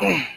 Oh.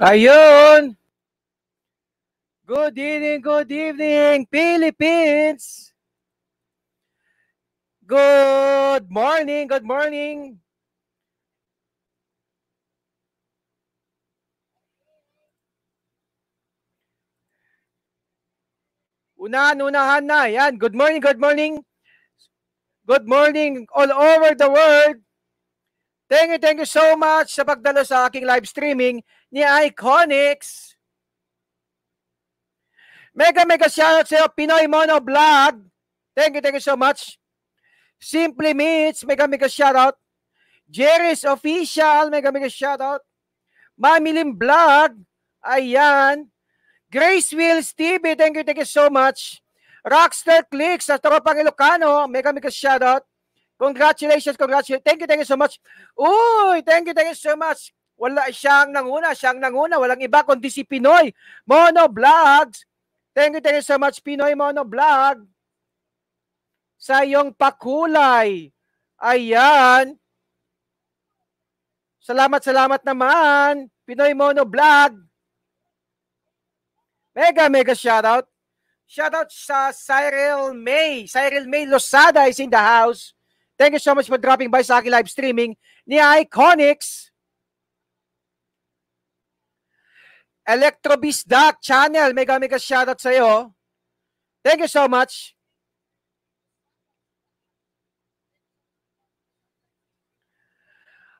Ayun! Good evening, good evening, Philippines! Good morning, good morning! Unahan-unahan na. Yan. Good morning, good morning. Good morning all over the world. Thank you, thank you so much sa pagdalo sa aking live streaming ni Iconics. Mega mega shoutout sa iyo, Pinoy Mono Vlog. Thank you, thank you so much. Simply Meets, mega mega shoutout. Jerry's Official, mega mega shoutout. Mamilim Vlog, ayan. Grace Wills TV, thank you, thank you so much. Rockstar Clicks, sa Tropang Ilocano, mega mega shoutout. Congratulations, congratulations. Thank you, thank you so much. Uy, thank you, thank you so much. Wala siyang nanguna, siyang nanguna, walang iba kundi si Pinoy Mono Vlogs. Thank you, thank you so much, Pinoy Mono Vlog. Sa iyong pakulay. Ayan. Salamat, salamat naman. Pinoy Mono Vlog. Mega, mega shoutout. Shoutout sa Cyril May. Cyril May Losada is in the house. Thank you so much for dropping by sa aking live streaming ni Iconics. Electrobeast Doc Channel. Mega mega shoutout sa iyo. Thank you so much.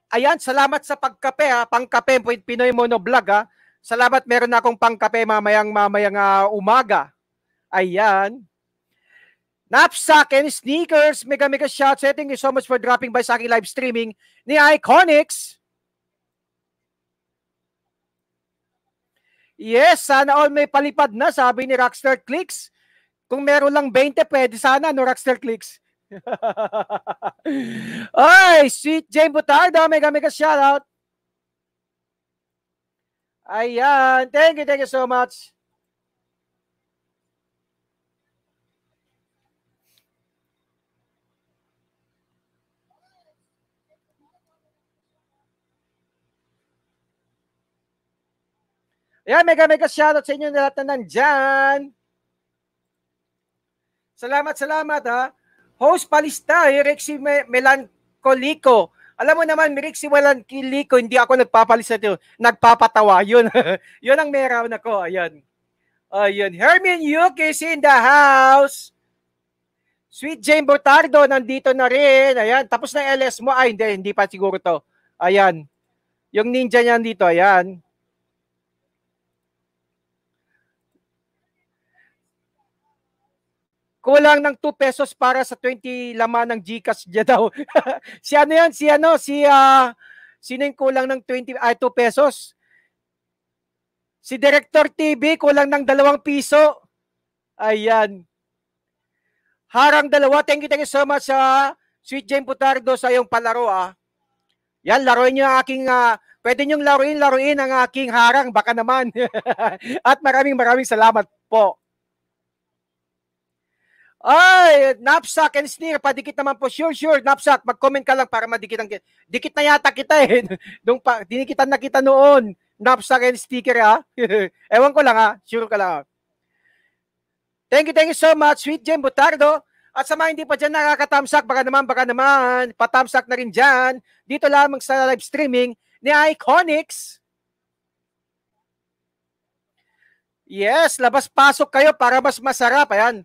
Ayan, salamat sa pagkape ha. Pangkape, Pinoy Mono Vlog ha. Salamat, meron na akong pangkape mamayang mamayang uh, umaga. Ayan. Knapsack and sneakers. Mega mega shout. So, thank you so much for dropping by sa aking live streaming ni Iconics. Yes, sana all may palipad na, sabi ni Rockstar Clicks. Kung meron lang 20, pwede sana, no, Rockstar Clicks. Ay, sweet Jane Butardo, mega mega shout out. Ayan, thank you, thank you so much. Ayan, mega mega shoutout sa inyo lahat na nandyan. Salamat, salamat ha. Host Palista, Rexy Melancolico. Alam mo naman, Rexy Melancolico, hindi ako nagpapalista ito. Nagpapatawa. Yun, yun ang meron ako. Ayan. Ayun. Hermin Yuki is in the house. Sweet Jane Botardo, nandito na rin. Ayan. Tapos na LS mo. Ay, hindi. Hindi pa siguro to. Ayan. Yung ninja niyan dito. Ayan. Kulang ng 2 pesos para sa 20 laman ng GCash niya daw. si ano yan? Si ano? Si, uh, sino yung kulang ng 20, ay, 2 pesos? Si Director TV, kulang ng 2 piso. Ayan. Harang dalawa. Thank you, thank you so much, uh, Sweet Jane Putardo, sa iyong palaro, ah. Yan, laruin niyo ang aking, uh, pwede niyong laruin, laruin ang aking harang, baka naman. At maraming maraming salamat po. Ay, knapsack and sneer, padikit naman po. Sure, sure, knapsack, mag-comment ka lang para madikit ang... Dikit na yata kita eh. Nung pa, dinikitan na kita noon. Knapsack and sticker ha. Ewan ko lang ha. Sure ka lang ha. Thank you, thank you so much, Sweet Jem Butardo. At sa mga hindi pa dyan nakakatamsak, baka naman, baka naman, patamsak na rin dyan. Dito lamang sa live streaming ni Iconics. Yes, labas-pasok kayo para mas masarap. Ayan,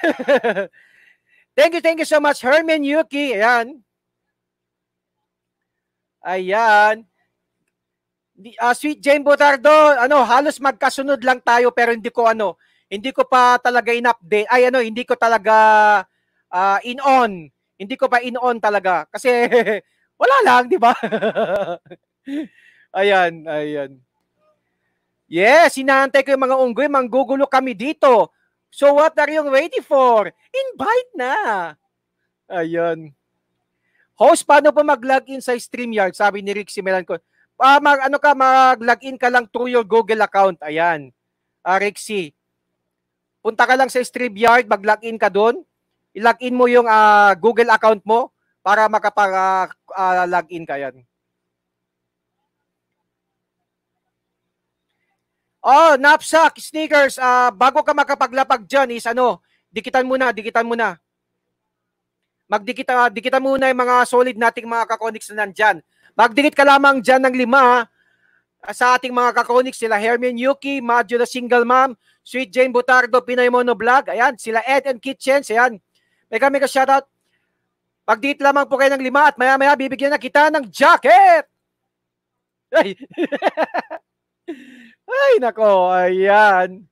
thank you, thank you so much, Herman Yuki. Ayan. Ayan. Uh, Sweet Jane Botardo, ano, halos magkasunod lang tayo pero hindi ko ano, hindi ko pa talaga in-update. Ay ano, hindi ko talaga uh, in-on. Hindi ko pa in-on talaga kasi wala lang, di ba? ayan, ayan. Yes, inaantay ko yung mga unggoy, manggugulo kami dito. So what are you waiting for? Invite na! Ayun. Host, paano pa mag-login sa StreamYard? Sabi ni Rick Simelan ko. Ah, mag, ano ka, mag-login ka lang through your Google account. Ayan. Uh, Rixie. Punta ka lang sa StreamYard, mag-login ka doon. I-login mo yung uh, Google account mo para makapag-login uh, uh, ka yan. Oh, knapsack, sneakers, uh, bago ka makapaglapag dyan is ano, dikitan muna, dikitan muna. Magdikit, uh, dikitan muna yung mga solid nating mga kakonix na nandyan. Magdikit ka lamang dyan ng lima uh, sa ating mga kakonix, sila Hermione Yuki, the Single Mom, Sweet Jane Butardo, Pinoy Mono Vlog, ayan, sila Ed and Kitchens, ayan. Mega mega shoutout. Pagdikit lamang po kayo ng lima at maya maya bibigyan na kita ng jacket. Ay. Ay, nako, ayan.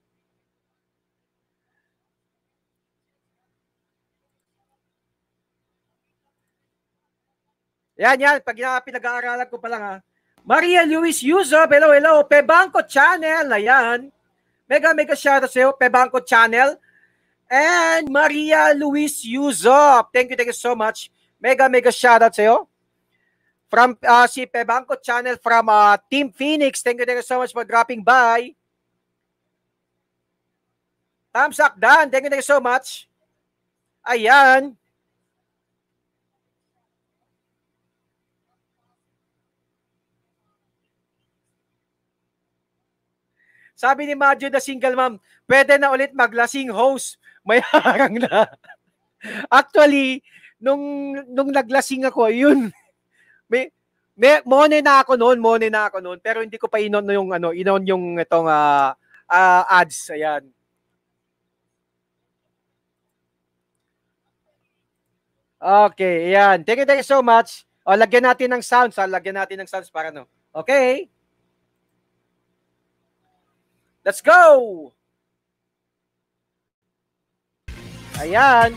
Yan, yan. Pag pinag-aaralan ko pa lang ha. Maria Luis Yusuf, hello, hello. Pebanco Channel, ayan. Mega, mega shoutout sa iyo, Pebanco Channel. And Maria Luis Yusuf, thank you, thank you so much. Mega, mega shoutout sa iyo from uh, si Pebanco channel from uh, Team Phoenix. Thank you, thank you so much for dropping by. Tamsak Dan, thank you, thank you so much. Ayan. Sabi ni Madjo the single mom, pwede na ulit maglasing host. May harang na. Actually, nung nung naglasing ako, yun, may, may mone na ako noon, mone na ako noon, pero hindi ko pa inon yung ano, inon yung itong uh, uh, ads, ayan. Okay, ayan. Thank you, thank you so much. O, lagyan natin ng sounds, ha? lagyan natin ng sounds para no. Okay? Let's go! Ayan.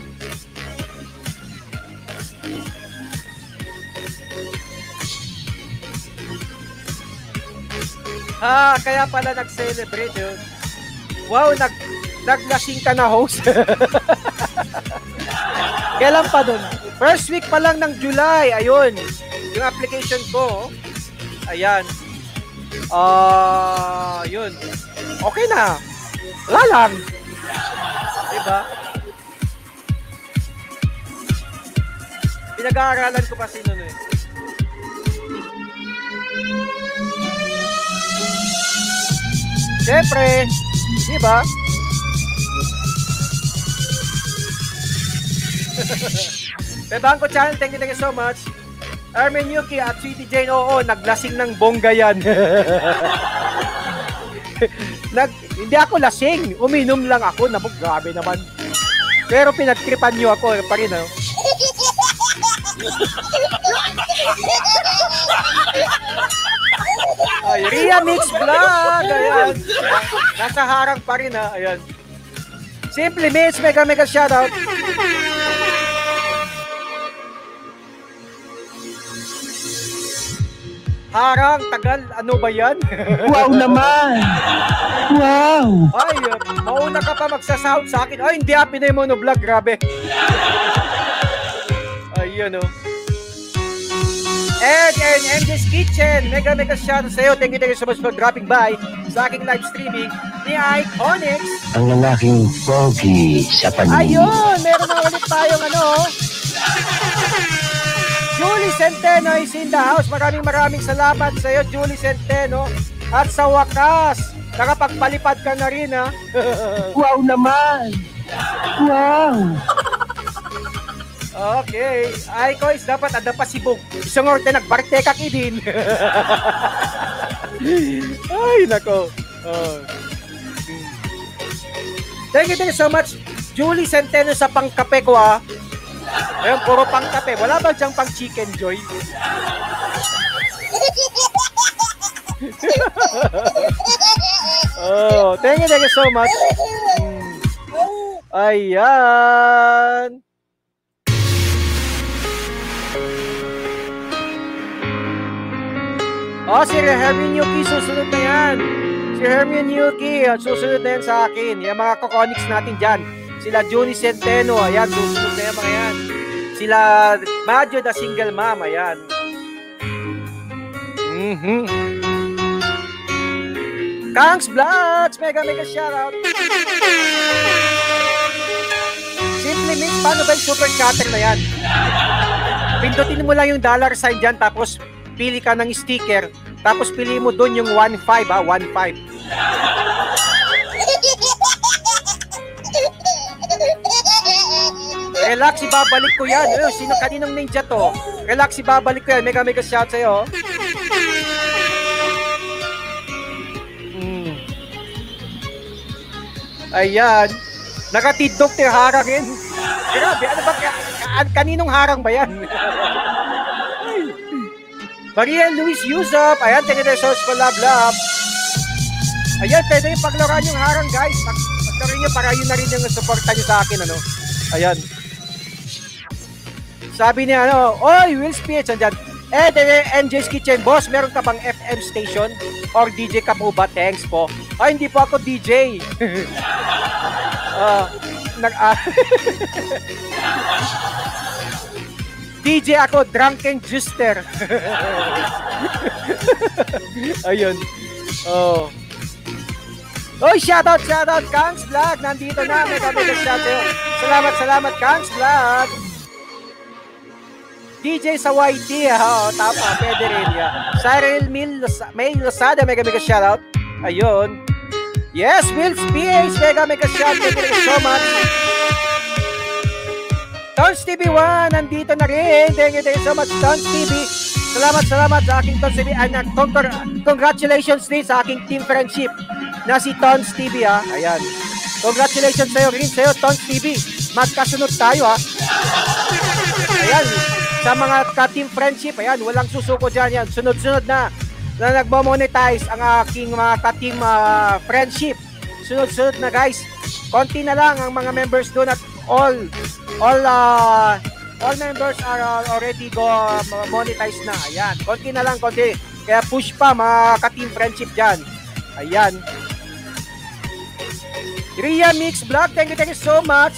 Ah, kaya pala nag-celebrate yun. Wow, nag naglasing ka na host. Kailan pa dun? First week pa lang ng July. Ayun. Yung application ko. Ayan. Ah, uh, yun. Okay na. Wala lang. Diba? Pinag-aaralan ko pa sino nun eh. Siyempre, di ba? Bebangko Channel, thank you, thank you so much. Armin Yuki at Sweetie Jane, oo, naglasing ng bongga yan. Nag, hindi ako lasing, uminom lang ako, nabog, grabe naman. Pero pinagtripan niyo ako pa rin, no? Ay, Ria Mix Vlog. Ayan. Nasa harang pa rin ha. Ayan. Simply Mix, mega mega shoutout. Harang, tagal, ano ba yan? wow naman! Wow! Ay, mauna ka pa magsasound sa akin. Ay, hindi ah, Pinay Monovlog, grabe. Ayun oh. Ed and MJ's Kitchen. Mega mega shout sa iyo. Thank you, thank you so much for dropping by sa aking live streaming ni Iconics. Ang lalaking pogi sa paningin. Ayun, meron na ulit tayong ano. Julie Centeno is in the house. Maraming maraming salamat sa iyo, Julie Centeno. At sa wakas, nakapagpalipad ka na rin, ha? wow naman! Wow! Okay. Ay, ko is dapat ada pa sibog. Isang orte nagbartekak idin. Ay, nako. Oh. Thank you, thank you so much. Julie Centeno sa pangkape ko ah. Ayun, puro pangkape. Wala ba diyang pang chicken joy? oh, thank you, thank you so much. Ayan. Oh, si Hermione Yuki, susunod na yan. Si Hermione Yuki, susunod na yan sa akin. Yung mga kokonics natin dyan. Sila Junie Centeno, ayan, susunod na yan mga yan. Sila Majo the Single Mom, ayan. Mm-hmm. Kangs Bloods, mega mega shoutout. Simply Mix, paano ba yung super chatter na yan? Pindutin mo lang yung dollar sign dyan, tapos pili ka ng sticker, tapos pili mo doon yung 1.5 ha, 1.5. Relax, ibabalik ko yan. Ayun, sino kaninong ninja to? Relax, ibabalik ko yan. Mega mega shout sa'yo. Mm. Ayan. Nakatidok ni harang. Grabe, ano ba? Kaninong harang ba yan? Maria Luis Yusuf. Ayan, search for love, love. Ayan, pwede yung paglaruan yung harang, guys. Pag, paglaruan nyo, para yun na rin yung supporta nyo sa akin, ano. Ayan. Sabi niya, ano, Oy, Will Speech, andyan. Eh, de, NJ's Kitchen, boss, meron ka bang FM station? Or DJ ka po ba? Thanks po. Ay, hindi po ako DJ. Ah, nag, ah, DJ ako, drunken juster. Ayun. Oh. Oh, shoutout, shoutout, Kangs Vlog. Nandito na, may kami shoutout. Salamat, salamat, Kangs Vlog. DJ sa YT, ha? Oh, tama, pwede rin, yeah. Cyril Mil, May Losada, mega mega shoutout. Ayun. Yes, Will PH, mega mega shoutout. Thank you so much. Tons TV 1, nandito na rin. Thank you, thank you so much, Tons TV. Salamat, salamat sa aking Tons TV. And uh, congr- congratulations din sa aking team friendship na si Tons TV, ha. Ayan. Congratulations sa'yo rin sa'yo, Tons TV. Magkasunod tayo, ha. Ayan. Sa mga ka-team friendship, ayan, walang susuko dyan yan. Sunod-sunod na na nagmo-monetize ang aking mga ka-team uh, friendship. Sunod-sunod na guys. Konti na lang ang mga members doon at all all uh, all members are uh, already go uh, monetize na. Ayan. Konti na lang, konti. Kaya push pa mga ka-team friendship diyan. Ayan. Ria Mix Vlog, thank you, thank you so much.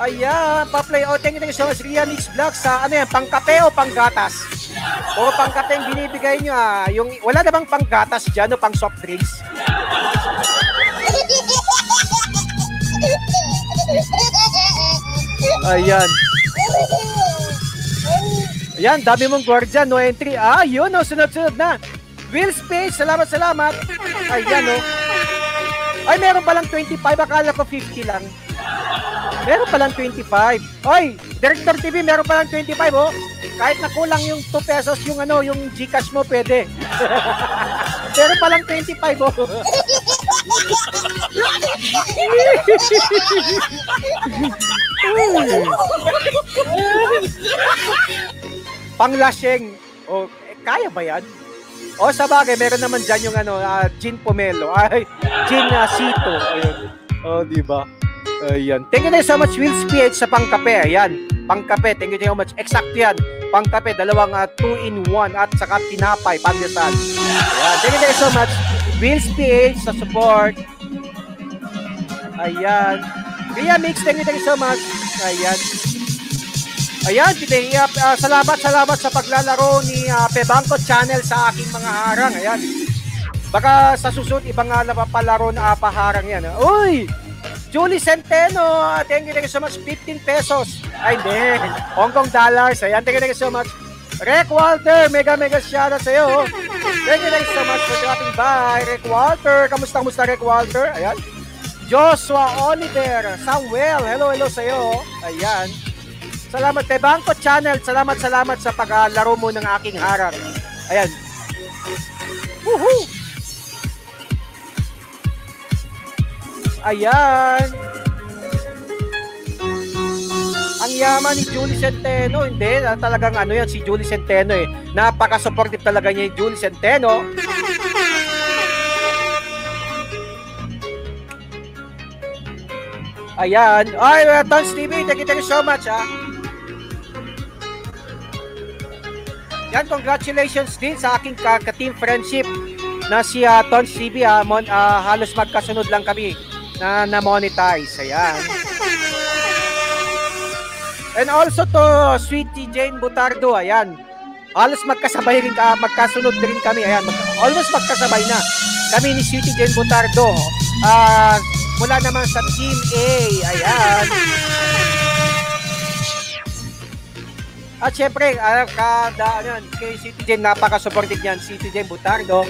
Ayan, pa-play. Oh, thank you, thank you so much. Ria Mix Vlog sa ano yan, pangkape o panggatas? Puro pangkape yung binibigay nyo ah. Yung, wala na bang panggatas dyan o pang soft drinks? Ayan. Ayan, dami mong guardian, no entry. Ah, yun, no, sunod-sunod na. Will Space, salamat, salamat. Ayan, no. Ay, meron palang 25, akala ko 50 lang. Meron palang 25. Oy, Director TV, meron palang 25, oh. Kahit na kulang yung 2 pesos yung ano, yung Gcash mo, pwede. meron palang 25, oh. Panglaseng. O, eh, kaya ba yan? O, sa bagay, meron naman dyan yung ano, uh, gin pomelo. Ay, gin uh, sito. Ayun. O, di ba? Ayan. Thank you so much, Will PH sa pangkape. Ayan. Pangkape. Thank you so much. Exact yan. Pangkape. Dalawang 2-in-1 at saka tinapay. Pandesal. Ayan. Thank you so much, Will PH sa support. Ayan. Ria Mix, thank you, thank you so much. Ayan. Ayan, Ria, uh, salamat, salamat sa paglalaro ni uh, Pebangko Channel sa aking mga harang. Ayan. Baka sa susunod, ibang nga na palaro na paharang yan. Uy! Julie Centeno, thank you, thank so much. 15 pesos. Ay, hindi. Hong Kong dollars. Ayan, thank you, thank so much. Rek Walter, mega mega shoutout sa iyo. Thank you, thank so much for dropping by. Rek Walter, kamusta, kamusta Rek Walter? Ayan. Joshua Oliver, Samuel, hello, hello sa iyo. Ayan. Salamat kay Bangko Channel. Salamat, salamat sa paglaro mo ng aking harang. Ayan. Woohoo! Ayan. Ang yaman ni Julie Centeno, hindi, talagang ano yan, si Julie Centeno eh. Napaka-supportive talaga niya yung Julie Centeno. Ayan. Ay, uh, Tons TV, thank you, thank you so much, ha. Yan, congratulations din sa aking ka-team friendship na si uh, Tons TV, ha. Mon, uh, halos magkasunod lang kami na na-monetize. Ayan. And also to Sweetie Jane Butardo, ayan. Halos magkasabay rin, uh, magkasunod rin kami. Ayan, mag, almost magkasabay na. Kami ni Sweetie Jane Butardo. Uh, mula naman sa Team A. Ayan. At syempre, uh, kada, ano, kay City Jane, napaka-supportive yan, City Jane Butardo.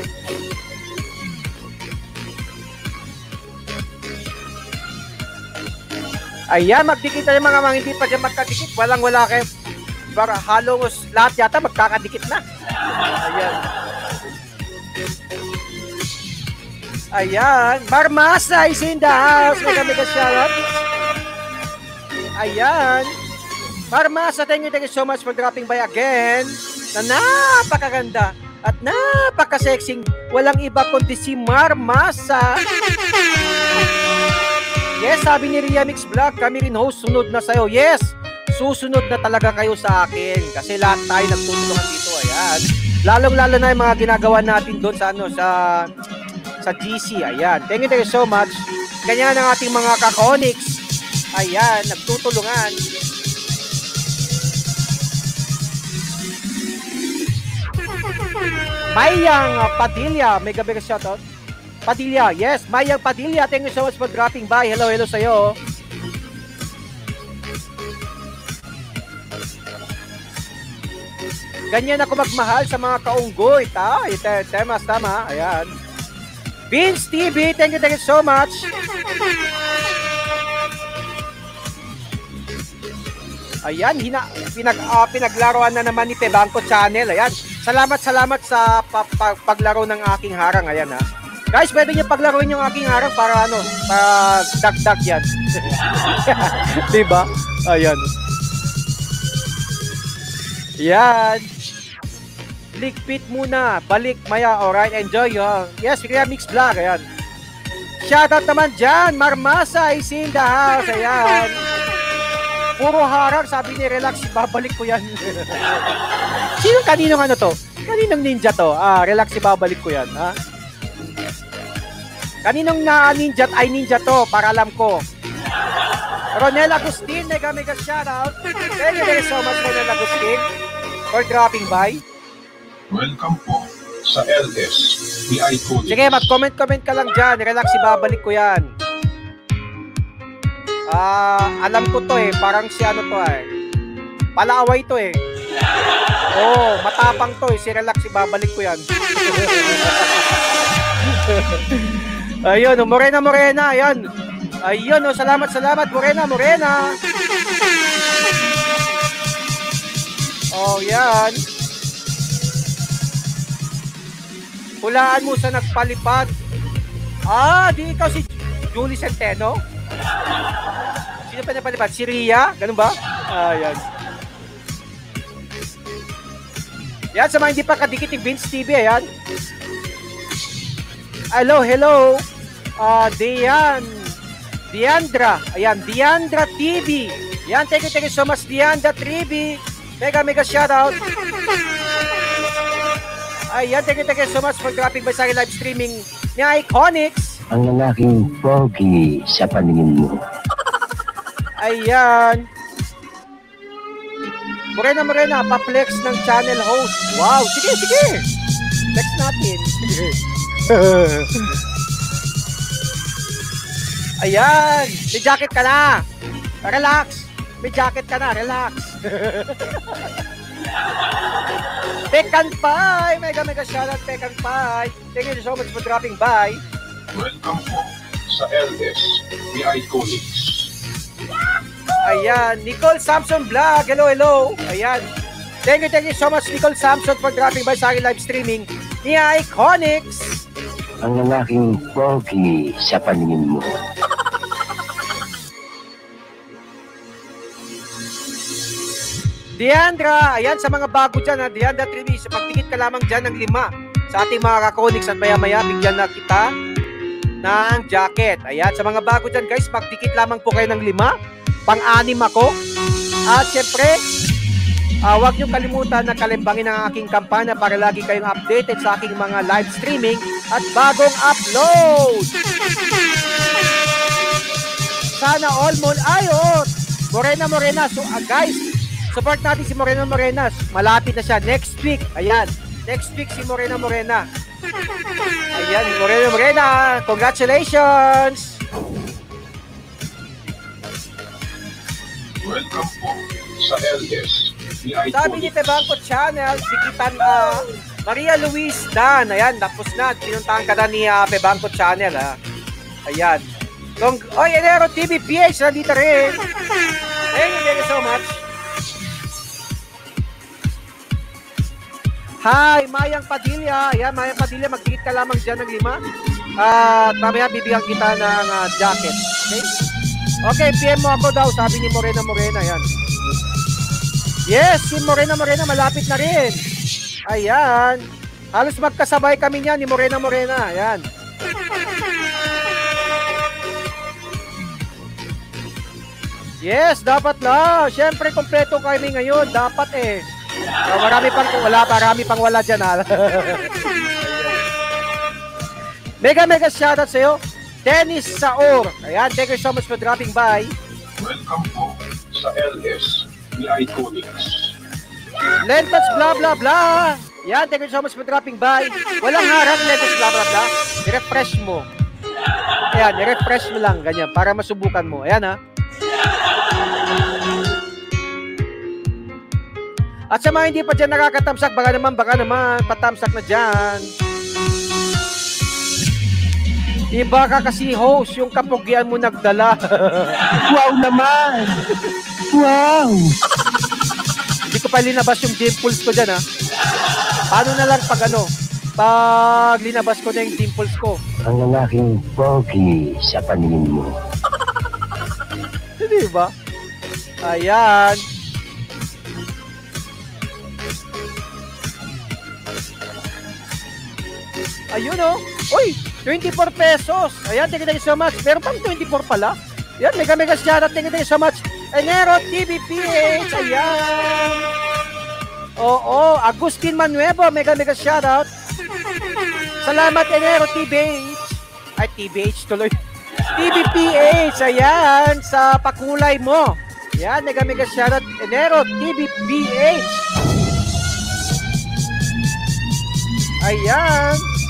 Ayan, magdikit tayo mga mga hindi pa dyan magkadikit. Walang wala kayo. Para halos lahat yata magkakadikit na. Ayan. Ayan. Marmasa is in the house. Mega mega shoutout. Ayan. Marmasa, thank you, thank you so much for dropping by again. Na napakaganda at napaka-sexing walang iba kundi si Marmasa. Yes, sabi ni Ria Mix Vlog, kami rin host, sunod na sa'yo. Yes, susunod na talaga kayo sa akin kasi lahat tayo nagtutulungan dito. Ayan. Lalong-lalo na yung mga ginagawa natin doon sa ano sa sa GC. Ayan. Thank you, thank you so much. Ganyan ang ating mga kakonix. Ayan, nagtutulungan. Mayang Padilla, mega mega shoutout. Padilla, yes, Mayang Padilla, thank you so much for dropping by. Hello, hello sa'yo. Ganyan ako magmahal sa mga kaunggoy. Ta, ito, temas, tama. Ayan. Vince TV, thank you, thank you so much. Ayan, hina, pinag, uh, pinaglaruan na naman ni Pebangko Channel. Ayan, salamat, salamat sa pa, pa, paglaro ng aking harang. Ayan ha. Guys, pwede niyo paglaruin yung aking harang para ano, para dak-dak yan. diba? Ayan. Yan. Ligpit muna. Balik maya. Alright, enjoy yung. Yes, Ria Mix Vlog. Ayan. Shoutout naman dyan. Marmasa is in the house. Ayan. Puro harang, sabi ni Relax, babalik ko yan. Sino kaninong ano to? Kaninong ninja to? Ah, Relax, babalik ko yan. Ha? Kaninong na ninja ay ninja to, para alam ko. Ronel Agustin, mega mega shoutout. Thank you very so much, Ronel Agustin, for dropping by. Welcome po sa LS, the iconic. Sige, mag-comment-comment ka lang dyan. Relax, babalik ko yan. Ah, alam ko to eh, parang si ano to eh. Palaaway to eh. Oh, matapang to eh. Si Relax, ibabalik ko yan. Ayun, oh, Morena Morena, ayun. Ayun, oh, salamat, salamat, Morena Morena. Oh, yan. Hulaan mo sa nagpalipad. Ah, di ikaw si Julie Centeno? Sino pa napalipad? Si Ria? Ganun ba? Ah, yan. Yan, sa mga hindi pa kadikit ni Vince TV, ayan. Hello, hello. Uh, Dian. Diandra. Ayan, Diandra TV. Yan, thank you, thank you so much, Diandra TV. Mega, mega shoutout. Ayan, thank you, thank you so much for dropping by sa akin live streaming ni Iconics. Ang lalaking pogi sa paningin mo. Ayan. Morena Morena, pa-flex ng channel host. Wow, sige, sige. Flex natin. Ayan, may jacket ka na. Relax. May jacket ka na, relax. Pekan Pai, mega mega shoutout Pekan Pai. Thank you so much for dropping by. Welcome po sa LS, the iconics. Ayan, Nicole Samson Vlog. Hello, hello. Ayan. Thank you, thank you so much, Nicole Samson, for dropping by sa aking live streaming ni Iconics. Ang lalaking pogi sa paningin mo. Deandra, ayan sa mga bago dyan ha, Deandra Trivis, pagtingit ka lamang dyan ng lima sa ating mga kakonics at maya-maya bigyan na kita ng jacket. Ayan, sa mga bago dyan guys, magdikit lamang po kayo ng lima. Pang-anim ako. At syempre, uh, huwag niyo kalimutan na kalimbangin ang aking kampanya para lagi kayong updated sa aking mga live streaming at bagong upload. Sana all mo ayot. Morena Morena. So uh, guys, support natin si Morena Morena. Malapit na siya next week. Ayan. Next week si Morena Morena. Ayan, Morena Morena. Congratulations. Welcome po sa LS, the Sabi ni. Tebangko Channel, sikitan uh, Maria Luis Dan. Ayan, tapos na. Pinuntahan ka na ni uh, Pebangko Channel. Ha? Ayan. Kung, oy, Enero TV PH, nandito rin. Thank you, thank you so much. Hi, Mayang Padilla. Ayan, Mayang Padilla, magtikit ka lamang dyan ng lima. At uh, mamaya bibigyan kita ng uh, jacket. Okay? Okay, PM mo ako daw, sabi ni Morena Morena. Ayan. Yes, si Morena Morena, malapit na rin. Ayan. Halos magkasabay kami niyan ni Morena Morena. Ayan. Yes, dapat la. Siyempre, kompleto kami ngayon. Dapat eh. So, marami pang wala, marami pang wala dyan. Ha? mega, mega shoutout sa'yo. Dennis Saor. Ayan, thank you so much for dropping by. Welcome po sa LS ni Iconics. Lentas blah blah blah. Yan, thank you so much for dropping by. Walang harap, Lentas blah blah blah. I-refresh mo. Ayan, i-refresh mo lang, ganyan, para masubukan mo. Ayan ha. At sa mga hindi pa dyan nakakatamsak, baka naman, baka naman, patamsak na dyan. Iba ka kasi host, yung kapugyan mo nagdala. Wow naman! Wow! Hindi ko pa linabas yung dimples ko dyan, ha? Paano na lang pag ano? Pag linabas ko na yung dimples ko. Ang lalaking pogi sa paningin mo. Hindi ba? Ayan. Ayun, oh. Uy, 24 pesos. Ayan, thank you, so much. Meron pang 24 pala. Yan, mega mega shoutout. Thank you, thank you so much. Enero TVPH. Ayan. Oo, Agustin Manuevo, mega mega shoutout. Salamat Enero TBH. Ay, TBH tuloy. TBPH, ayan, sa pakulay mo. Yan, mega mega shoutout. Enero TBPH. Ayan.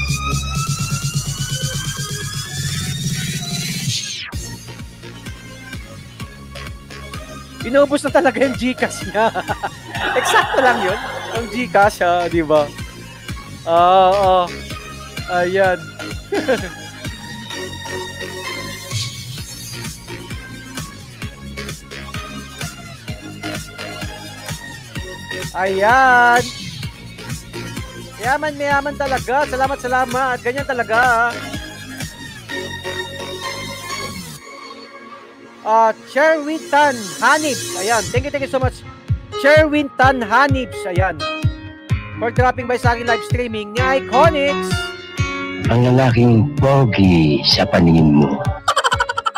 Inubos na talaga yung Gcash niya. Eksakto lang yun. Ang Gcash, ha, di ba? Oo, uh, uh, ayan. ayan. Yaman, mayaman talaga. Salamat, salamat. Ganyan talaga. Uh, Sherwin Tan Hanibs. Ayan. Thank you, thank you so much. Sherwin Tan Hanibs. Ayan. For dropping by sa aking live streaming ni Iconics. Ang lalaking pogi sa paningin mo.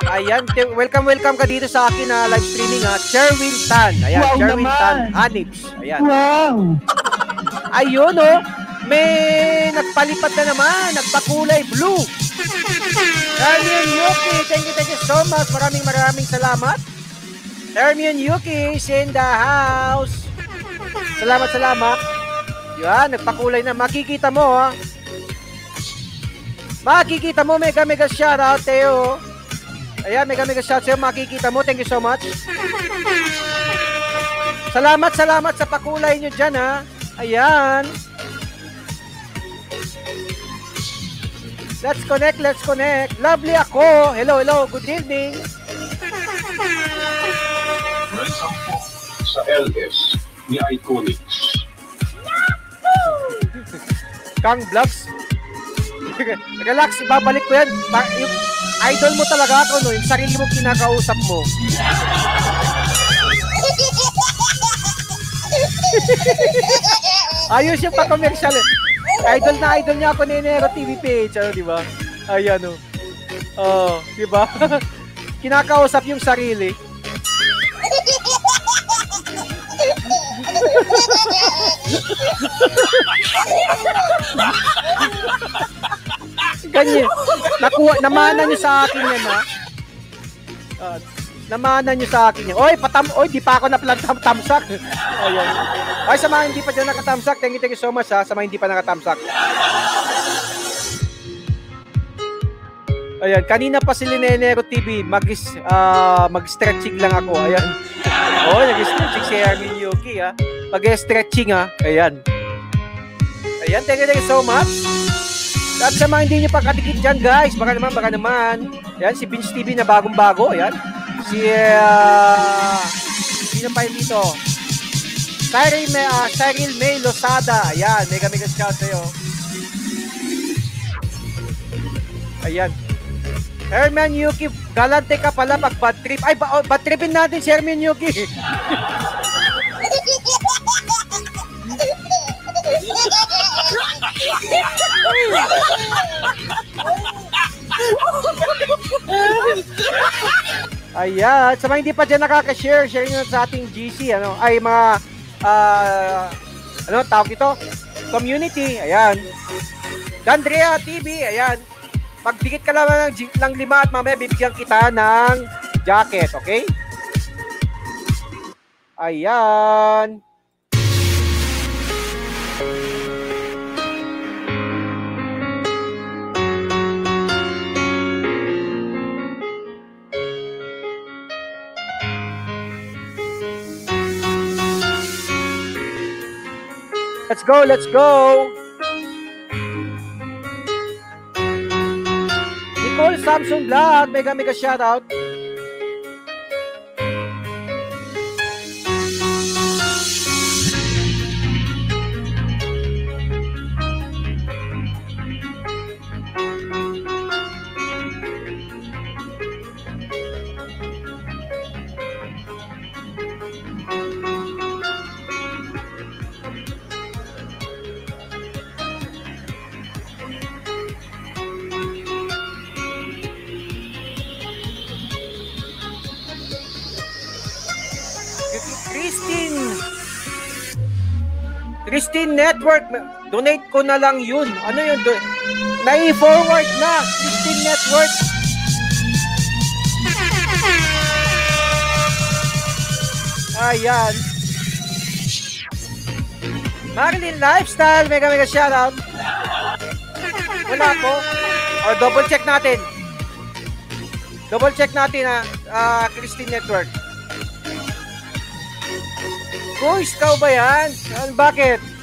Ayan. Welcome, welcome ka dito sa akin na live streaming ha. Sherwin Tan. Ayan. Wow Sherwin naman. Tan Hanibs. Ayan. Wow! Ayun oh. May nagpalipat na naman. Nagpakulay blue. Hermione Yuki, thank you, thank you so much. Maraming maraming salamat. Hermione Yuki is in the house. Salamat, salamat. Yan, nagpakulay na. Makikita mo, ha? Makikita mo, mega mega shoutout, Teo. Ayan, mega mega shoutout sa'yo. Makikita mo. Thank you so much. Salamat, salamat sa pakulay nyo dyan, ha? Ayan. Let's connect, let's connect. Lovely ako. Hello, hello. Good evening. Welcome po sa LS ni Iconics. Kang Vlogs. Relax, babalik ko yan. Pa- yung idol mo talaga ako, no? Yung sarili mo kinakausap mo. Ayos yung pa-commercial eh. Idol na idol niya ako ni Nero TV page, ano, di ba? Ayan, oh. Oh, di ba? Kinakausap yung sarili. Ganyan. Nakuha, namana niyo sa akin yan, ha? Uh, namana niyo sa akin yan. Oy, patam, oy, di pa ako na plan tam tamsak. Ayan. Ay, sa mga hindi pa dyan nakatamsak, thank you, thank you so much, ha, sa mga hindi pa nakatamsak. Ayan, kanina pa si Linenero TV, mag, uh, mag-stretching lang ako. Ayan. Oh, nag-stretching si Hermin Yuki, ha. Mag-stretching, ha. Ayan. Ayan, thank you, thank you so much. At sa mga hindi nyo pa kadikit dyan, guys, baka naman, baka naman. Yan, si Vince TV na bagong-bago. Yan. Si, uh, sino pa yun dito? Cyril May, uh, Cyril May Losada. Ayan, mega mega shout sa'yo. Ayan. Herman Yuki, galante ka pala pag bad trip. Ay, ba, oh, bad tripin natin si Herman Yuki. Ayan, sa mga hindi pa dyan nakaka-share, share nyo sa ating GC, ano, ay mga, uh, ano, tawag ito? Community, ayan. Dandrea TV, ayan. Magdikit ka lang ng, ng lima at mamaya bibigyan kita ng jacket, okay? Ayan. Let's go, let's go. Nicole Samsung Vlog, mega mega shoutout. Network, donate ko na lang yun. Ano yun? Do- Nai-forward na, Christine Network. Ayan. Marilyn Lifestyle, mega mega shoutout. Wala po. O, double check natin. Double check natin ha, uh, Christine Network. Boys, ikaw ba yan? Bakit?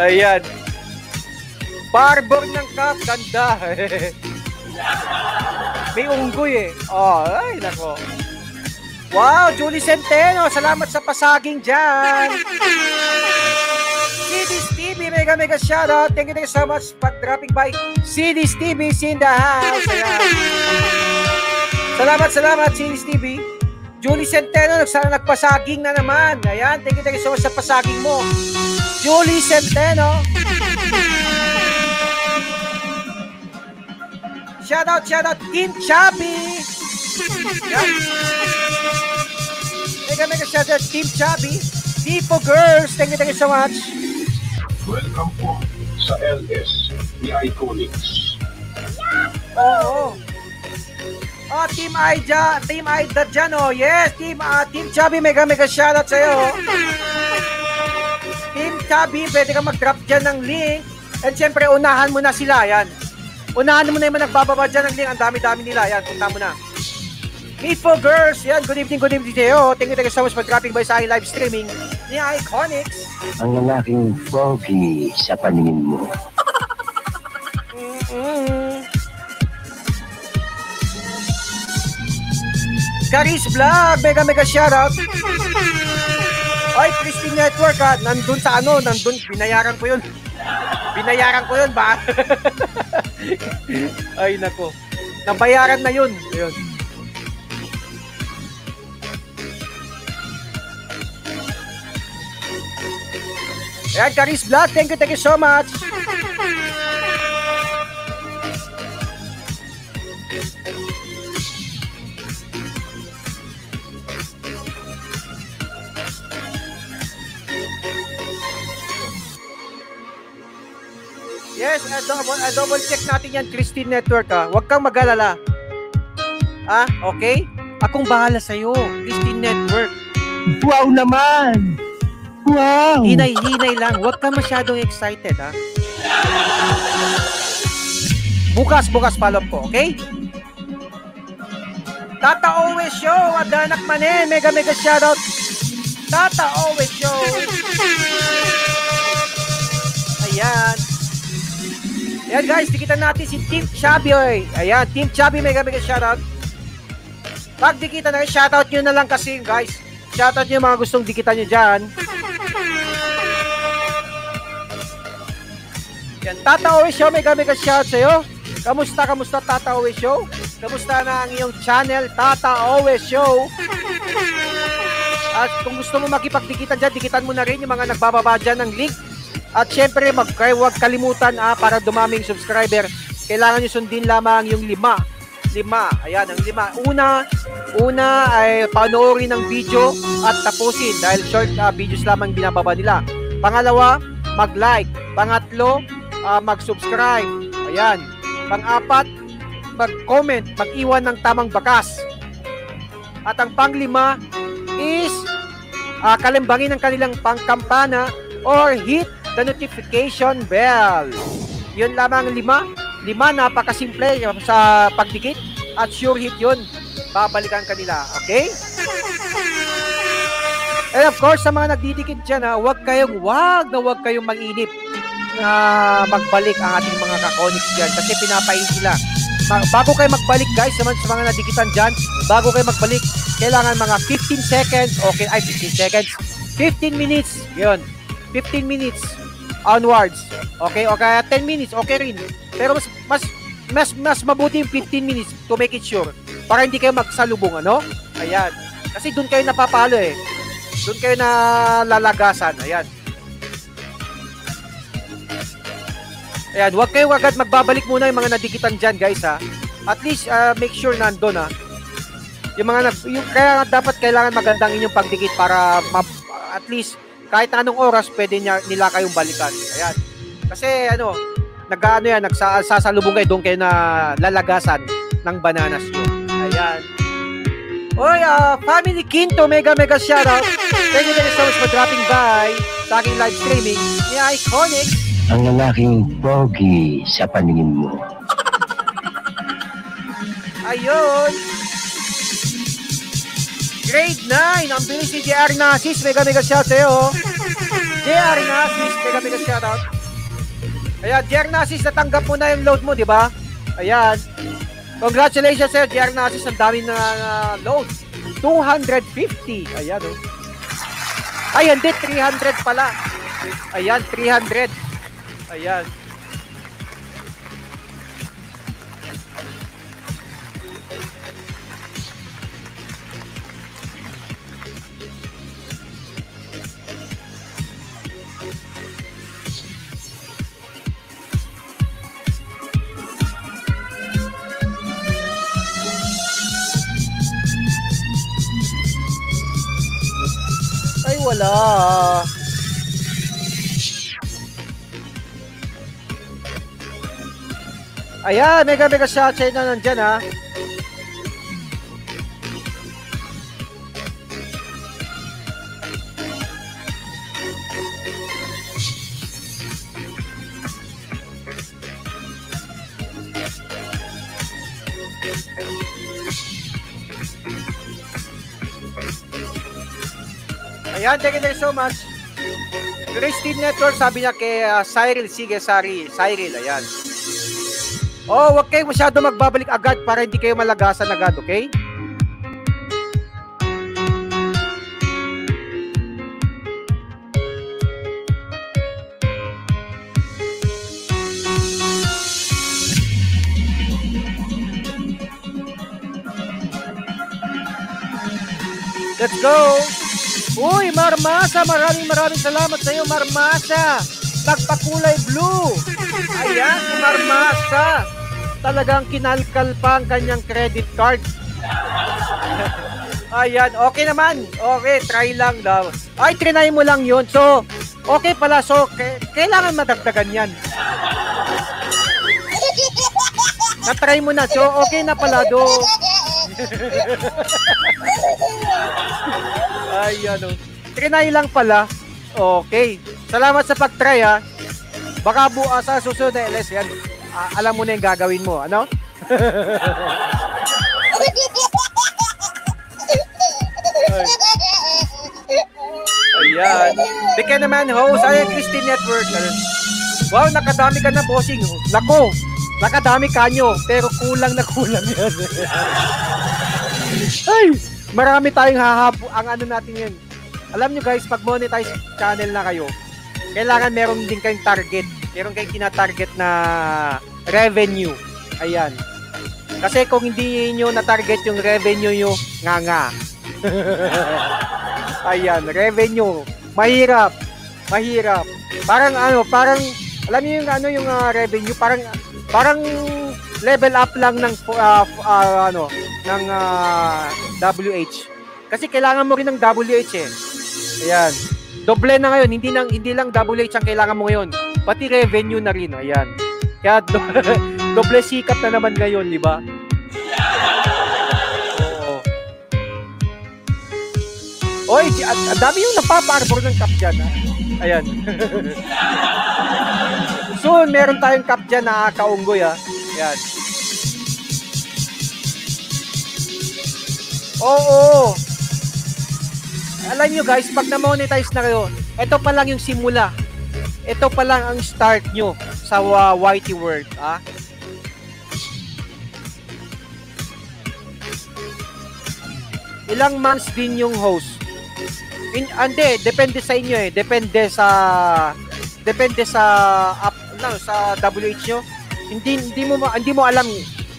Ayan. Barber ng cup, ganda. May unggoy eh. Oh, ay, nako. Wow, Julie Centeno, salamat sa pasaging dyan. CD's TV, mega mega shoutout. Thank you, thank you so much for dropping by. CD's TV in the house. Ayan. Salamat, salamat, CD's TV. Julie Centeno, sana nagpasaging na naman. Ayan, thank you, thank you so much sa pasaging mo. Julie Centeno. Shout out, shout out, Team Chubby. Ayan. Mega, mega shout out, Team Chubby. Tipo Girls, thank you, thank you so much. Welcome po sa LS, The Iconics. Oo. Oh, Team Aida, Team Aida dyan, oh. Yes, Team, uh, Team Chubby, mega mega shoutout sa'yo. Team Chubby, pwede ka mag-drop dyan ng link. And syempre, unahan mo na sila, yan. Unahan mo na yung mga nagbababa dyan ng link. Ang dami-dami nila, yan. Punta mo na. Meatful Girls, yan. Good evening, good evening sa'yo. Thank you, thank you so much for dropping by sa aking live streaming ni Iconics. Ang lalaking foggy sa paningin mo. Mm-hmm. Caris Vlog, mega mega shoutout. Oy, Christine Network ha, nandun sa ano, nandun, binayaran ko yun. Binayaran ko yun ba? Ay nako. Nabayaran na yun. Ayun. Ayan, Caris Vlog, thank you, thank you so much. Yes, uh, double, uh, double check natin yan, Christine Network ha. Huwag kang mag-alala. Ah, okay? Akong bahala sa'yo, Christine Network. Wow naman! Wow! Hinay-hinay lang. Huwag ka masyadong excited, ha? Bukas, bukas follow po, okay? Tata Always Show, Adanak Manen, mega mega shoutout. Tata Always Show. Ayan. Ayan guys, dikitan natin si Team Chubby. Oy. Ayan, Team Chubby, mega mega shoutout. Pag dikitan na, shoutout nyo na lang kasi guys. Shoutout nyo mga gustong dikitan nyo dyan. Yan, Tata Owe Show, mega mega shoutout sa'yo. Kamusta, kamusta Tata Owe Show? Kamusta na ang iyong channel, Tata Owe Show? At kung gusto mo makipagdikitan dyan, dikitan mo na rin yung mga nagbababa dyan ng link. At syempre, mag, huwag kalimutan ah, para dumaming subscriber. Kailangan nyo sundin lamang yung lima. Lima. Ayan, ang lima. Una, una ay panoorin ng video at tapusin dahil short ah, videos lamang binababa nila. Pangalawa, mag-like. Pangatlo, ah, mag-subscribe. Ayan. Pang-apat, mag-comment, mag-iwan ng tamang bakas. At ang panglima is ah, kalimbangin ang kanilang pangkampana or hit the notification bell. Yun lamang ang lima. Lima, napakasimple sa pagdikit at sure hit yun. Babalikan kanila. Okay? And of course, sa mga nagdidikit dyan, ha, huwag kayong, wag na huwag kayong mag-inip na magbalik ang ating mga kakonics dyan kasi pinapain sila. Bago kayo magbalik guys, mga, sa mga nadikitan dyan, bago kayo magbalik, kailangan mga 15 seconds, okay, ay 15 seconds, 15 minutes, yun, 15 minutes onwards. Okay, okay, 10 minutes, okay rin. Pero mas, mas, mas, mas mabuti yung 15 minutes to make it sure para hindi kayo magsalubong, ano? Ayan. Kasi doon kayo napapalo eh. Doon kayo na lalagasan. Ayan. Ayan, huwag kayo agad magbabalik muna yung mga nadikitan dyan, guys, ha. At least, uh, make sure nandun, ha. Yung mga, yung, kaya dapat kailangan magandang inyong pagdikit para ma, at least, kahit anong oras, pwede niya, nila kayong balikan. Ayan. Kasi, ano, nag-ano yan, nagsasalubong kayo, doon kayo na lalagasan ng bananas nyo. Ayan. Oy, uh, Family Quinto, mega mega shoutout. Thank you very so much for dropping by sa aking live streaming ni Iconic. Ang lalaking pogi sa paningin mo. Ayun. Grade 9. Ang bilis ni JR Nasis. Mega mega shout sa'yo. JR Nasis. Mega mega shout out. Ayan, JR Nasis, natanggap mo na yung load mo, di ba? Ayan. Congratulations sa'yo, JR Nasis. Ang dami na uh, load. 250. Ayan, oh. Ay, hindi. 300 pala. Ayan, 300. Ayan. Wala. Ayan, mega mega shot sa inyo nandyan ha. Ayan, thank you so much. Christine Network, sabi niya kay uh, Cyril, sige, sorry, Cyril, ayan. Oh, wag kayo masyado magbabalik agad para hindi kayo malagasan agad, okay? Let's go! Uy, Marmasa, maraming maraming salamat sa iyo, Marmasa. Nagpakulay blue. Ayan, si Marmasa. Talagang kinalkal pa ang kanyang credit card. Ayan, okay naman. Okay, try lang daw. Ay, trinay mo lang yun. So, okay pala. So, kailangan madagdagan yan. Na-try mo na. So, okay na pala do. Ay, ano. Trinay lang pala. Okay. Salamat sa pag-try ha. Baka bukas sa susunod na LS yan. ah, alam mo na yung gagawin mo. Ano? Ay. Ayan. Bigyan naman host. Ayan, Christine Network. Wow, nakadami ka na, bossing. Nako, nakadami ka nyo, pero kulang na kulang yan. Ay, marami tayong hahabo. Ang ano natin yun. Alam nyo guys, pag monetize channel na kayo, kailangan meron din kayong target. Meron kayong tina-target na revenue. Ayan. Kasi kung hindi nyo na-target yung revenue nyo, nga nga. Ayan, revenue. Mahirap. Mahirap. Parang ano, parang alam niyo yung ano yung uh, revenue, parang parang level up lang ng uh, uh, ano ng uh, WH. Kasi kailangan mo rin ng WH eh. Ayan. Doble na ngayon, hindi lang hindi lang WH ang kailangan mo ngayon, pati revenue na rin, ayan. Kaya do, doble sikat na naman ngayon, di ba? Oy, ang dami yung napapa-arbor ng cup dyan, ha? Ayan. Soon, meron tayong cup dyan na kaunggoy, ha? Ayan. Oo. Alam nyo guys, pag na-monetize na kayo, ito pa lang yung simula. Ito pa lang ang start nyo sa uh, YT World. Ah? Ilang months din yung host? In, ande, depende sa inyo eh. Depende sa depende sa up no, sa WH nyo. Hindi hindi mo hindi mo alam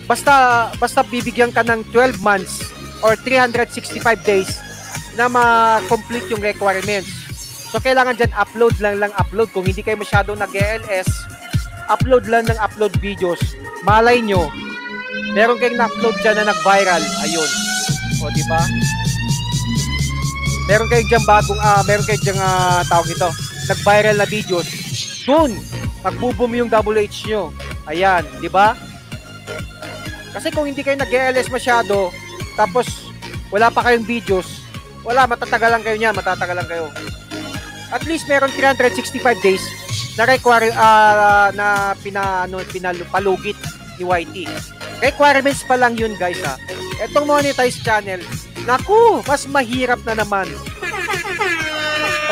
basta basta bibigyan ka ng 12 months or 365 days na ma-complete yung requirements. So, kailangan dyan upload lang lang upload. Kung hindi kayo masyadong nag-LS, upload lang ng upload videos. Malay nyo, meron kayong na-upload dyan na nag-viral. Ayun. O, di ba? Meron kayong dyan bagong, ah, meron kayong dyan uh, tawag ito, nag-viral na videos. Dun, magbuboom yung WH nyo. Ayan, di ba? Kasi kung hindi kayo nag-LS masyado, tapos wala pa kayong videos, wala, matatagalan kayo niya, matatagalan kayo. At least meron 365 days na require uh, na pina ano pinalugit ni YT. Requirements pa lang yun, guys ha. Etong monetize channel, naku, mas mahirap na naman.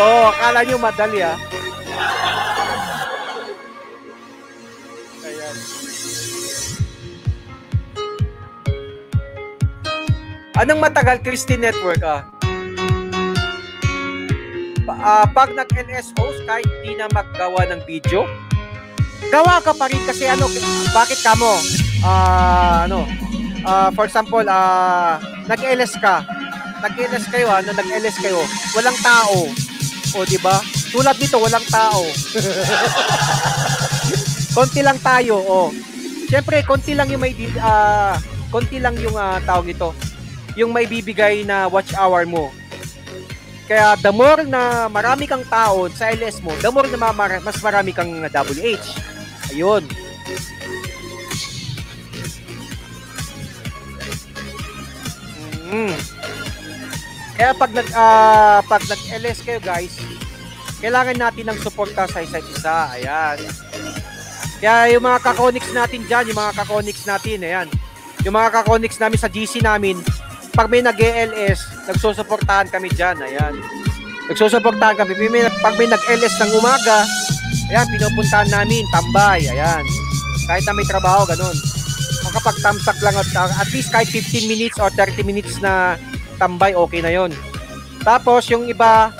Oh, akala nyo madali ha. Anong matagal Christine Network ah? uh, pag nag-NS host, kahit di na maggawa ng video, gawa ka pa rin kasi ano, bakit ka mo? Uh, ano, uh, for example, uh, nag-LS ka, nag-LS kayo, ano, nag-LS kayo, walang tao. O, di ba? Tulad nito, walang tao. konti lang tayo, oh. Siyempre, konti lang yung may uh, konti lang yung uh, tawag ito. Yung may bibigay na watch hour mo. Kaya the more na marami kang tao sa LS mo, the more na mamar- mas marami kang WH. Ayun. Mm. Kaya pag nag uh, pag nag-LS kayo guys, kailangan natin ng suporta sa isa't isa. Ayan. Kaya yung mga kakonix natin diyan, yung mga kakonix natin, ayan. Yung mga kakonix namin sa GC namin, pag may nag-LS, nagsusuportahan kami dyan. Ayan. Nagsusuportahan kami. Pag may nag-LS ng umaga, ayan, pinupuntahan namin, tambay. Ayan. Kahit na may trabaho, ganun. Makapag-tamsak lang at, at least kahit 15 minutes or 30 minutes na tambay, okay na yon. Tapos, yung iba,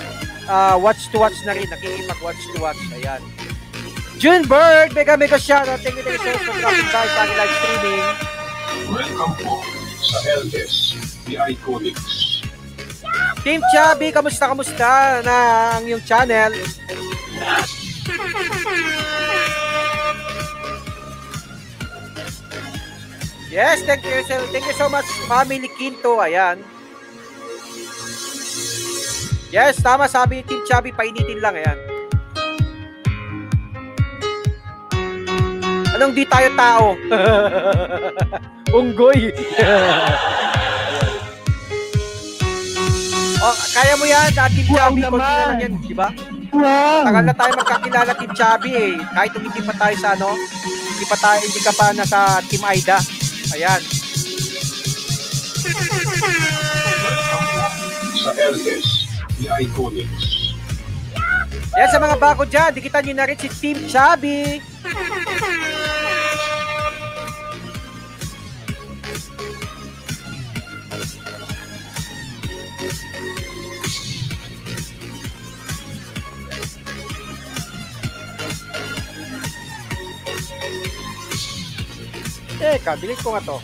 uh, watch to watch na rin. Nakikipag-watch to watch. Ayan. June Bird, mega mega shoutout. Thank you, thank you so much for dropping by live streaming. Welcome po sa LS the Iconics. Team Chubby, kamusta kamusta na ang yung channel? Yes, thank you. Thank you so much, Family Quinto. Ayan. Yes, tama sabi ni Team Chubby, painitin lang. Ayan. Anong di tayo tao? Unggoy. Oh, kaya mo yan, uh, Team wow, Chubby, konti na lang yan, di ba? Wow. Tagal na tayo magkakilala Team Chubby eh. Kahit hindi pa tayo sa ano, hindi pa tayo, hindi ka pa nasa Team Aida. Ayan. Sa LS, the Iconics. Yan sa mga bago dyan, dikitan nyo na rin si Team Chubby. Teka, delete ko nga to.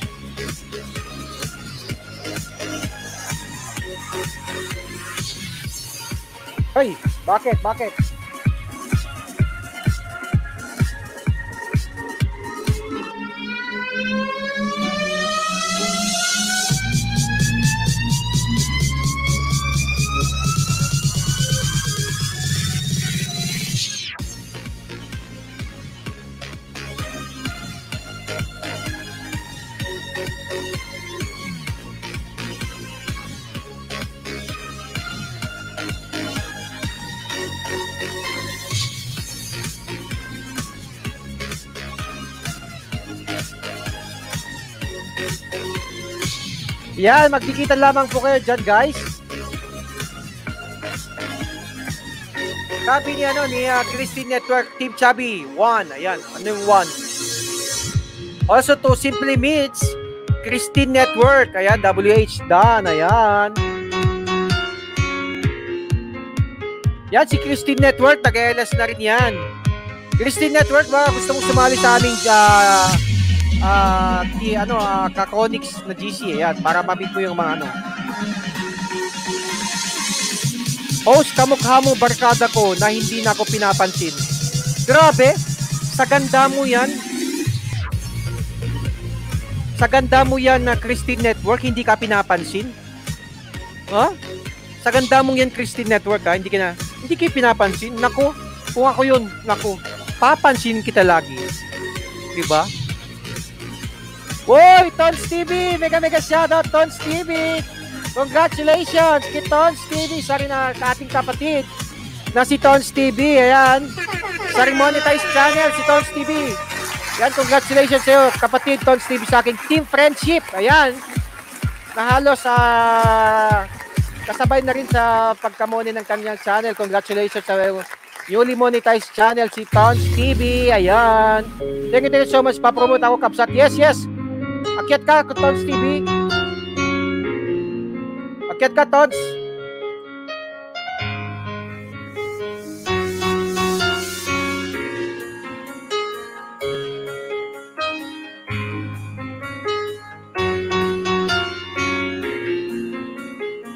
Ay, bakit? Bakit? Yan, magkikita lamang po kayo dyan, guys. Sabi ni ano ni uh, Christine Network Team Chubby, one. Ayan, ano yung one? Also to Simply Meets Christine Network. Ayan, WH Dan. Ayan. Yan, si Christine Network, taga-LS na rin yan. Christine Network, baka gusto mong sumali sa aming uh, uh, ki, ano, uh, Kakonix na GC. Ayan, para mabit mo yung mga ano. Host, kamukha mo barkada ko na hindi na ako pinapansin. Grabe, sa ganda mo yan. Sa ganda mo yan na Christine Network, hindi ka pinapansin. Ha? Sa ganda mo yan Christine Network ha, hindi ka na, hindi kayo pinapansin. Nako, kung ako yun, nako, papansin kita lagi. Diba? Woy, Tons TV! Mega mega shoutout, Tons TV! Congratulations kay Tons TV sa rin na ating kapatid na si Tons TV. Ayan. Sa ring monetized channel, si Tons TV. Ayan, congratulations sa iyo, kapatid Tons TV sa aking team friendship. Ayan. Nahalo sa kasabay na rin sa pagkamoni ng kanyang channel. Congratulations sa newly monetized channel si Tons TV. Ayan. Thank you, thank you so much. Papromote ako, Kapsat. Yes, yes. Akyat ka, Tons TV. Akyat ka, Tons.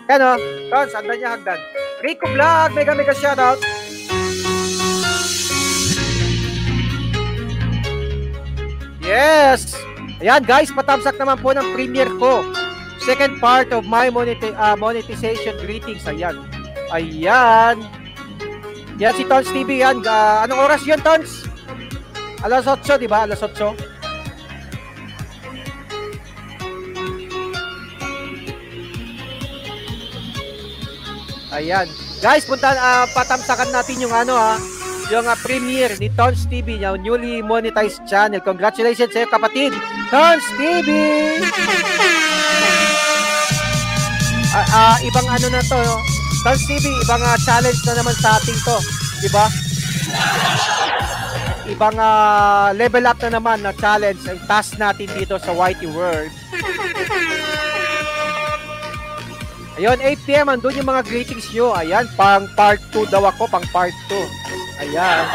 Yan o. Tons, andan niya hagdan. Rico Vlog, mega mega shoutout. Yes! Ayan guys, patamsak naman po ng premiere ko. Second part of my moneti- uh, monetization greetings. Ayan. Ayan. Yan si Tons TV yan. Uh, anong oras yun, Tons? Alas 8, di ba? Alas 8. Ayan. Guys, punta uh, patamsakan natin yung ano ha, yung uh, premiere ni Tons TV, yung newly monetized channel. Congratulations sa iyo, kapatid. Tons TV! Uh, uh, ibang ano na to, no? Tons TV, ibang uh, challenge na naman sa ating to. Di ba? Ibang uh, level up na naman na challenge ang task natin dito sa Whitey World. Ayun, 8pm, andun yung mga greetings nyo. Ayan, pang part 2 daw ako, pang part 2. Ayan.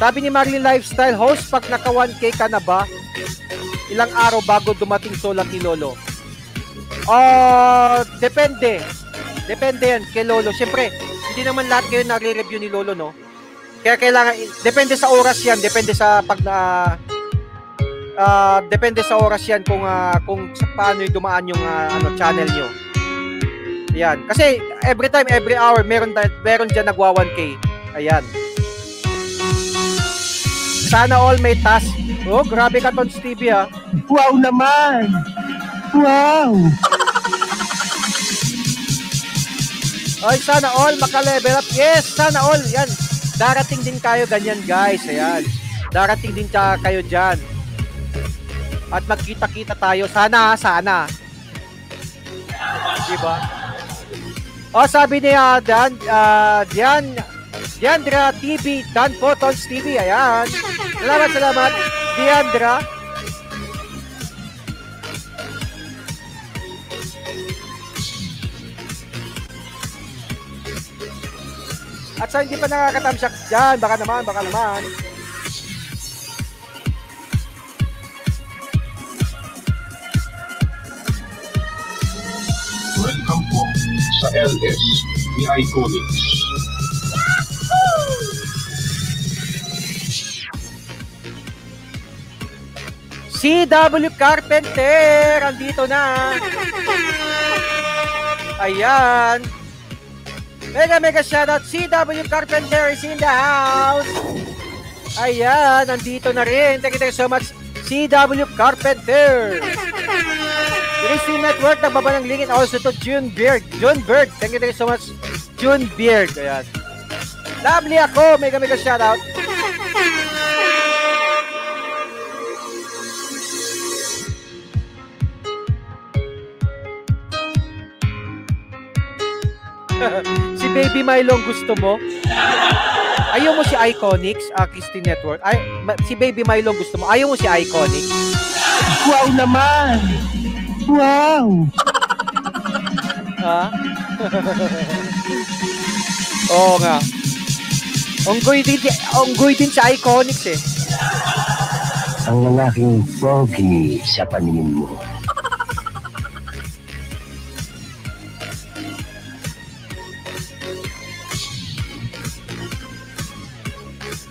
Sabi ni Marilyn Lifestyle, host, pag naka 1K ka na ba, ilang araw bago dumating solat ni Lolo? Uh, depende. Depende yan kay Lolo. Siyempre, hindi naman lahat kayo nagre-review ni Lolo, no? Kaya kailangan, depende sa oras yan, depende sa pag na, uh, depende sa oras yan kung uh, kung sa paano dumaan yung uh, ano channel nyo. Ayan. Kasi every time, every hour, meron, meron dyan nagwa 1K. Ayan. Sana all may task. Oh, grabe ka, Tons TV, ah. Wow naman! Wow! Ay, sana all maka-level up. Yes, sana all. Yan. Darating din kayo ganyan, guys. Ayan. Darating din kayo dyan. At magkita-kita tayo. Sana, sana. Diba? O, sabi ni uh, Dan, uh, Dian, Diandra TV, Dan Photons TV, ayan. Salamat, salamat, Diandra. At sa hindi pa nakakatamsak dyan, baka naman, baka naman. Sa LS ni Iconics. CW Carpenter, andito na. Ayan. Mega mega shoutout, CW Carpenter is in the house. Ayan, nandito na rin. Thank you, thank you so much, CW Carpenter. Christine Network, nagbaba ng link and also to June Beard. June Beard, thank you, thank you so much, June Beard. Ayan. Lovely ako, mega mega shoutout. si Baby Milo ang gusto mo? Ayaw mo si Iconics, uh, Christine Network? Ay, ma- si Baby Milo gusto mo? Ayaw mo si Iconics? Wow naman! Wow! Ha? Oo nga. Onggoy din, onggoy din sa Iconics eh. Ang lalaking pogi sa paningin mo.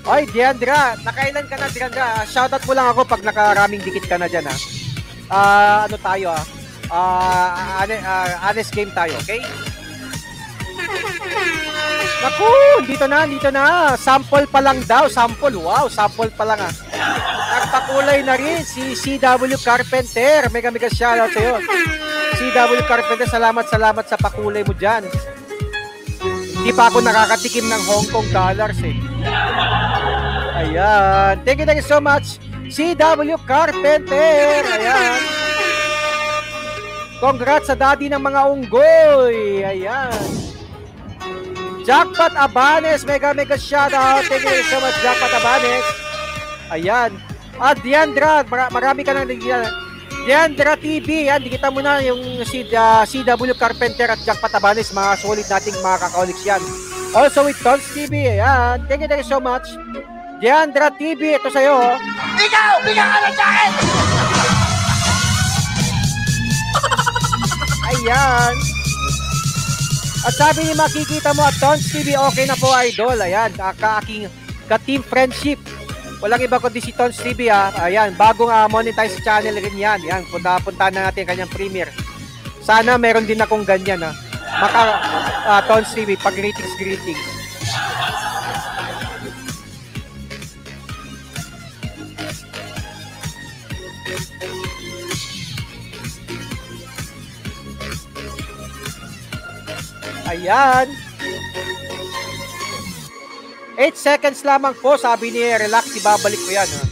Ay, Diandra, nakailan ka na, Diandra? Shoutout mo lang ako pag nakaraming dikit ka na dyan, ha? Ah, ano tayo, ha? Ah, ane- ah, honest game tayo, okay? Naku, dito na, dito na. Sample pa lang daw, sample. Wow, sample pa lang, ha? Nagpakulay na rin si CW Carpenter. Mega mega shoutout sa'yo. CW Carpenter, salamat, salamat sa pakulay mo dyan. Hindi pa ako nakakatikim ng Hong Kong dollars, eh. Ayan. Thank you, thank you so much. CW Carpenter. Ayan. Congrats sa daddy ng mga unggoy. Ayan. Jackpot Abanes. Mega, mega shoutout. Thank you so much, Jackpot Abanes. Ayan. At Diandra, mara- marami ka nang. Diandra TV, yan, dikita mo na yung si, uh, CW Carpenter at Jackpot Abanes, mga solid nating mga kakauliks yan. Also with Tons TV, ayan. Thank you, thank you so much. Diandra TV, ito sa'yo. oh. Ikaw! Bigyan ka na sa akin! Ayan. At sabi ni makikita mo at Tons TV, okay na po idol. Ayan, ka-aking ka-team friendship. Walang iba kundi si Tons TV ha. Ayan, bagong uh, monetize channel rin yan. Ayan, punta, punta na natin kanyang premiere. Sana meron din akong ganyan ha. Maka uh, Tons TV, pag greetings, greetings. Ayan. 8 seconds lamang po, sabi ni Relax, ibabalik ko yan. Ha?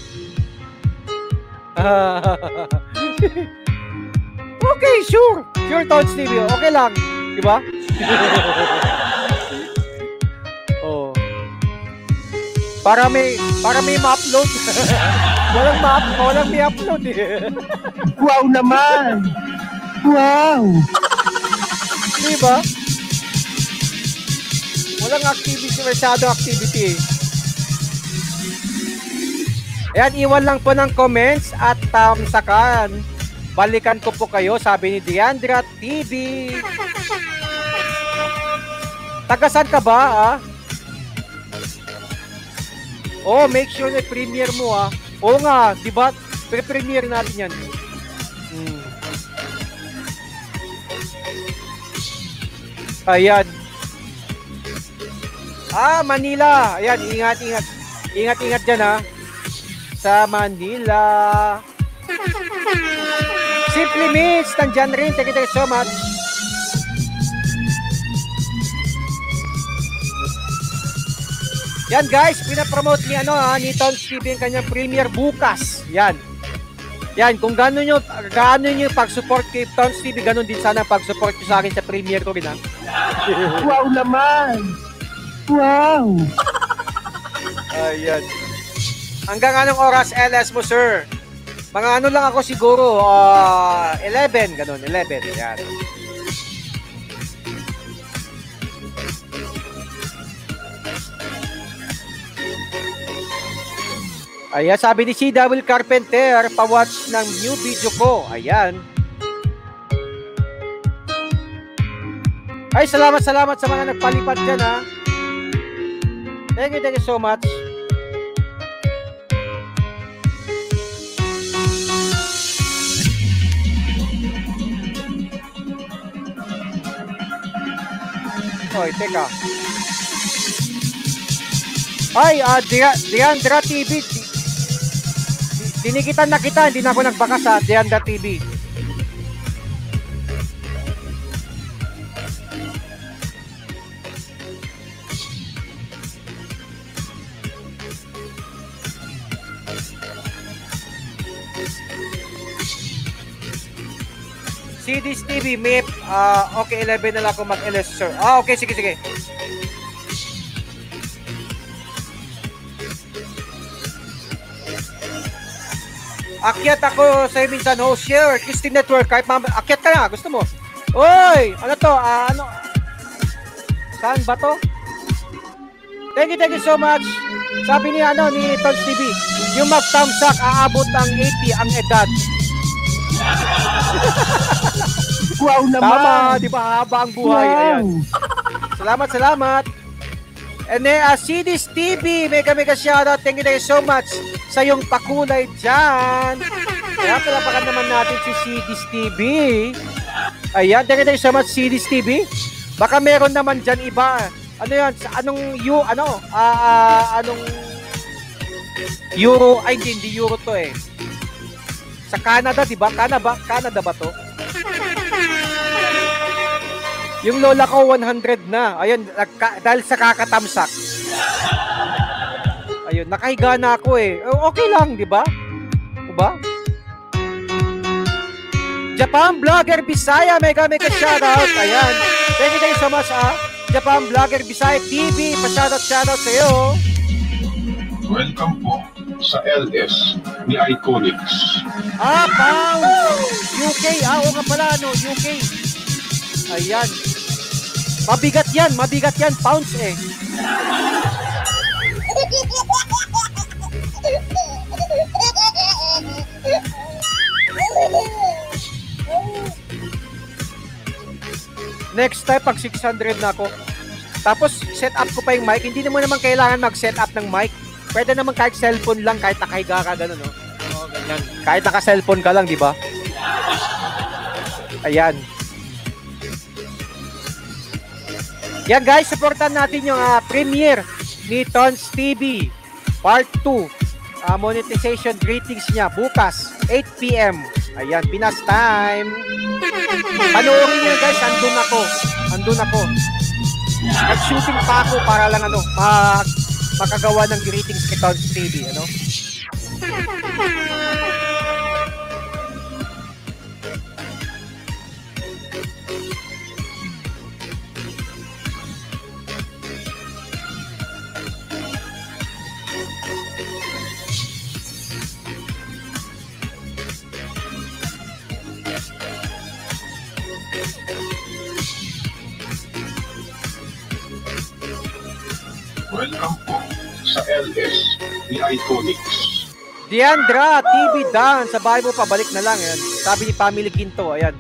okay, sure. Sure, Todd Stevie. Okay lang. Di ba? oh. Para may para may ma-upload. walang ma walang may upload eh. Wow naman! Wow! Di ba? Walang activity, masyado activity eh. Ayan, iwan lang po ng comments at tamsakan. Balikan ko po kayo, sabi ni Diandra TV. Tagasan ka ba, ah? Oh, make sure na premiere mo, ah. Oo nga, di ba? Pre-premiere natin yan. Hmm. Ayan. Ah, Manila. Ayan, ingat, ingat. Ingat, ingat dyan, ha. Sa Manila. Simply Meets, nandyan rin. Thank you, thank you so much. Yan guys, pinapromote ni ano ha, ni Tom TV ang kanyang premiere bukas. Yan. Yan, kung gano'n nyo, gaano nyo pag-support kay Tons TV, gano'n din sana pag-support nyo sa akin sa premiere ko rin, ha? Wow naman! Wow! Ayan. Hanggang anong oras LS mo, sir? Mga ano lang ako siguro, ah 11, ganun, 11. Yan. Ayan, sabi ni CW Carpenter, pa-watch ng new video ko. Ayan. Ay, salamat, salamat sa mga nagpalipad dyan, ha. Thank you, thank you so much. Hoy, teka. Ay, Dia Diandra TV. Di- di- Dinikitan na kita, hindi na ako nagbaka sa Diandra TV. CDs TV, MIP, ah, okay, 11 na lang ako mag-LS, sir. Ah, okay, sige, sige. Akyat ako sa minsan host share, Christine Network, kahit mama, akyat ka na, gusto mo. Oy, ano to, ah, ano, saan ba to? Thank you, thank you so much. Sabi ni, ano, ni Tons TV, yung magtamsak, aabot ng 80 ang edad. Wow naman! Tama, di ba haba ang buhay? Wow! Ayan. Salamat, salamat. And then, uh, CDs TV, mega mega shoutout. Thank you, thank you so much sa yung pakulay dyan. Kaya palapakan naman natin si CDs TV. Ayan, thank you, thank you so much CDs TV. Baka meron naman dyan iba. Ano yan? Sa anong you, ano? Ah, ah, anong Euro, ay hindi, hindi Euro to eh. Sa Canada, di ba? Canada, Canada ba to? Yung lola ko 100 na. Ayun, nagka, dahil sa kakatamsak. Ayun, nakahiga na ako eh. Eh, Okay lang, di ba? Diba? Japan Vlogger Bisaya, mega mega shoutout. Ayan. Thank you, you so much ah. Japan Vlogger Bisaya TV, pa-shoutout shoutout sa iyo. Welcome po sa LS ni Iconics. Ah, pounds! UK, ah, oo nga pala, no, UK. Ayan. Mabigat yan, mabigat yan, pounds eh. Next time, pag 600 na ako. Tapos, set up ko pa yung mic. Hindi naman naman kailangan mag-set up ng mic. Pwede naman kahit cellphone lang, kahit nakahiga ka, gano'n, no? Oo, ganyan. Kahit naka-cellphone ka lang, di ba? Ayan. Yan guys, supportan natin yung ah, premiere ni Tons TV Part 2. Ah, monetization greetings niya bukas 8pm. Ayan, Pinas time. Panoorin niyo guys, andun ako. Andun ako. Nag-shooting pa ako para lang ano, mag makagawa ng greetings kay Tons TV, ano? Welcome sa LS ni Iconics. Diandra, TV Dan, sa bahay mo pabalik na lang. Yan. Sabi ni Family Quinto, ayan.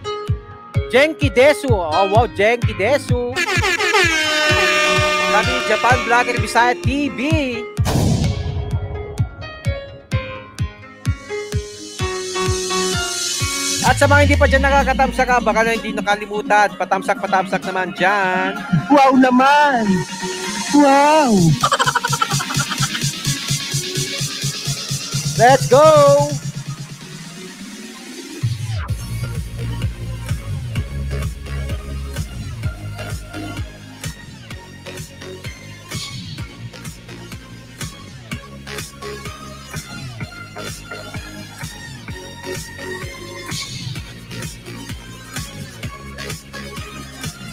Jenki Desu, oh wow, Jenki Desu. Sabi ni Japan Vlogger Bisaya TV. At sa mga hindi pa dyan nakakatamsak ka, baka na hindi nakalimutan, patamsak-patamsak naman dyan. Wow naman! Wow! Let's go!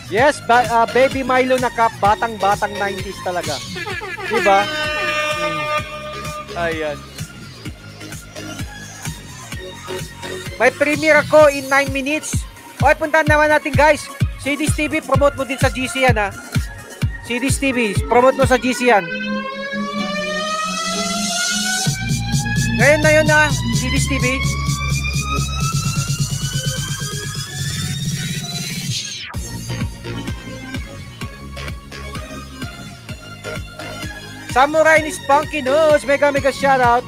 Yes, ba- ah, Baby Milo na cup, batang-batang 90s talaga. Diba? Hmm. Ayan. May premiere ako in 9 minutes. Okay, puntahan naman natin guys. CDs TV, promote mo din sa GC yan ha. CDs TV, promote mo sa GC yan. Ngayon na yun ha, CDs TV. Samurai ni Spunky Nose, mega mega shoutout.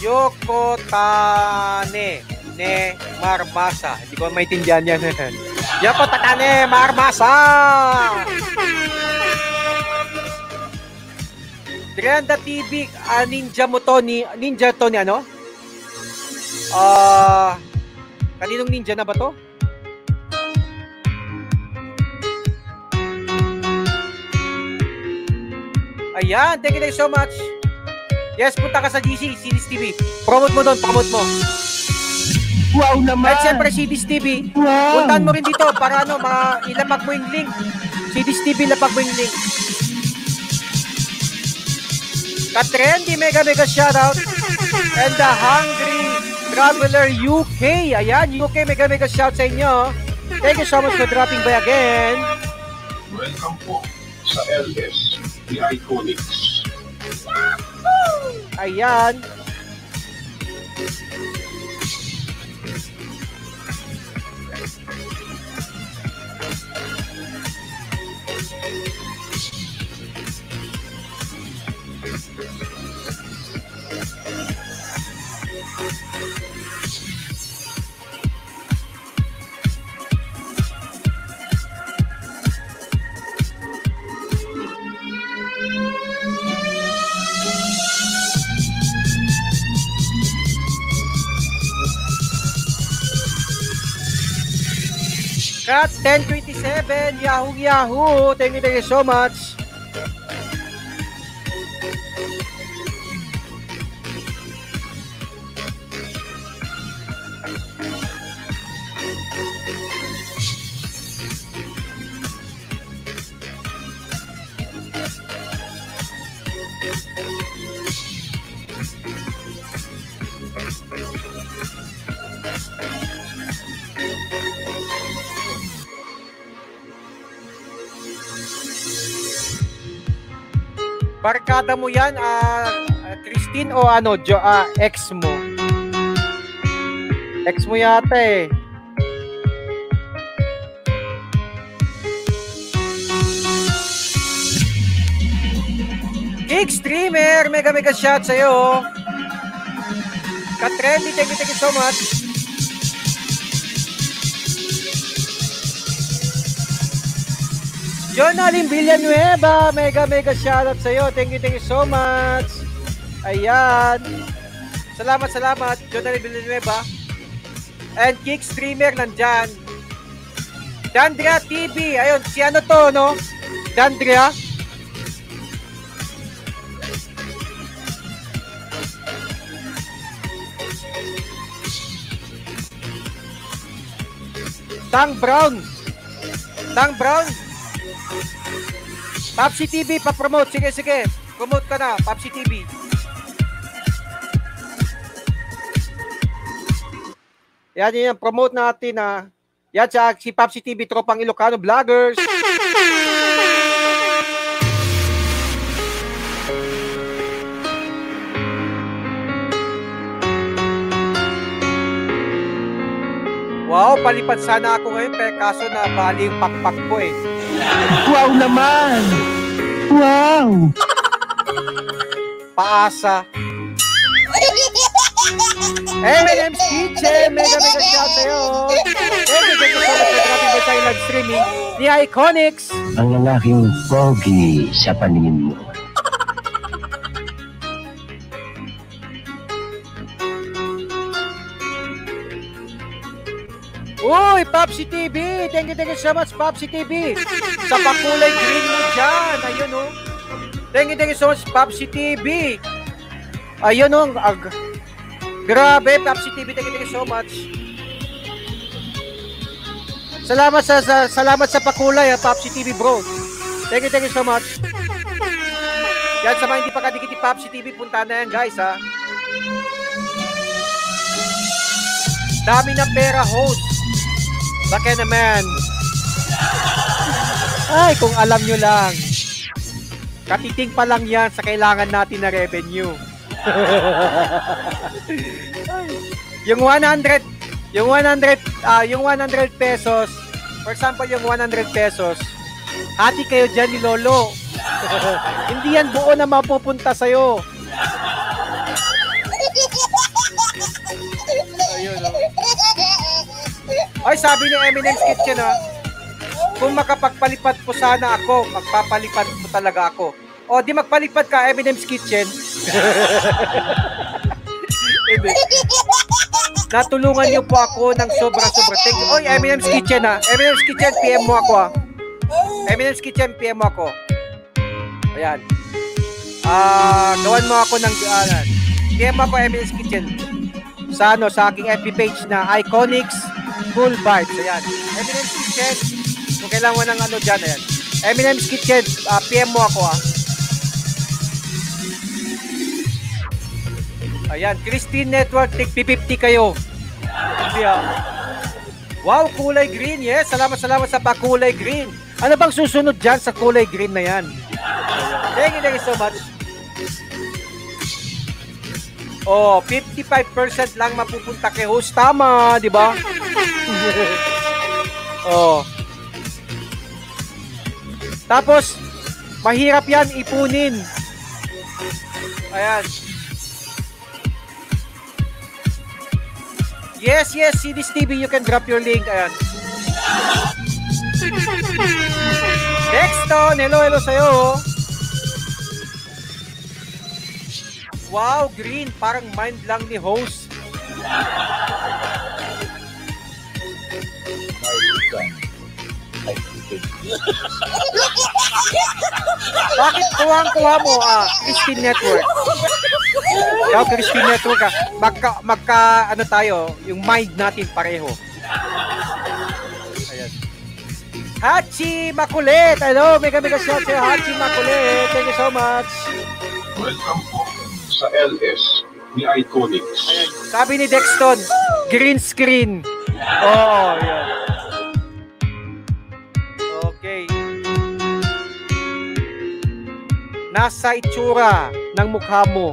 Yoko Tane ne Marmasa. Hindi ko maintindihan yan. Yoko Tane Marmasa! Granda TV, ah, ninja mo to ni, ninja to ni ano? Ah, kaninong ninja na ba to? Ayan, thank you so much. Yes, punta ka sa GC, CDs TV. Promote mo doon, promote mo. Wow naman! At syempre, CDs TV, Wow! puntahan mo rin dito para ano, ma ilapag mo yung link. CDs TV, lapag mo yung link. Katrendy, mega mega shoutout. And the Hungry Traveler UK. Ayan, UK, mega mega shout sa inyo. Thank you so much for dropping by again. Welcome po sa LS, The Iconics. Ayan. Kat 1027, Yahoo Yahoo. Thank you, thank you so much. Barkada mo yan, ah, Christine o ano, jo, ah, ex mo? Ex mo yata eh. Geek Streamer, mega mega shot sa'yo. Katrendi, thank you, thank you so much. Jonalyn Villanueva, mega mega shoutout sa iyo. Thank you, thank you so much. Ayan. Salamat, salamat, Jonalyn Villanueva. And Kick Streamer nandyan. Dandria TV. Ayun, si ano to, no? Dandria. Tang Brown. Tang Brown. Papsi TV, pa-promote. Sige, sige. Promote ka na, Papsi TV. Yan, yan. Promote natin na. Yan sa si Papsi TV, Tropang Ilocano Vloggers. Wow, palipad sana ako ngayon, pero kaso na bali yung pakpak ko eh. Wow naman! Wow! Paasa. M&M's Kitchen, mega mega shout sa'yo. Thank you, thank you so much for dropping by tayo live streaming ni Iconics. Ang lalaking pogi sa paningin mo. Uy, Popsi TV! Thank you, thank you so much, Popsi TV! Sa pakulay green mo dyan! Ayun, oh. Thank you, thank you so much, Popsi TV. Ayun, oh. Ag- Grabe, Popsi TV. Thank you, thank you so much. Salamat sa, sa salamat sa pakulay, ha, Popsi TV, bro. Thank you, thank you so much. Yan, sa mga hindi pa kadikit ni Popsi TV, punta na yan, guys, ha. Dami na pera, host. Baka naman. Ay, kung alam nyo lang. Katiting pa lang yan sa kailangan natin na revenue. yung 100, yung 100, ah, yung 100 pesos, for example, yung 100 pesos, hati kayo dyan ni Lolo. Hindi yan buo na mapupunta sa'yo. Ayun, oh. Ay, sabi ni Eminem's Kitchen, ha? Kung makapagpalipad po sana ako, magpapalipad po talaga ako. O, di magpalipad ka, Eminem's Kitchen. Natulungan niyo po ako ng sobra-sobra. Thank you. Oy, Eminem's Kitchen, ha? Eminem's Kitchen, PM mo ako, ha? Eminem's Kitchen, PM mo ako. Ayan. Ah, gawan mo ako ng, uh, PM mo ako, Eminem's Kitchen sa ano sa aking FB page na Iconics Cool Vibes. Ayan. Eminem's Kitchen. Kung kailangan ng ano dyan, ayan. Eminem's Kitchen, ah, PM mo ako ah. Ayan, Christine Network, tig 50 kayo. Ah. Wow, kulay green. Yes, salamat, salamat sa pakulay green. Ano bang susunod dyan sa kulay green na yan? Thank you, thank you so much. Oh, 55% lang mapupunta kay host. Tama, di ba? oh. Tapos, mahirap yan ipunin. Ayan. Yes, yes, CDs TV, you can drop your link. Ayan. Dexton, hello, hello sa'yo. Wow, green. Parang mind lang ni host. Bakit kuwang-kuha mo, ah, Christine Network? Ikaw, Christine Network, ah. Magka, magka, ano tayo, yung mind natin pareho. Ayan. Hachi Makulit! Hello, mega mega shout sa'yo, Hachi Makulit. Thank you so much. Welcome po sa LS ni Iconics. Ayan. Sabi ni Dexton, green screen. Oo, oh, yan. Nasa itsura ng mukha mo.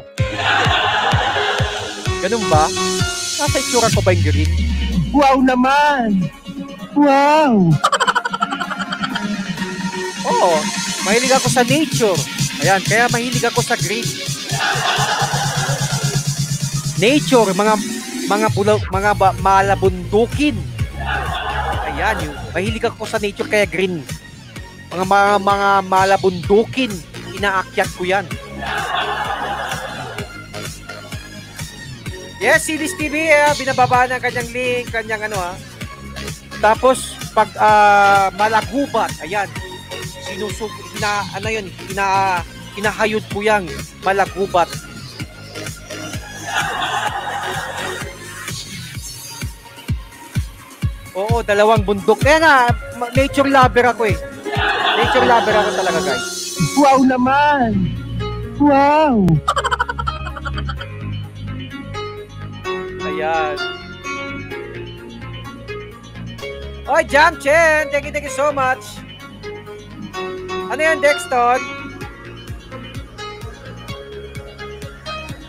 Ganun ba? Nasa itsura ko ba yung green? Wow naman! Wow! Oo. Mahilig ako sa nature. Ayan, kaya mahilig ako sa green. Nature, mga mga bulaw, mga ba, malabundukin. Ayan, yung mahilig ako sa nature kaya green. Mga mga, mga malabundukin, inaakyat ko 'yan. Yes, CDs TV, eh, binababa ng kanyang link, kanyang ano ha. Tapos, pag ah, malagubat, ayan, sinusug, ina, ano yun, ina, hinahayod ko yang malagubat. Oo, dalawang bundok. Kaya ma- nature lover ako eh. Nature lover ako talaga, guys. Wow naman! Wow! Ayan. Oy, Jam Chen! Thank you, thank you so much. Ano yan, Dexton?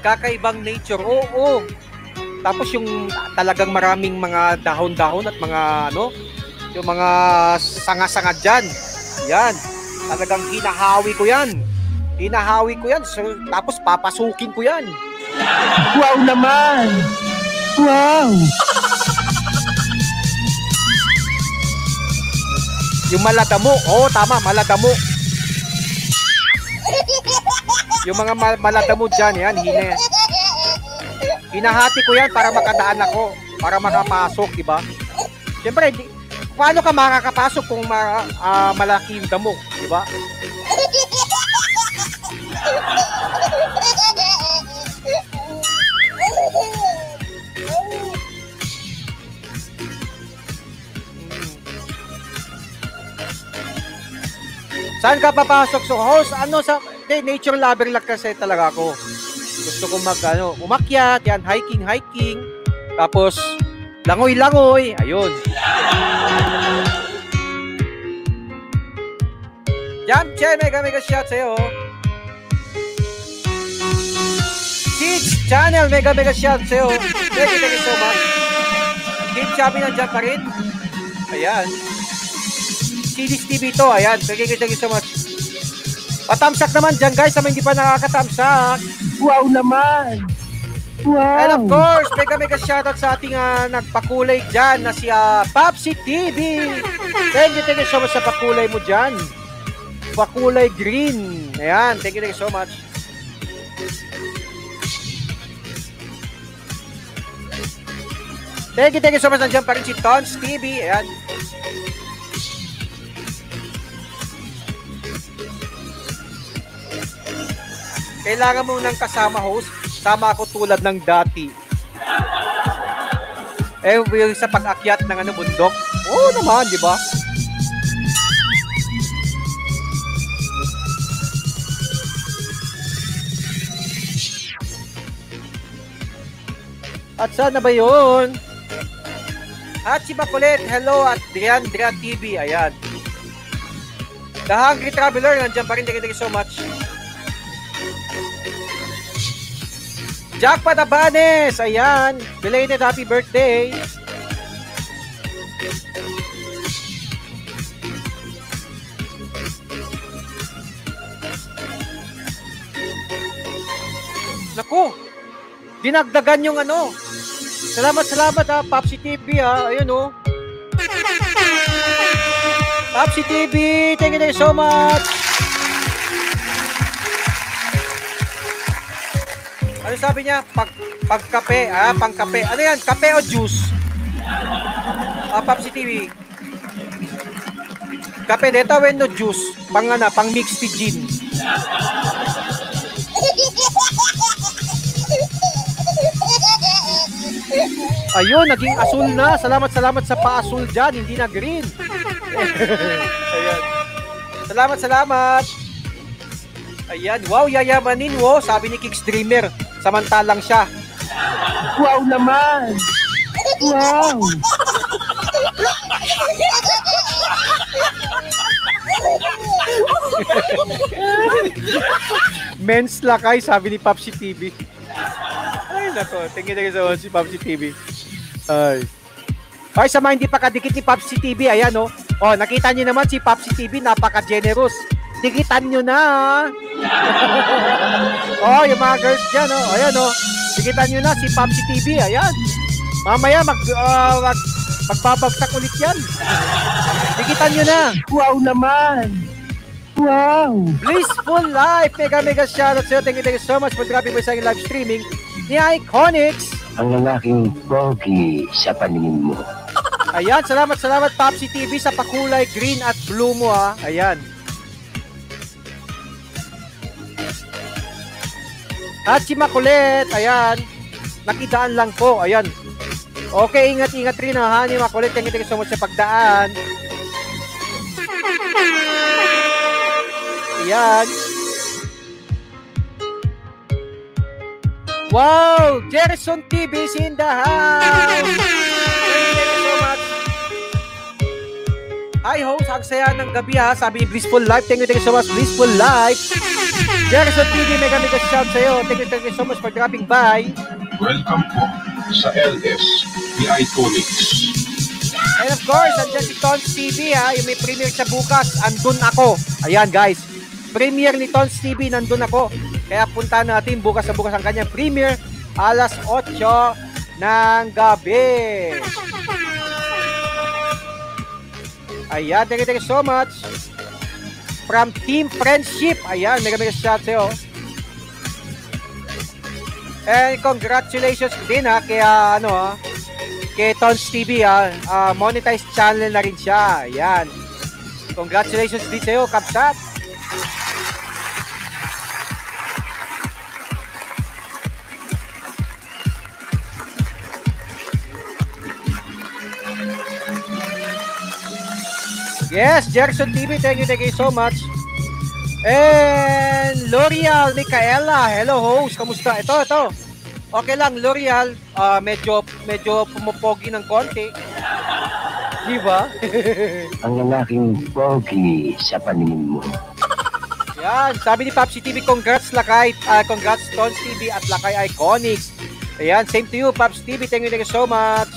Kakaibang nature. Oo, oo. Tapos yung talagang maraming mga dahon-dahon at mga ano, yung mga sanga-sanga dyan. Yan. Talagang hinahawi ko yan. Hinahawi ko yan. So, tapos papasukin ko yan. Wow naman! Wow! Yung maladamo. Oo, tama, maladamo. Yung mga mal- maladamo dyan, yan, hine. Hinahati ko yan para makadaan ako. Para makapasok, di ba? Siyempre, paano ka makakapasok kung ma, ah, malaki yung damo, di ba? Saan ka papasok? So, host, ano sa... De, nature lover lang kasi talaga ako. Gusto ko mag, ano, umakyat, yan, hiking, hiking. Tapos, langoy-langoy. Ayun. Jump Chen, mega mega shot sa'yo. Siege Channel, mega mega shot sa'yo. Thank you, thank you so much. Keep Chubby nandiyan pa rin. Ayan. CDs TV to. Ayan. Thank you, thank you so much. Patamsak naman dyan guys sa hindi pa nakakatamsak. Wow naman! Wow! And of course, mega mega shoutout sa ating uh, nagpakulay dyan na si uh, Popsi TV. Thank you, thank you so much sa pakulay mo dyan. Pakulay green. Ayan, thank you, thank you so much. Thank you, thank you so much. Nandiyan pa rin si Tons TV. Ayan. Kailangan mo nang kasama host. Sama ako tulad ng dati. Eh, yung sa pag-akyat ng ano, bundok. Oo naman, di ba? At sana ba yun? At si Bakulit, hello at Driandra TV, ayan. The Hungry Traveler, nandiyan pa rin, thank you so much. Jack Patabanes, ayan. Belated happy birthday. Naku, dinagdagan yung ano. Salamat, salamat ha, Popsi TV ha. Ayun oh. Popsi TV, thank thank you so much. Ano sabi niya? Pag, pagkape, ah, pangkape. Ano yan? Kape o juice? Ah, Popsi TV. Kape dito, when no juice. Pang ano, pang mixed gin. Ayun, naging asul na. Salamat, salamat sa pa-asul dyan. Hindi na green. Ayan. Salamat, salamat. Ayan. Wow, yayamanin wo. Sabi ni Kicks Dreamer. Samantalang siya. Wow naman! Wow! Men's lakay, sabi ni Popsi TV. Ay, nako. You so much, si Popsi TV. Ay. Ay, sa mga hindi pa kadikit ni Popsi TV, ayan, oh. Oh, nakita niyo naman si Popsi TV, napaka-generous. Dikitan nyo na. oh, yung mga girls dyan, oh. Ayan, oh. Dikitan nyo na si Popsi TV, ayan. Mamaya, mag, uh, mag, magbabagsak ulit yan. Dikitan nyo na. Wow naman! Wow! Blissful Life. Mega mega shoutout sa'yo. Thank you, thank you so much for dropping by sa aking live streaming ni Iconics. Ang lalaking pogi sa paningin mo. Ayan, salamat, salamat Popsi TV sa pakulay green at blue mo ha. Ayan. Si Makulit, ayan. Nakidaan lang po, ayan. Okay, ingat-ingat rin ha, ni Makulit. Thank you, thank you so much sa pagdaan. Ayan. Wow! Jerson TV is in the house! Thank you so much. Hi host, ang saya ng gabi ha. Sabi Blissful Life. Thank you, thank you so much, Blissful Life. Jerson TV, mega mega shout sa'yo. Thank you, thank you so much for dropping by. Welcome po sa LS ni Iconics. And of course, andyan si Tons TV ha. Yung may premiere siya bukas. Andun ako. Ayan guys. Premiere ni Tons TV, nandun ako. Kaya punta natin bukas sa bukas ang kanyang premiere. Alas 8 ng gabi. Ayan, thank you, thank you so much. From Team Friendship. Ayan, mega mega shout sa'yo. And congratulations din ha, kaya ano ha, kay Tons TV ha, uh, monetized channel na rin siya. Ayan. Congratulations din sa'yo, Kapsat. Yes, Jerson TV, thank you, thank you so much. And L'Oreal Micaela, hello host, kamusta? Ito, ito. Okay lang, L'Oreal, uh, medyo medyo pumupogi ng konti. Di ba? Ang lalaking pogi sa paningin mo. Yan, sabi ni Papsi TV, congrats Lakay, uh, congrats Tons TV at Lakay Iconics. Ayan, same to you, Paps TV. Thank you, thank you so much.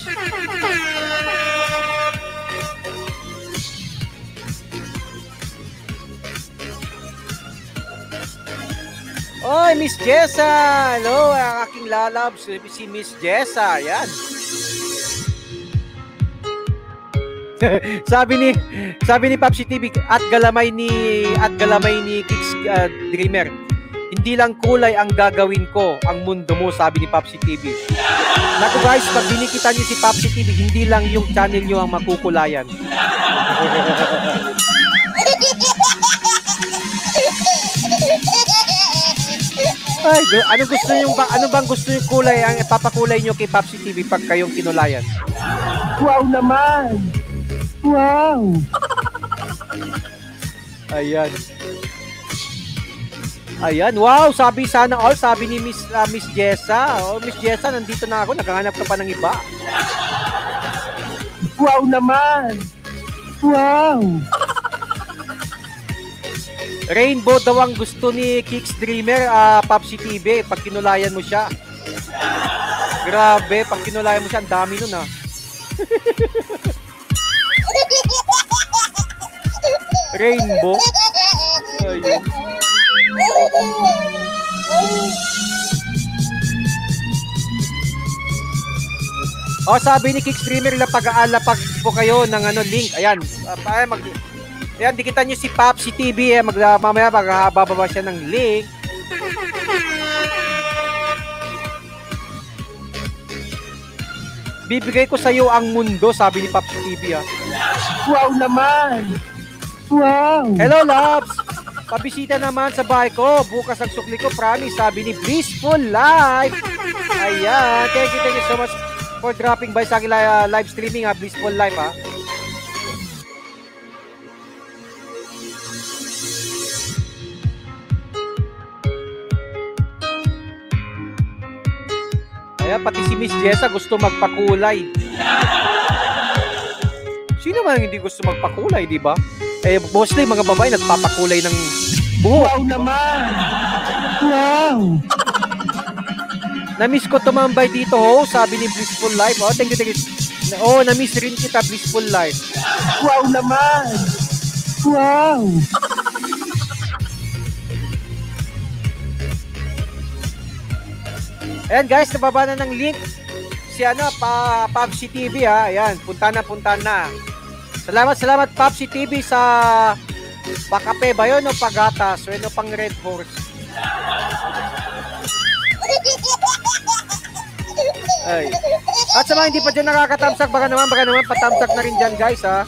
Oy, Miss Jessa! Hello, aking lalabs, si Miss Jessa. Ayan. sabi ni sabi ni Papsi TV at galamay ni at galamay ni Kicks uh, Dreamer. Hindi lang kulay ang gagawin ko, ang mundo mo, sabi ni Papsi TV. Naku guys, pag binikita niyo si Papsi TV, hindi lang yung channel niyo ang makukulayan. Ay, ano gusto niyo ba ano bang gusto niyo kulay ang ipapakulay niyo kay Papsi TV pag kayong kinulayan? Wow naman! Wow! Ayan. Ayan, wow, sabi sana all, sabi ni Miss uh, Miss Jessa. Oh, Miss Jessa, nandito na ako, naghahanap ka pa ng iba. Wow naman! Wow! Rainbow daw ang gusto ni Kicks Dreamer, uh, Popsi TV, pag kinulayan mo siya. Grabe, pag kinulayan mo siya, ang dami nun ah. Rainbow. Ayun. Oh, sabi ni Kick Streamer lapag-alapag po kayo ng ano link. Ayan. Uh, mag Ayan, dikitan niyo si Pop, si TV eh. Mag, uh, mamaya magbababa siya ng link. Bibigay ko sa iyo ang mundo, sabi ni Pops TV ah. Wow naman! Wow! Hello, loves! Pabisita naman sa bahay ko. Bukas ang sukli ko, promise, sabi ni Blissful Life. Ayan, thank you, thank you so much for dropping by sa aking uh, live streaming ha, Blissful Life ha. Ayan, pati si Miss Jessa gusto magpakulay. Sino man hindi gusto magpakulay, di ba? Eh, mostly mga babae nagpapakulay ng buhok. Wow naman! Wow! Na-miss ko tumambay dito, ho, sabi ni Blissful Life. Oh, thank you, thank you. Oh, na-miss rin kita, Blissful Life. Wow naman! Wow! Ayan guys, nababa na ng link si ano, pa PUBG TV ha. Ayan, punta na, punta na. Salamat, salamat PUBG TV sa Pakape ba yun o pagatas o yun o pang Red Horse? Ay. At sa mga hindi pa dyan nakakatamsak, baka naman, baka naman, patamsak na rin dyan guys ha.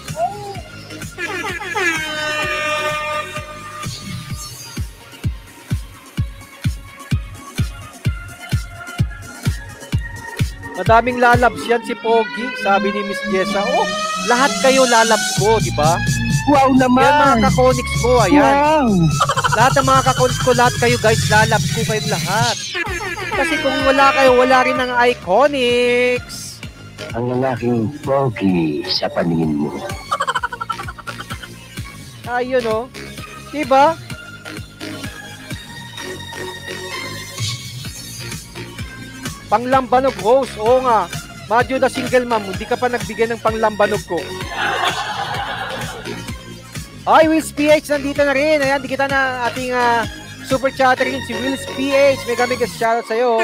Madaming lalabs yan si Pogi, sabi ni Miss Jessa. Oh, lahat kayo lalabs ko, di ba? Wow naman! Yan mga kakonics ko, ayan. Wow! Lahat ng mga kakonics ko, lahat kayo guys, lalabs ko kayo lahat. Kasi kung wala kayo, wala rin ang iconics. Ang lalaking pogi sa paningin mo. Ayun oh. Diba? Panglambanog Rose, oo nga. Madyo na single mom, hindi ka pa nagbigay ng panglambanog ko. Ay, Wills PH, nandito na rin. Ayan, di kita na ating uh, super chatter rin si Wills PH. Kami kasi shoutout sa'yo.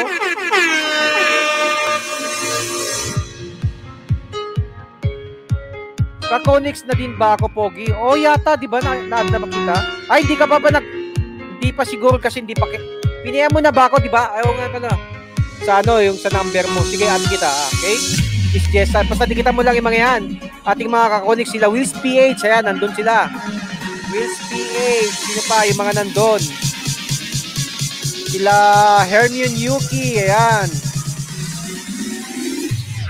Kakonix na din ba ako, Pogi? O yata, di ba? Na, na, na makita? Ay, hindi ka pa ba nag... Hindi pa siguro kasi hindi pa... Pinaya mo na ba ako, di ba? Ayaw nga ka na sa ano, yung sa number mo. Sige, add kita, okay? Miss Jessa, basta di kita mo lang yung mga yan. Ating mga kakonik sila, Wills PH, ayan, nandun sila. Wills PH, sino pa, yung mga nandun. Sila Hermione Yuki, ayan.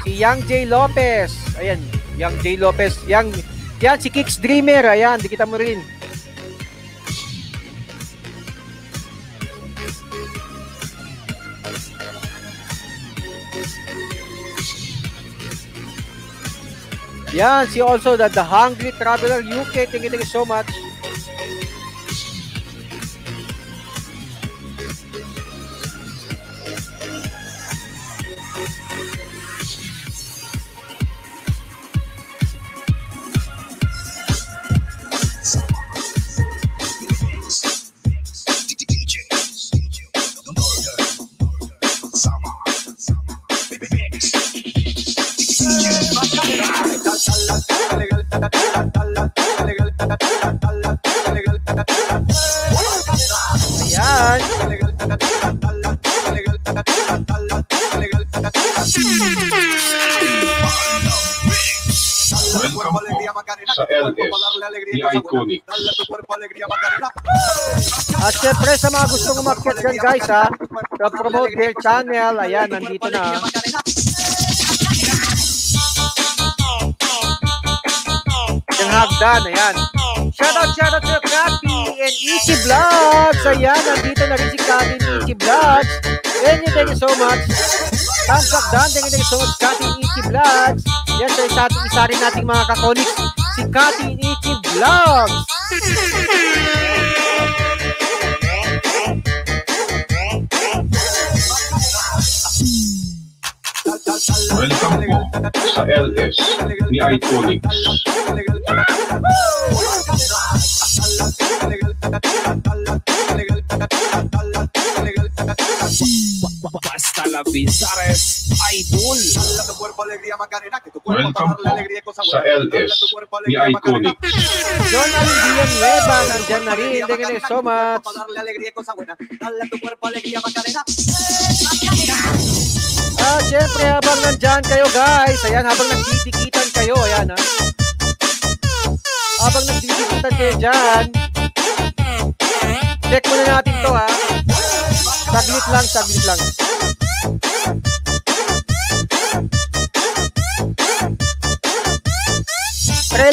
Si Young J. Lopez, ayan, Young J. Lopez, Young, Yan, si Kicks Dreamer. Ayan, di kita mo rin. Yan, si also the, the Hungry Traveler UK. Thank you, thank you so much. The Iconic. At syempre sa mga gustong umakyat dyan guys ha, to promote their channel, ayan, nandito na. Yung hagdan, ayan. Shoutout, shoutout to Kapi and Ichi Vlogs. Ayan, nandito na rin si Kapi and Ichi Vlogs. Thank you, thank you so much. Thumbs up down, thank you, thank you so much, Kapi and Ichi Vlogs. Yan, so isa, isa rin nating mga kakonik, si Kapi and Ichi Vlogs. Welcome po sa LS, The Iconics. Basta la Bizares Idol. Welcome po sa LS, The Iconics. John Alvian Nueva, nandyan na rin. Thank you so much. Ah, syempre, habang nandyan kayo guys, ayan, habang nagtitikitan kayo, ayan ha. Habang nagtitikitan kayo dyan, check muna natin to ha. Saglit lang, saglit lang. Try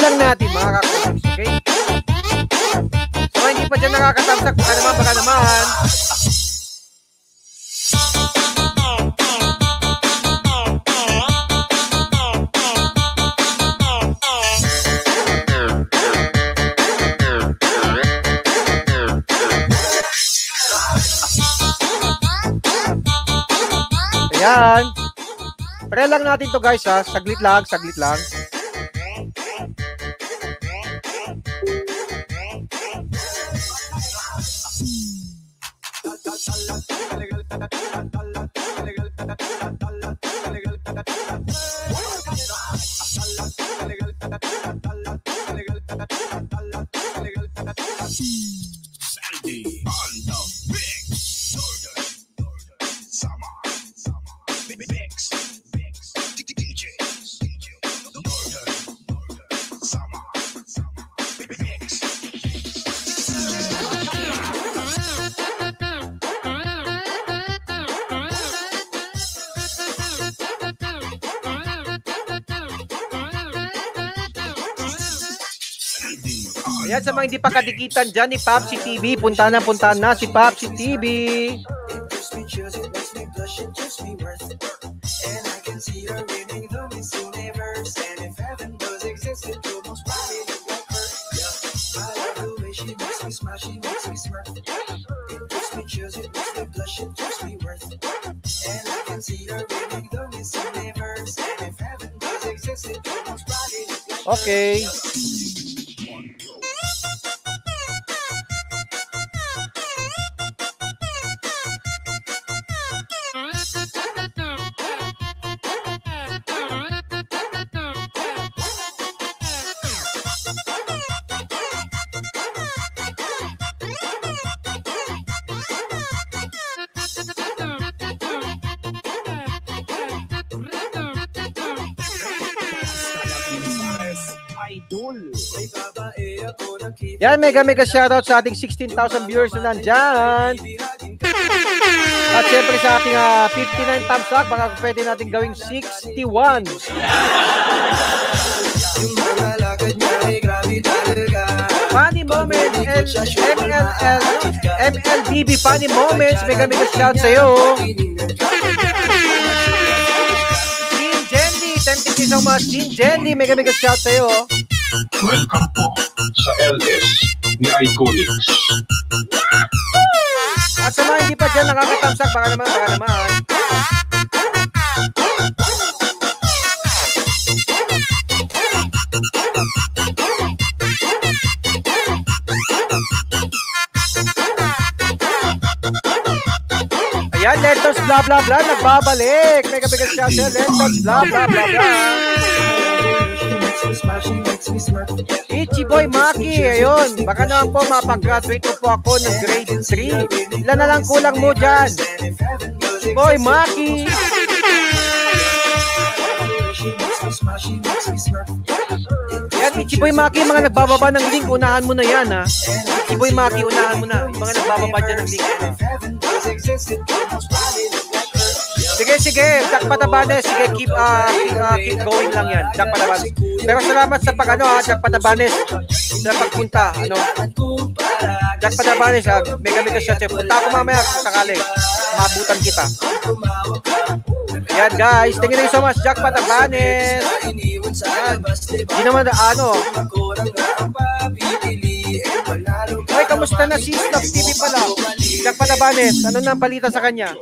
lang natin mga kakonex, okay? So, hindi pa dyan nakakatamsak, baka naman, baka naman. Ayan. Try lang natin to guys ha. Saglit lang, saglit lang. Sandy Ayan sa mga hindi pa kadikitan dyan ni Popsi TV, punta na punta na si Popsi TV. Okay. Yan, mega mega shoutout sa ating 16,000 viewers na nandyan. At syempre sa ating ah, 59 thumbs up, baka pwede natin gawing 61. Yung mga lakad niya ay Funny Moments, and MLL, MLBB Funny Moments, mega mega shout sa'yo. Jean Jenny, thank you so much. Jean Jenny, mega mega shout sa'yo. Welcome po sa LS ni Iconics. At sa mga hindi pa dyan nakakatamsak, baka naman, baka naman. Ayan, Lentos blah blah blah, nagbabalik. Mega mega shout sa Lentos blah blah blah blah. Ichi Boy Maki, ayun. Baka naman po mapag-graduate po, ako ng grade 3. Ilan na lang kulang mo dyan? Boy Maki. Yan, Ichi Boy Maki, mga nagbababa ng link, unahan mo na yan, ha? Ichi Boy Maki, unahan mo na. Yung mga nagbababa dyan ng link. Sige, sige. Jack Patabanes. Sige, keep, uh, keep, uh, keep going lang yan. Jack Patabanes. Pero salamat sa pag, ano, ha, Jack Patabanes. Sa pagpunta, ano. Jack Patabanes, ha. Mega mega shot. Punta ako mamaya kung sakali. Mabutan kita. Yan, guys. Thank you so much, Jack Patabanes. Yan. Di naman, ano. Ay, kamusta na si Snap TV pala? Jack Patabanes, ano na ang balita sa kanya?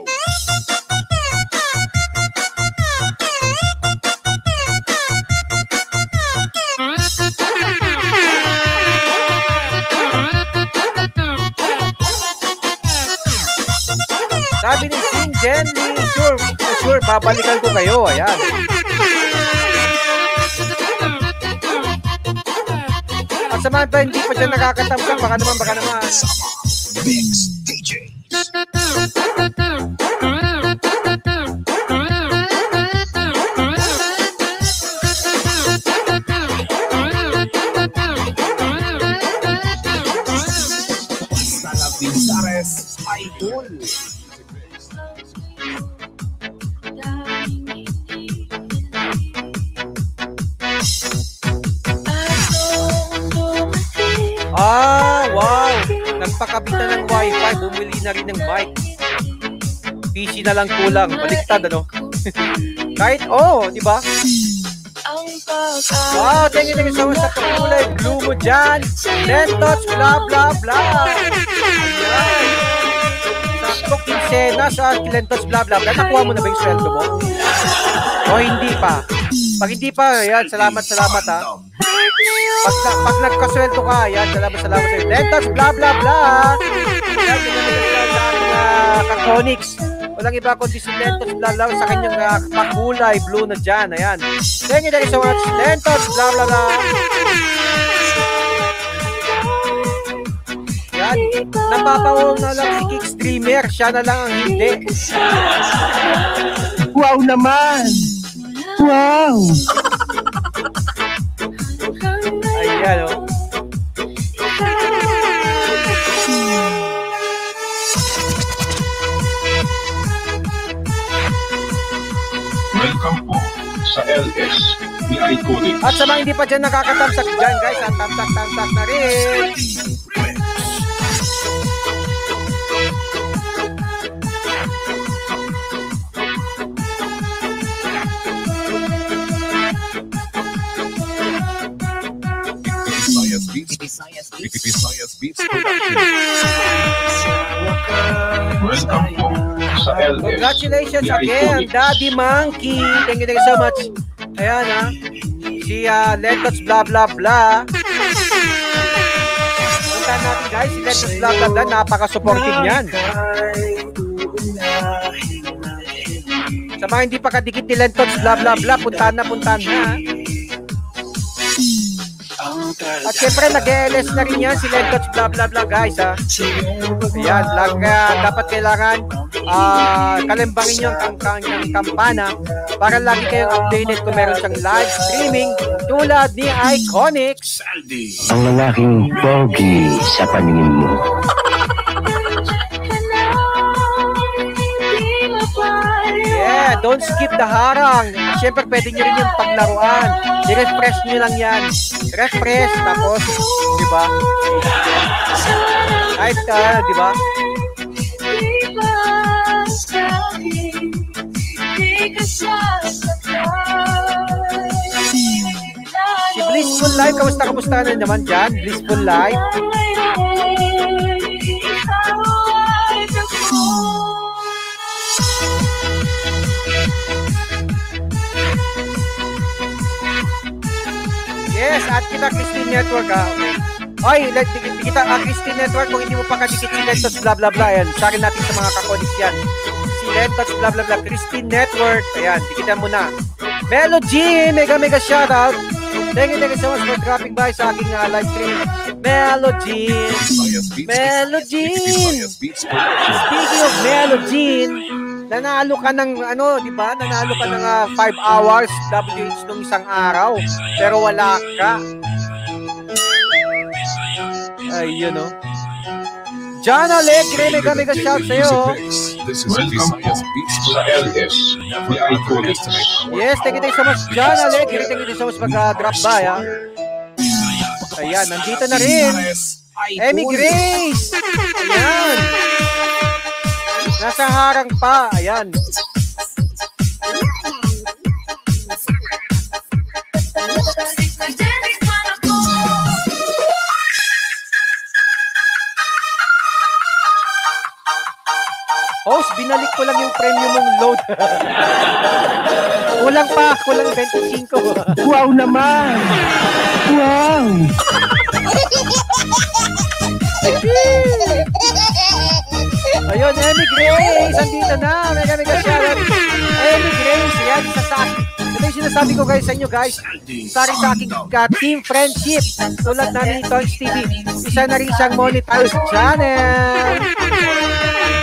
Jenny, sure, sure, babalikan ko kayo. Ayan. At sa mga ba, hindi pa dyan nakakatamsak, baka naman, baka naman. Mix PC na lang kulang. Baliktad, ano? Kahit, oh, di ba? Wow, thank you, thank you so much sa pagkulay. Blue mo dyan. Lentots, blah, blah, blah. Ayan. Sakto, kinsena sa Lentots, blah, blah, blah. Nakuha mo na ba yung sweldo mo? O, hindi pa. Pag hindi pa, yan, salamat, salamat, ha. Pag, pag nagkasweldo ka, yan, salamat, salamat sa'yo. Lentots, blah, blah, blah. Yan, mga sa ating uh, kakonix. Walang iba kundi si Lentos blah blah sa kanyang uh, pakulay blue na dyan. Ayan. Thank you, thank you so much. Lentos blah blah blah. Yan. Napapawong na lang si Kick Streamer. Siya na lang ang hindi. Wow naman! Wow! Ayan, oh. Sa LS ni Iconics. At sa mga hindi pa dyan nakakatamsak dyan, guys, ang tamsak-tamsak na rin. Beats. Beats Production. Welcome sa LS Congratulations again. Daddy Monkey. Thank you, thank you so much. Ayan, ha. Si uh, Lentots blah blah blah. Punta natin, guys. Si Lentots blah blah blah. Napaka-supportive niyan. Sa mga hindi pa kadikit ni Lentots blah blah blah, puntahan na, puntahan na. At syempre, nag-LS na rin yan si Lentots blah blah blah, guys, ha. Ayan, lag, uh, dapat kailangan ah kalimbangin nyo ang kanyang kampana para lagi kayong updated kung meron siyang live streaming tulad ni Iconics. Saldi. Ang lalaking pogi sa paningin mo. Yeah, don't skip the harang. Siyempre, pwede nyo rin yung paglaruan. I-refresh nyo lang yan. Refresh, tapos ba? Kahit, uh, di ba? Si Blissful Life, kamusta kamusta na naman dyan? Blissful Life. Yes, at kita Christine Network ha. Oy, like, di, di kita ah, Christine Network kung hindi mo pa kadikit si Lentos blah blah blah yan. Sa natin sa mga kakonis yan. Si Lentos blah blah blah Christine Network. Ayan, dikitan mo na. Melody, mega mega shoutout. Thank you, thank you so much for dropping by sa aking uh, live stream. Melody. Visayas Beats Production. Speaking of Melody, nanalo ka ng ano, di ba? Nanalo ka ng 5 hours WH nung isang araw. Pero wala ka. Ayun oh. John Alegre, mega mega shout sa'yo. This is Welcome Visayas. LS, Never the iconic. Yes, thank you, thank you so much, John Alegre. Thank you so much mag-drop by, ha. Ayan, nandito na rin. Emmy Grace! Ayan. Nasa harang pa. Ayan. Binalik ko lang yung premium mong load. kulang pa, kulang 25. Wow naman! Wow! Ayun, Emmy Grace, andito na. Mega mega shoutout. Emmy Grace, yan, isa sa. Ito yung sinasabi ko guys sa inyo guys. Rin sa aking uh, team friendship. Tulad namin ni Tons TV. Isa na rin siyang monetized channel.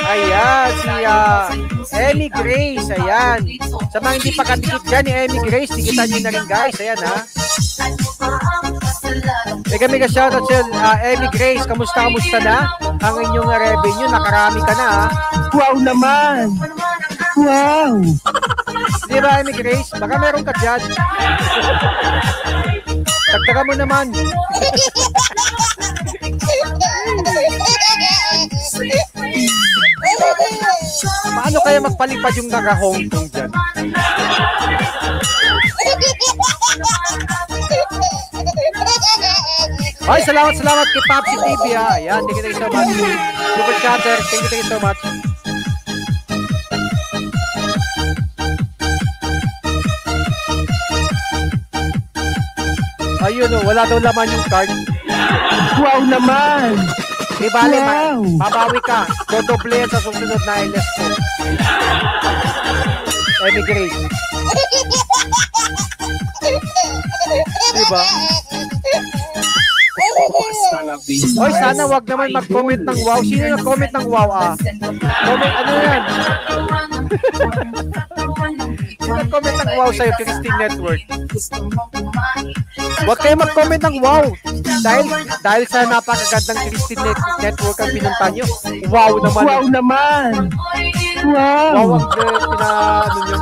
Ayan, si uh, Emmy Grace, ayan. Sa mga hindi pa kadikit dyan ni Emmy Grace, dikitan nyo na rin guys. Ayan ha. Mega mega shoutout sa uh, Emmy Grace. Kamusta kamusta na? Ang inyong revenue, nakarami ka na ha. Wow naman! Wow! Di ba, Emmy Grace? Baka meron ka dyan. Tagtaga mo naman. Paano kaya magpalipad yung naka-Hong Kong dyan? Ay, salamat, salamat kay Papsi TV ha. Ayan, thank you, thank you so much. Super chatter, thank you, thank you so much. Ayun o, wala daw laman yung card. Wow naman! Di bale, Wow. mabawi ka. Dodoble sa susunod na LS ko. Emmy Grace. Diba? Oy, sana wag naman mag-comment ng wow. Sino nag-comment ng wow ah? Comment, ano yan? Sino nag-comment ng wow sa'yo, Christine Network? Huwag kayo mag-comment ng wow. Dahil dahil sa napakagandang Christine Net- Network ang pinunta nyo. Wow naman. Wow naman! Wow Wow! ang pina, ano nyo.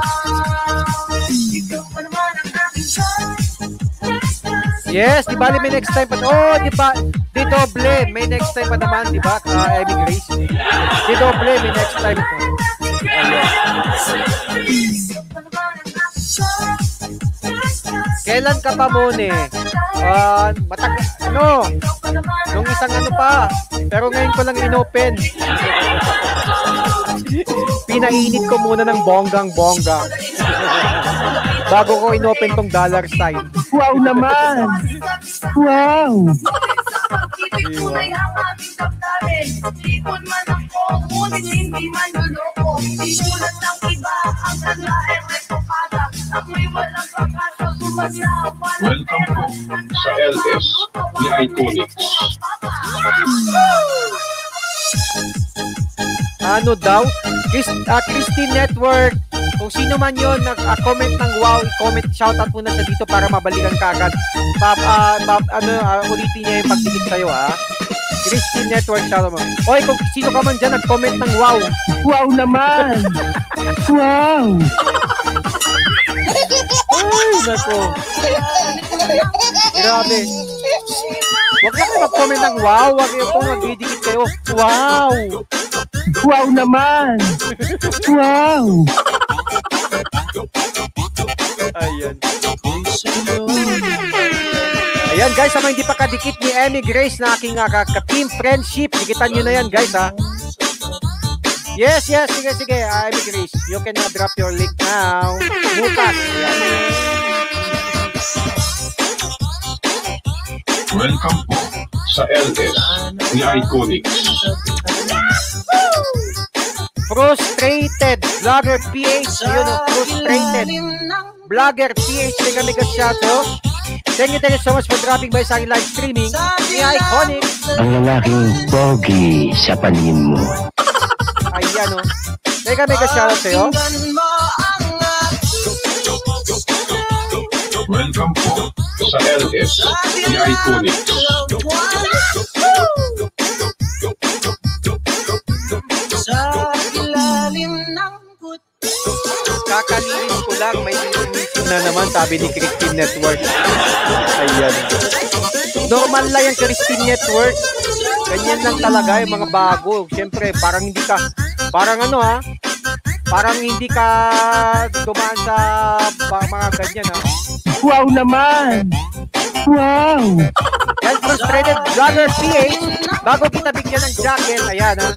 Yes, di bali may next time pa. Oh, di ba? Di doble, may next time pa naman, di ba? Uh, Emmy Grace. Di doble, may next time po. Kailan ka pa muna eh? Uh, matag ano? Nung isang ano pa. Pero ngayon ko lang inopen. Pinainit ko muna ng bonggang bongga. Bago ko inopen tong dollar sign. Wow naman! Wow! Welcome po sa LS, the iconic. Ano daw? Chris, ah, Christine Network. Kung sino man yon nag-comment ng wow, comment shoutout muna siya dito para mabalikan ka agad. Pap, ah, pap, ano, ah, ulitin niya yung pagdikit sa'yo, ha? Christine Network, shoutout mo. Oy, kung sino ka man dyan, nag-comment ng wow. Wow naman! Wow! Ay, nako. Grabe. Huwag na kayo mag-comment ng wow. Huwag kayo kung magdidikit kayo. Wow! Wow naman! Wow! Ayan. Ayan guys, sa mga hindi pa kadikit ni Emmy Grace na aking uh, ka-team friendship, dikitan nyo na yan guys ha. Yes, yes, sige, sige, uh, Emmy Grace, you can uh, drop your link now. Bukas. Ayan. Welcome po sa LS ni Iconics. Frustrated Vlogger PH, yun o, frustrated. Vlogger PH, mega mega shout out. Thank you, thank you so much for dropping by sa aking live streaming ni Iconic. Ang lalaking pogi sa paningin mo. Ayan o. Mega mega shout out sa'yo. Welcome po sa LS ni Iconics. Kakalinis ko lang, may linisin na naman, sabi ni Christine Network. Ayan. Normal lang yung Christine Network. Ganyan lang talaga yung mga bago. Siyempre, parang hindi ka, parang ano ha, parang hindi ka dumaan sa mga ganyan ha. Wow naman! Wow! Yan, frustrated vlogger PH, bago kita bigyan ng jacket, ayan ha.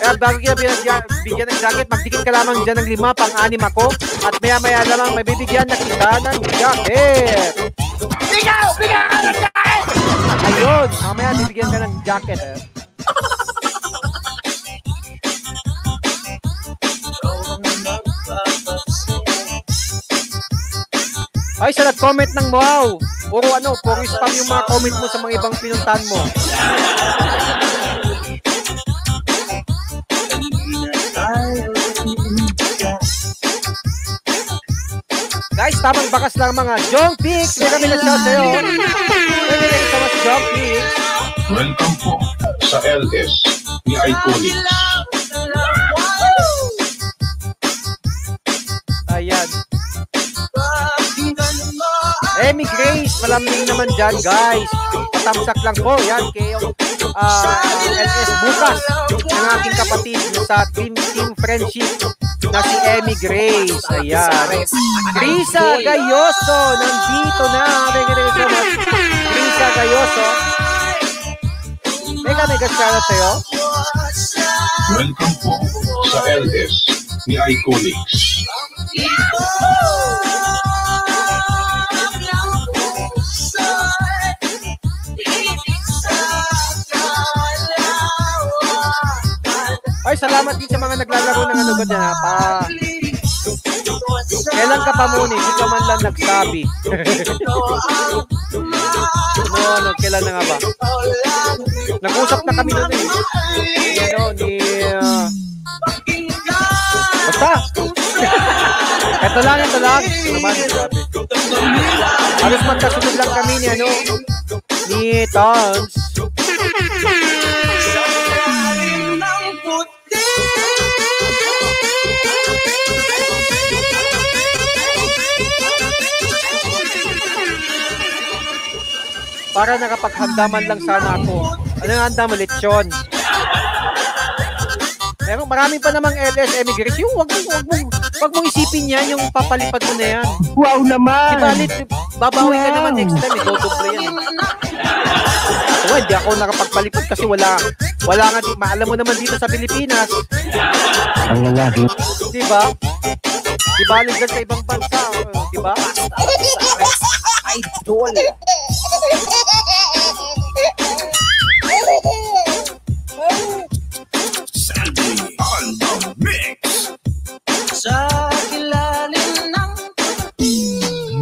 Kaya bago kita bigyan, ng- bigyan ng jacket, magdikit ka lamang dyan ng lima, pang-anim ako, at maya-maya lamang may bibigyan na kita ng jacket. Bigaw! Bigaw ka ng jacket! Ayun, mamaya bibigyan ka ng jacket. Eh. Ay, sa comment ng wow. Puro ano, puro spam yung mga comment mo sa mga ibang pinuntahan mo. Guys, tamang bakas lang mga Jong Pix. May kami sa'yo. Much, Jong Pix. Welcome po sa LS ni Iconics. Ayan. Emmy Grace, malambing naman dyan, guys. Patamsak lang po, yan, kay ah, LS bukas ng aking kapatid sa Team Team Friendship na si Emmy Grace. Ayan. Risa Gayoso, nandito na. Risa Gayoso. Mega mega shoutout sa'yo. Welcome po sa LS ni Iconics. Ay, salamat din sa mga naglalaro ng ano ko dyan, ha. Pa, kailan ka pa muna, hindi ka man lang nagsabi. ano, ano, kailan na nga ba? Nag-usap na kami nun eh. Ano, ni, ah, basta. ito lang, ito lang. Ito naman, sabi. Halos magkasunod lang kami ni, ano, ni Tons. Para nakapaghandaman lang sana ako. Ano nga handa mo? Lechon. Pero marami pa namang LS emigrants. Yung wag mong, wag mong, wag mong isipin yan, yung papalipad mo na yan. Wow Di naman! balit, babawi ka Wow. naman next time, idodoble yan. Oo, hindi ako nakapagpalipad kasi wala, wala nga, di- maalam mo naman dito sa Pilipinas, Ang lalaking di ba? Di ba sa ibang bansa, di ba? Idol.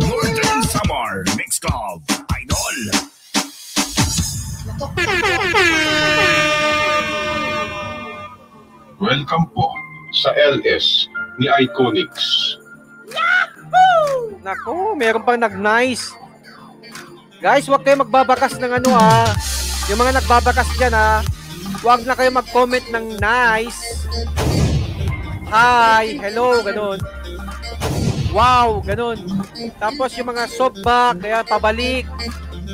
Northern Samar Mix Club Idol. Welcome po sa LS ni Iconics. Nako, meron pang nag-nice. Guys, huwag kayo magbabakas ng ano ha. Yung mga nagbabakas dyan ha, huwag na kayo mag-comment ng nice. Hi, hello, ganun. Wow, ganun. Tapos yung mga softback, kaya pabalik.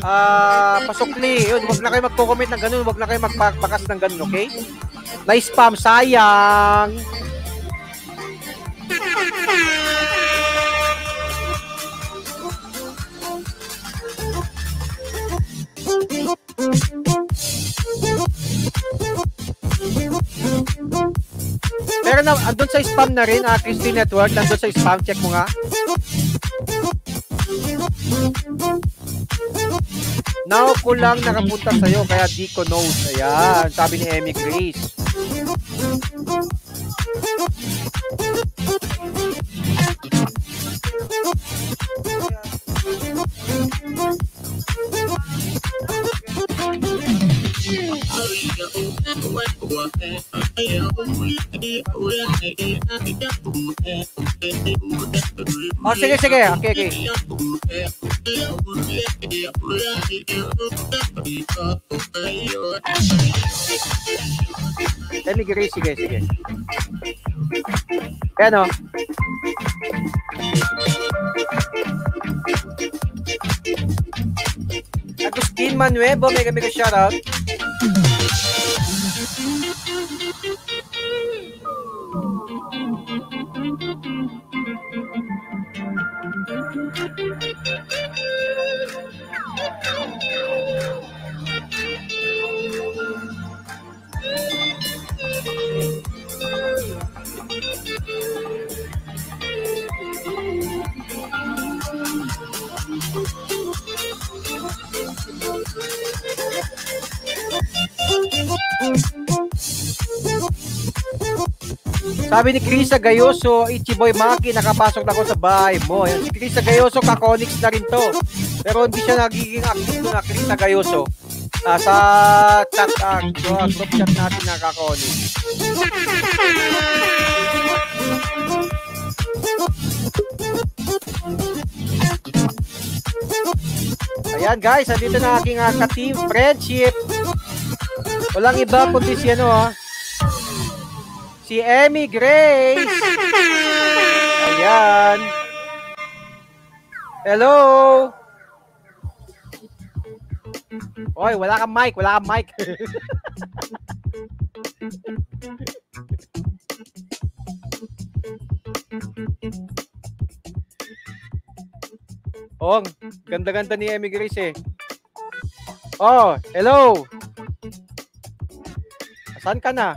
Ah, pasukli. Yun, wag na kayo magko-comment ng ganun, wag na kayo magbakas ng ganun, okay? Na-spam, sayang. Pero na, andun sa spam na rin, ah, Christine Network, andun sa spam, check mo nga. Now ko lang nakapunta sa'yo, kaya di ko knows. Ayan, sabi ni Emmy Grace. Oh, sige, sige. Okay, okay. Emmy Grace, sige, sige. Ayan o. Agustin Manuevo, mega mega shoutout. Sabi ni Krisa Gayoso, Ichiboy Maki, nakapasok na ako sa bahay mo. Yan, si Krisa Gayoso, kakonix na rin to. Pero hindi siya nagiging active na Krisa Gayoso. Ah, sa chat, ah, group chat natin na kakonix. Ayan guys, andito na aking uh, ka-team friendship. Walang iba kundi si ano ah. Si Emmy Grace. Ayan. Hello. Oy, wala kang mic, wala kang mic. Oh, ganda-ganda ni Emmy Grace eh. Oh, hello. Saan ka na?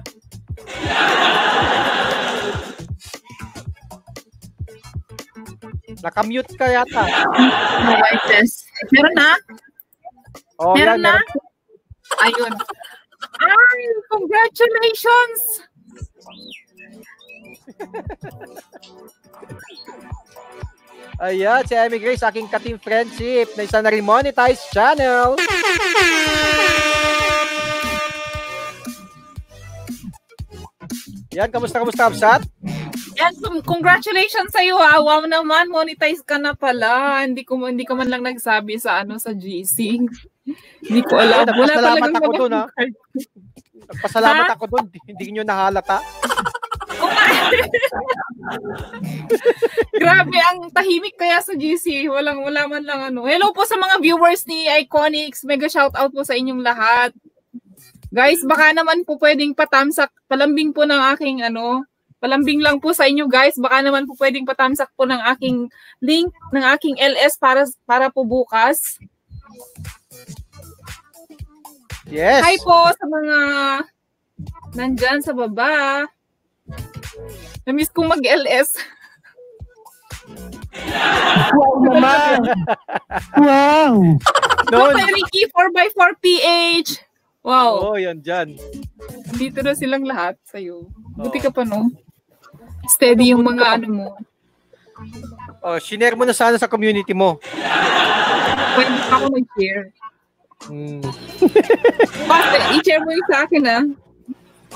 Nakamute ka yata. No voices. Meron na? Oh, Meron yan, na? meron. Ayun. Ay, congratulations! Ayan, si Emmy Grace, aking ka-team friendship na isa na rin monetized channel. Yan, kamusta, kamusta, Absat? Yan, com- congratulations sa iyo ha. Wow naman, monetize ka na pala. Hindi ko hindi ka man lang nagsabi sa ano sa GC. Hindi ko alam. Wala nagpasalamat ako mga dun, ha? Nagpasalamat Ha? ako doon. Hindi nyo nahalata. Grabe, ang tahimik kaya sa GC. Walang, wala man lang ano. Hello po sa mga viewers ni Iconics. Mega shout out po sa inyong lahat. Guys, baka naman po pwedeng patamsak, palambing po ng aking ano, palambing lang po sa inyo guys. Baka naman po pwedeng patamsak po ng aking link ng aking LS para para po bukas. Yes. Hi po sa mga nandyan sa baba. Namiss kong mag-LS. Wow naman! wow! Noon. Dr. Ricky 4x4 PH. Wow. Oo, oh, yan dyan. Dito na silang lahat sa'yo. Buti ka pa, no? Steady yung mga ano mo. Oh, shinare mo na sana sa community mo. Pwede pa ako mag-share. Hmm. Basta, i-share mo yung sa akin, ah.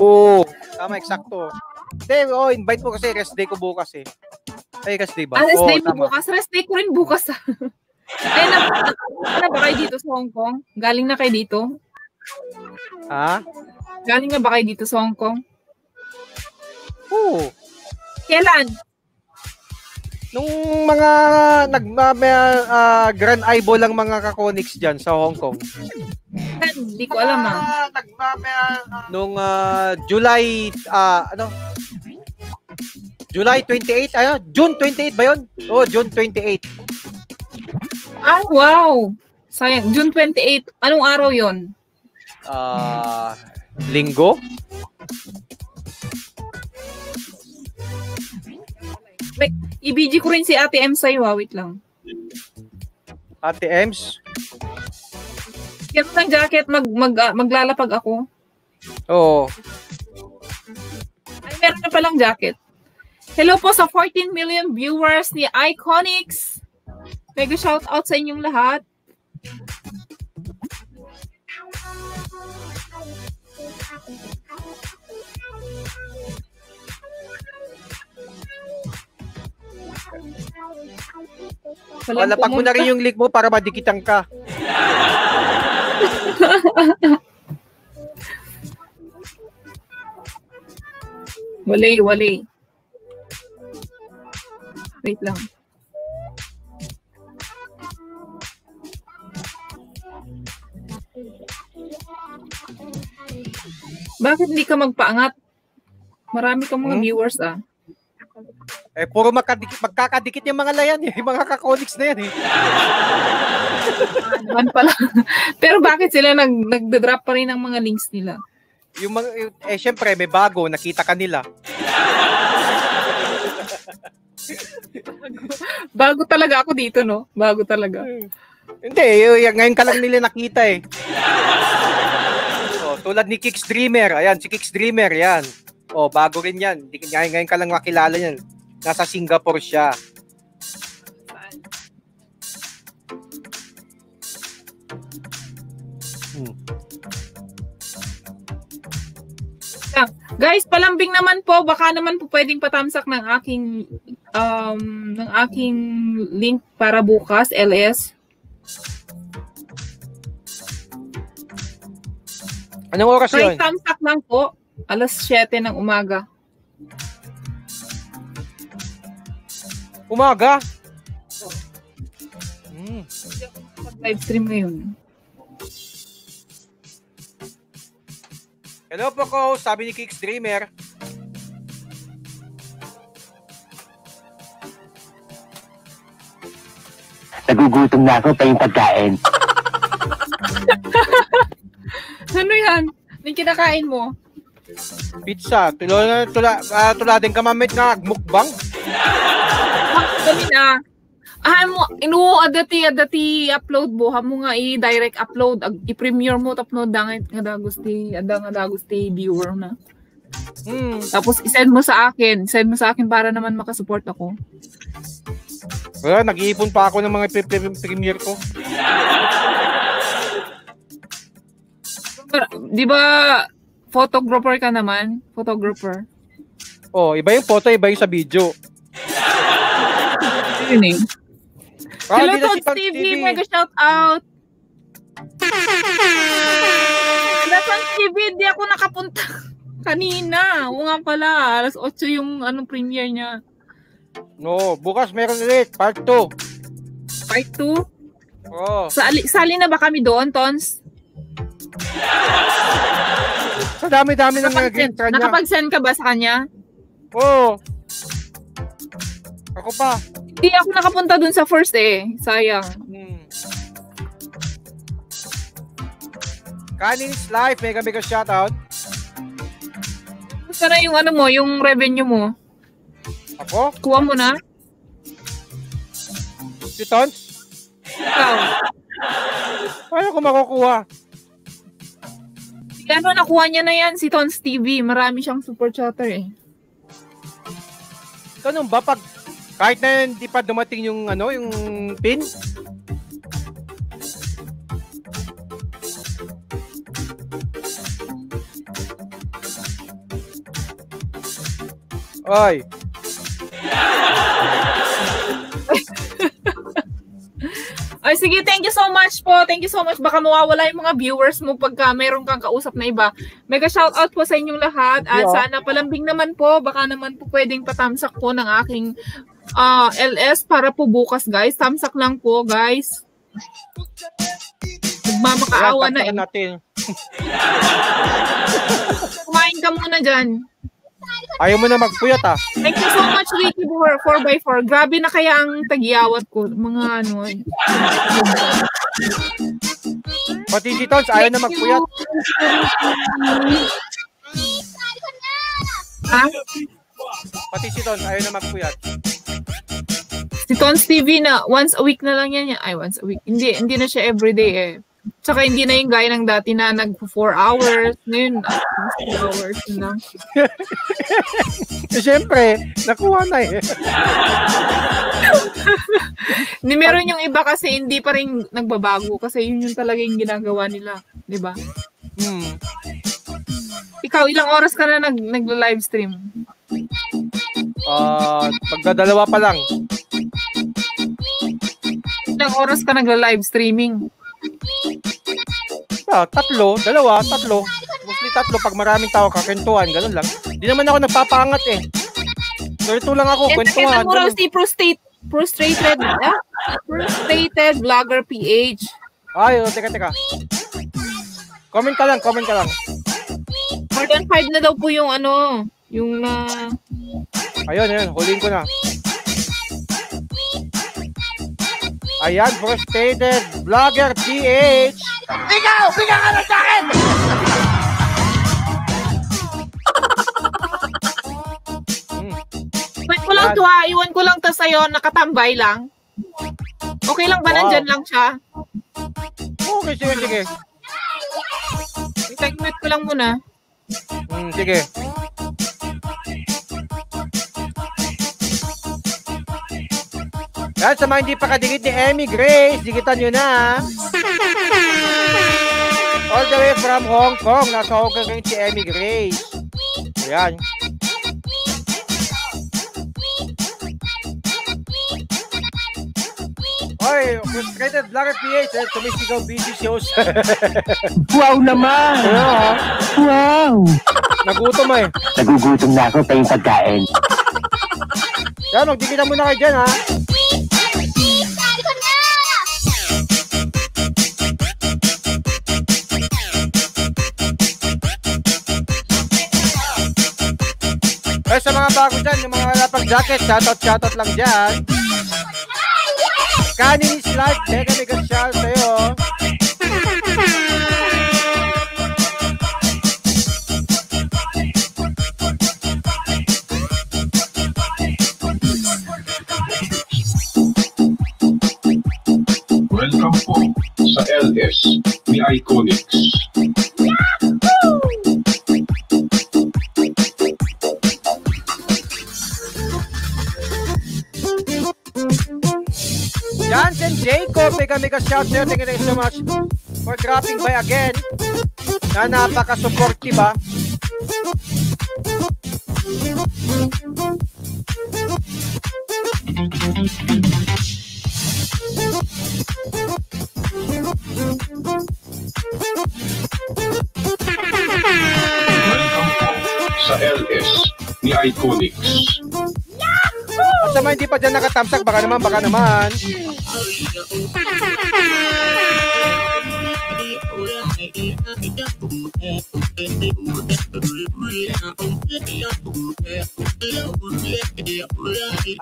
Oo. Tama, eksakto. Hindi, oh, invite mo kasi rest day ko bukas eh. Ay, rest day ba? Ah, rest day mo tama. bukas. Rest day ko rin bukas, ah. Ay, na, na, na ba kayo dito sa Hong Kong? Galing na kayo dito? Ha? Galing na ba kayo dito sa Hong Kong? Oo. Kailan? Nung mga nag uh, may, uh, Grand Eyeball lang mga Kakonix diyan sa Hong Kong. Hindi ko alam ah. Nag, uh, may, uh, nung uh, July uh, ano July 28, ano? June 28 ba 'yon? Oh, June 28. Ah, wow. Sayang, June 28. Anong araw 'yon? Ah, uh, linggo? Like, i-BG ko rin si Ate M sa'yo, ha? Wait lang. Ate Ems? Yan ng jacket, mag, mag, uh, maglalapag ako. Oo. Ay, meron na palang jacket. Hello po sa 14 million viewers ni Iconics. Mega shout out sa inyong lahat. Wala pag mo na rin yung link mo para madikitan ka. wali, wali. Wait lang. Bakit hindi ka magpaangat? Marami kang mga hmm? viewers ah. Eh, puro magkadikit, magkakadikit yung mga layan eh. Yung mga kakonix na yan eh. Naman pala. Pero bakit sila nag, nagda-drop pa rin ng mga links nila? Yung mga, eh syempre, may bago, nakita ka nila. bago, talaga ako dito, no? Bago talaga. Hindi, yung, ngayon ka lang nila nakita eh. Oh, tulad ni Kicks Dreamer. Ayan, si Kicks Dreamer, yan. Oh, bago rin yan. Ngayon, ngayon ka lang makilala yan. Nasa Singapore siya. Hmm. Guys, palambing naman po, baka naman po pwedeng patamsak ng aking um ng aking link para bukas LS. Anong oras yun? Kahit tamsak lang po, alas 7 ng umaga. Umaga? Mm. Live stream ngayon. Hello po ko, sabi ni Kicks Dreamer. Nagugutom na ako pa yung pagkain. ano yan? Anong kinakain mo? Pizza. Tula, tula, uh, tula din ka mamit nga mukbang. Na. Ah, mo, inu adati adati upload mo hamo nga i-direct upload ag i-premiere mo upload dangit nga dagos ti ada nga dagos ti viewer na. Hmm. Tapos i-send mo sa akin, send mo sa akin para naman makasupport ako. Wala, nag-iipon pa ako ng mga premiere ko. Di ba photographer ka naman? Photographer. Oh, iba yung photo, iba yung sa video. Yun eh. Ah, Hello, Todd Steve, TV. mega shout out. Nasaan TV? Hindi ako nakapunta kanina. O nga pala, alas 8 yung anong premiere niya. No, bukas meron ulit, part 2. Part 2? Oh. Sali, sali na ba kami doon, Tons? Sa dami-dami ng game kanya. Nakapag-send ka ba sa kanya? Oo. Oh. Ako pa. Hindi ako nakapunta dun sa first eh. Sayang. Hmm. Kanin's Life, mega mega shoutout. Gusto na yung ano mo, yung revenue mo. Ako? Kuha mo na? Si Tons? Ikaw. Paano ko makukuha? Ano, nakuha niya na yan, si Tons TV. Marami siyang super chatter eh. Ganun ba? Pag kahit na hindi pa dumating yung ano, yung pin. Ay. Ay, sige, thank you so much po. Thank you so much. Baka mawawala yung mga viewers mo pagka meron kang kausap na iba. Mega shout out po sa inyong lahat. At yeah. sana palambing naman po. Baka naman po pwedeng patamsak po ng aking ah LS para po bukas, guys. Tamsak lang po, guys. Nagmamakaawa na eh. Natin. Kumain ka muna dyan. Ayaw mo na magpuyat ah. Thank you so much, Ricky, for 4x4. Grabe na kaya ang tagyawat ko. Mga ano. eh. Pati si Tons, ayaw na magpuyat. Ha? Pati si Tons, ayaw na magpuyat. Si Tons TV na once a week na lang yan. Ay, once a week. Hindi, hindi na siya everyday eh. Tsaka hindi na yung gaya ng dati na nag 4 hours. Ngayon, 2 hours na. Eh, Siyempre, nakuha na eh. Hindi, meron yung iba kasi hindi pa rin nagbabago kasi yun yung talaga yung ginagawa nila. Di ba? Hmm. Ikaw, ilang oras ka na nag, nagla-live stream? Ah, pagdadalawa pa lang. Ilang oras ka nagla-live streaming? Ah, tatlo, dalawa, tatlo. Mostly tatlo pag maraming tao kakentuhan, ganun lang. Di naman ako nagpapaangat eh. Ganito lang ako, Eh, kwentuhan. nakita mo raw si prostate, frustrated, ah? Frustrated vlogger PH. Ay, oh, teka, teka. Comment ka lang, comment ka lang. More than 5 na daw po yung ano, yung na... Ayun, ayun, huling ko na. Ayan, frustrated vlogger PH. Ikaw! Bigyan ka na sa akin! Hmm. Iwan ko lang to ha, iwan ko lang to sa'yo, nakatambay lang. Okay lang ba Wow. nandyan lang siya? Okay, sige, sige. I-segment ko lang muna. Hmm, sige. Yan, sa mga hindi pa kadikit ni Emmy Grace, dikitan nyo na. All the way from Hong Kong, nasa Hong Kong rin si Emmy Grace. Ayan. Oy, frustrated vlogger PH, eh, tumisigaw busy shows. Wow naman! Wow! Nagutom eh. Nagugutom na ako pa yung pagkain. Yan, magdikitan muna kayo dyan ha. Eh, sa mga bago dyan, yung mga lapag jacket, shoutout, shoutout lang dyan. Kanin is life, mega mega shout sa'yo. Welcome po sa LS ni Iconics. Jacob, mega mega shout sa'yo. Thank you, so much for dropping by again. Na napaka-supportive ah. Welcome sa LS ni Iconics. Mga hindi pa dyan nakatamsak, baka naman, baka naman.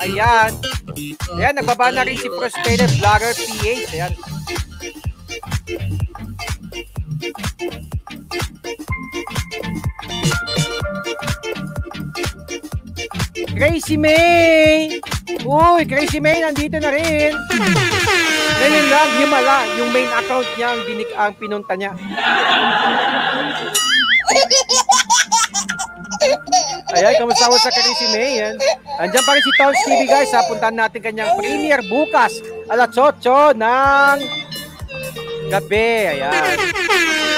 Ayan. Ayan, nagbaba na rin si Frustrated Vlogger PH. Ayan. Gracie May! Uy, Gracie May, nandito na rin. Ngayon lang, himala, yung main account niya ang, dinig, ang pinunta niya. Ayan, kamusta ko sa Gracie May? Yan. Andiyan pa rin si Tons TV guys, ha. Puntahan natin kanyang premiere bukas, alas 8 ng gabi. Ayan.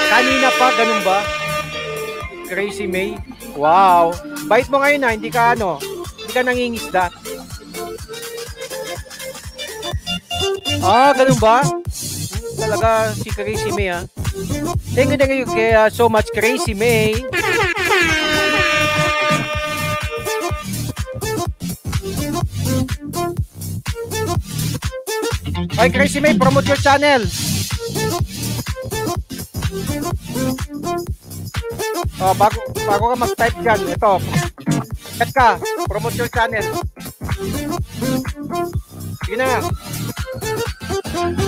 Kanina pa, ganun ba? Gracie May. Wow. Bait mo ngayon na, hindi ka ano, hindi ka nangingisda. Ah, ganun ba? Talaga si Crazy May ah. Thank you, thank you kaya so much Crazy May. Okay, Crazy May, promote your channel. Oh, bago, bago ka mag-type dyan, ito. Chat ka, promote your channel. Sige na. Thank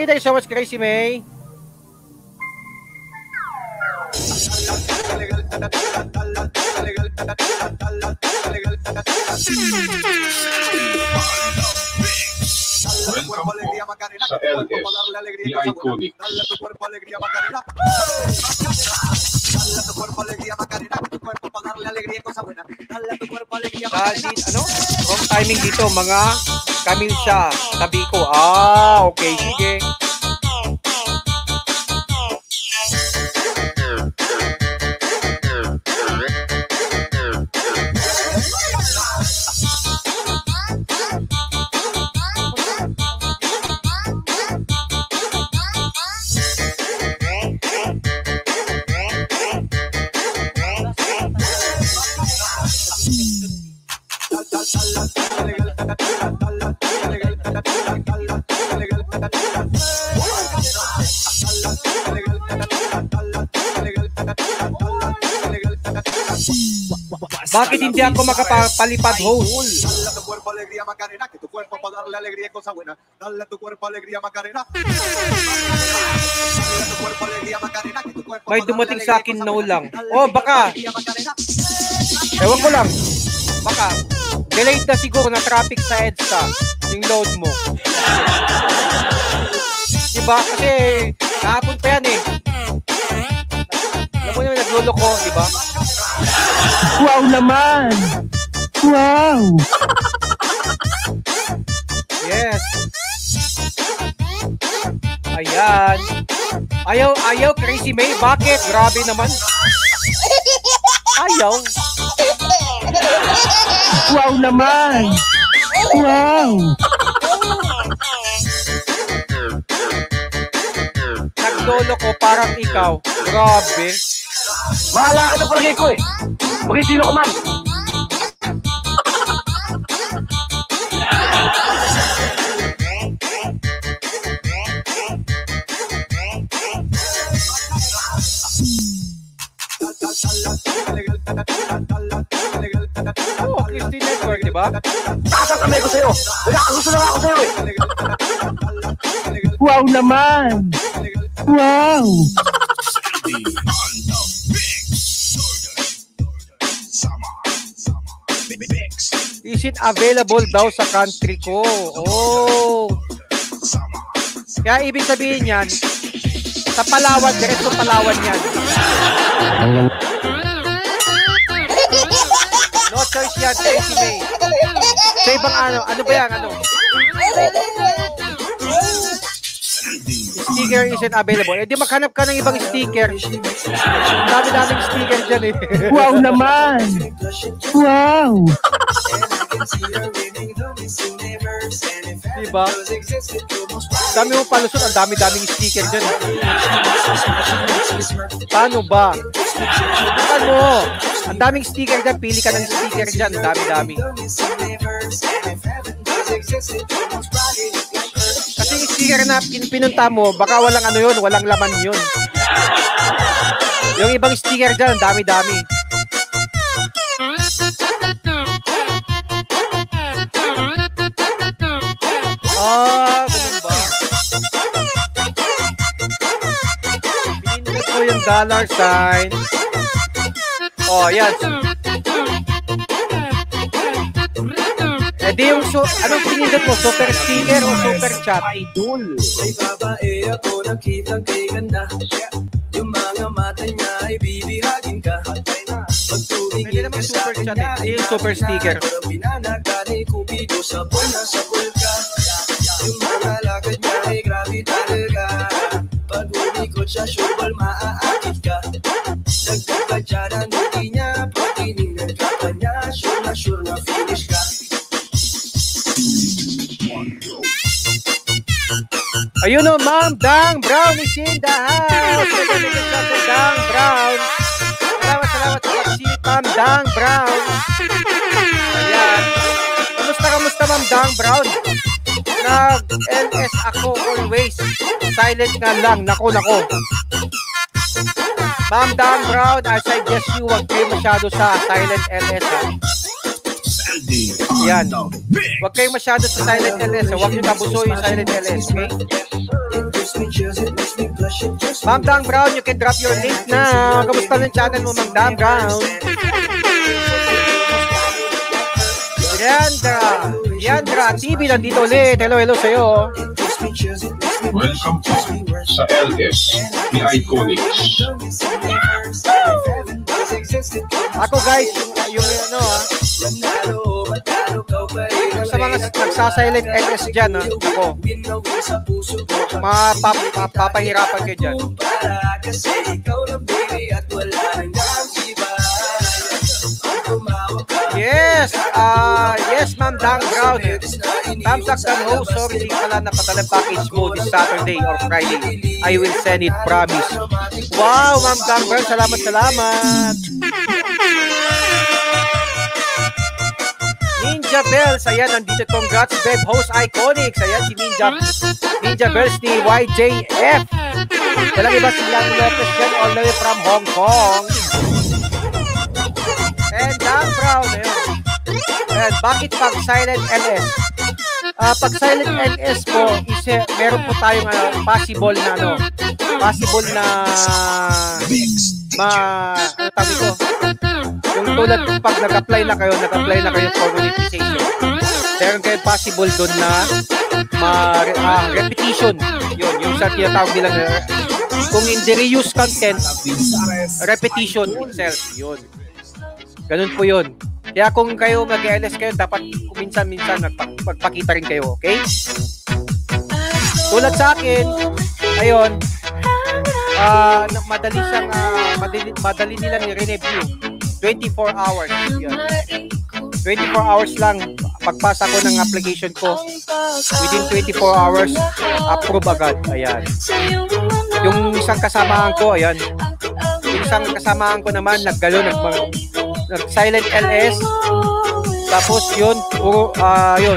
you, thank you so much, Crazy May. Welcome po sa LS, the iconic. Dahil, ano? Wrong timing dito, mga Camille siya. Sabi ko, ah, okay, sige. Bakit hindi ako makapalipad host? Dale tu cuerpo alegría Macarena, que tu cuerpo para darle alegría y cosa buena. Dale tu cuerpo alegría Macarena. Dale May dumating sa akin no lang. Oh, baka. Ewan ko lang. Baka. Delayed na siguro na traffic sa EDSA. Yung load mo. Diba? Kasi kahapon pa yan eh. Naglolo ko, diba? Wow naman! Wow! Yes. Ayan. Ayaw, ayaw, Crazy May. Bakit? Grabe naman. Ayaw. Wow naman! Wow! Naglolo ko parang ikaw. Grabe. Mahala ka na palagay ko eh! Bakit sino ka man? Oh, Christy Network, di ba? Nakasasamay ko sa'yo! Nagkakagusto na nga ako sa'yo eh! Wow naman! Wow! Is it available daw sa country ko? Oh. Kaya ibig sabihin yan, sa Palawan, diretso Palawan yan. No choice yan, Tracy May. Sa ibang ano, ano ba yan, ano? Sticker isn't available. Eh di maghanap ka ng ibang sticker. Dami-daming sticker dyan eh. Wow naman! Wow! diba? Dami mo palusot, ang dami-daming sticker dyan. Paano ba? Subukan mo. Ang daming sticker dyan, pili ka ng sticker dyan. Ang dami-dami. Kasi yung sticker na pin- pinunta mo, baka walang ano yun, walang laman yun. Yung ibang sticker dyan, ang dami-dami. Ah, ganun ba? Pinindot yung dollar sign. Oh, yan. Eh di yung, so, anong pinindot mo? Super sticker o super chat? Idol! May babae ako nakitang kay ganda Yung mga mata niya ay bibihagin ka Pwede naman super chat eh. Yung super sticker. Parang pinanaga ni Cupido sa buwan na sa bulka niya Pag tinignan ka pa niya Sure na sure na finish ka Ayun o, Ma'am Dang Brown is in the house. Magaling ka sa Dang Brown. Salamat, salamat sa pagsilit, Ma'am Dang Brown. Ayan. Ma'am Dang Brown. Nag-LS ako always. Silent nga lang. Nako, nako. Ma'am Dan Brown, I suggest you huwag kayo masyado sa silent LS ha. Yan. Huwag kayo masyado sa silent LS. Huwag nyo tabuso yung silent LS, okay? Ma'am Dan Brown, you can drop your link na. Kamusta ng channel mo, Ma'am Dan Brown? Leandra, Leandra TV nandito ulit. Hello, hello sa'yo. Welcome po sa LS, the Iconics. Ako guys, yung, yung ano ha, sa mga nagsasilent LS dyan ha, ako, mapap, mapapahirapan kayo dyan. Yes, ah, yes ma'am Dang Brown. Thumbs up ho, sorry hindi pala napadala package mo this Saturday or Friday. I will send it, promise. Wow, ma'am Brown, salamat, salamat. Ninja Bells, ayan, nandito. Congrats, Beb Host Iconics. Ayan, si Ninja, Ninja Bells ni YJF. Walang iba si Lan Lopez dyan, all the way from Hong Kong. And bakit pag silent LS? Ah, pag silent LS po, is, eh, meron po tayong ano, possible na ano, possible na ma, ano tawag ito? Yung tulad pag nag-apply na kayo, nag-apply na kayo for monetization. Meron kayo possible doon na ma, ah, repetition. Yun, yung sa tinatawag nilang uh, kung hindi reuse content, repetition itself. Yun. Ganun po yun. Kaya kung kayo mag-LS kayo, dapat minsan-minsan magpa- magpakita rin kayo, okay? Tulad sa akin, ayun, na- madali siyang, ah, madali, madali nilang i-review. 24 hours. Yun. 24 hours lang. Pagpasa ko ng application ko, within 24 hours, approve agad. Ayan. Yung isang kasamahan ko, ayan. Yung isang kasamahan ko naman, naggalo, nag, nag silent LS. Tapos yun, puro, ah, yun.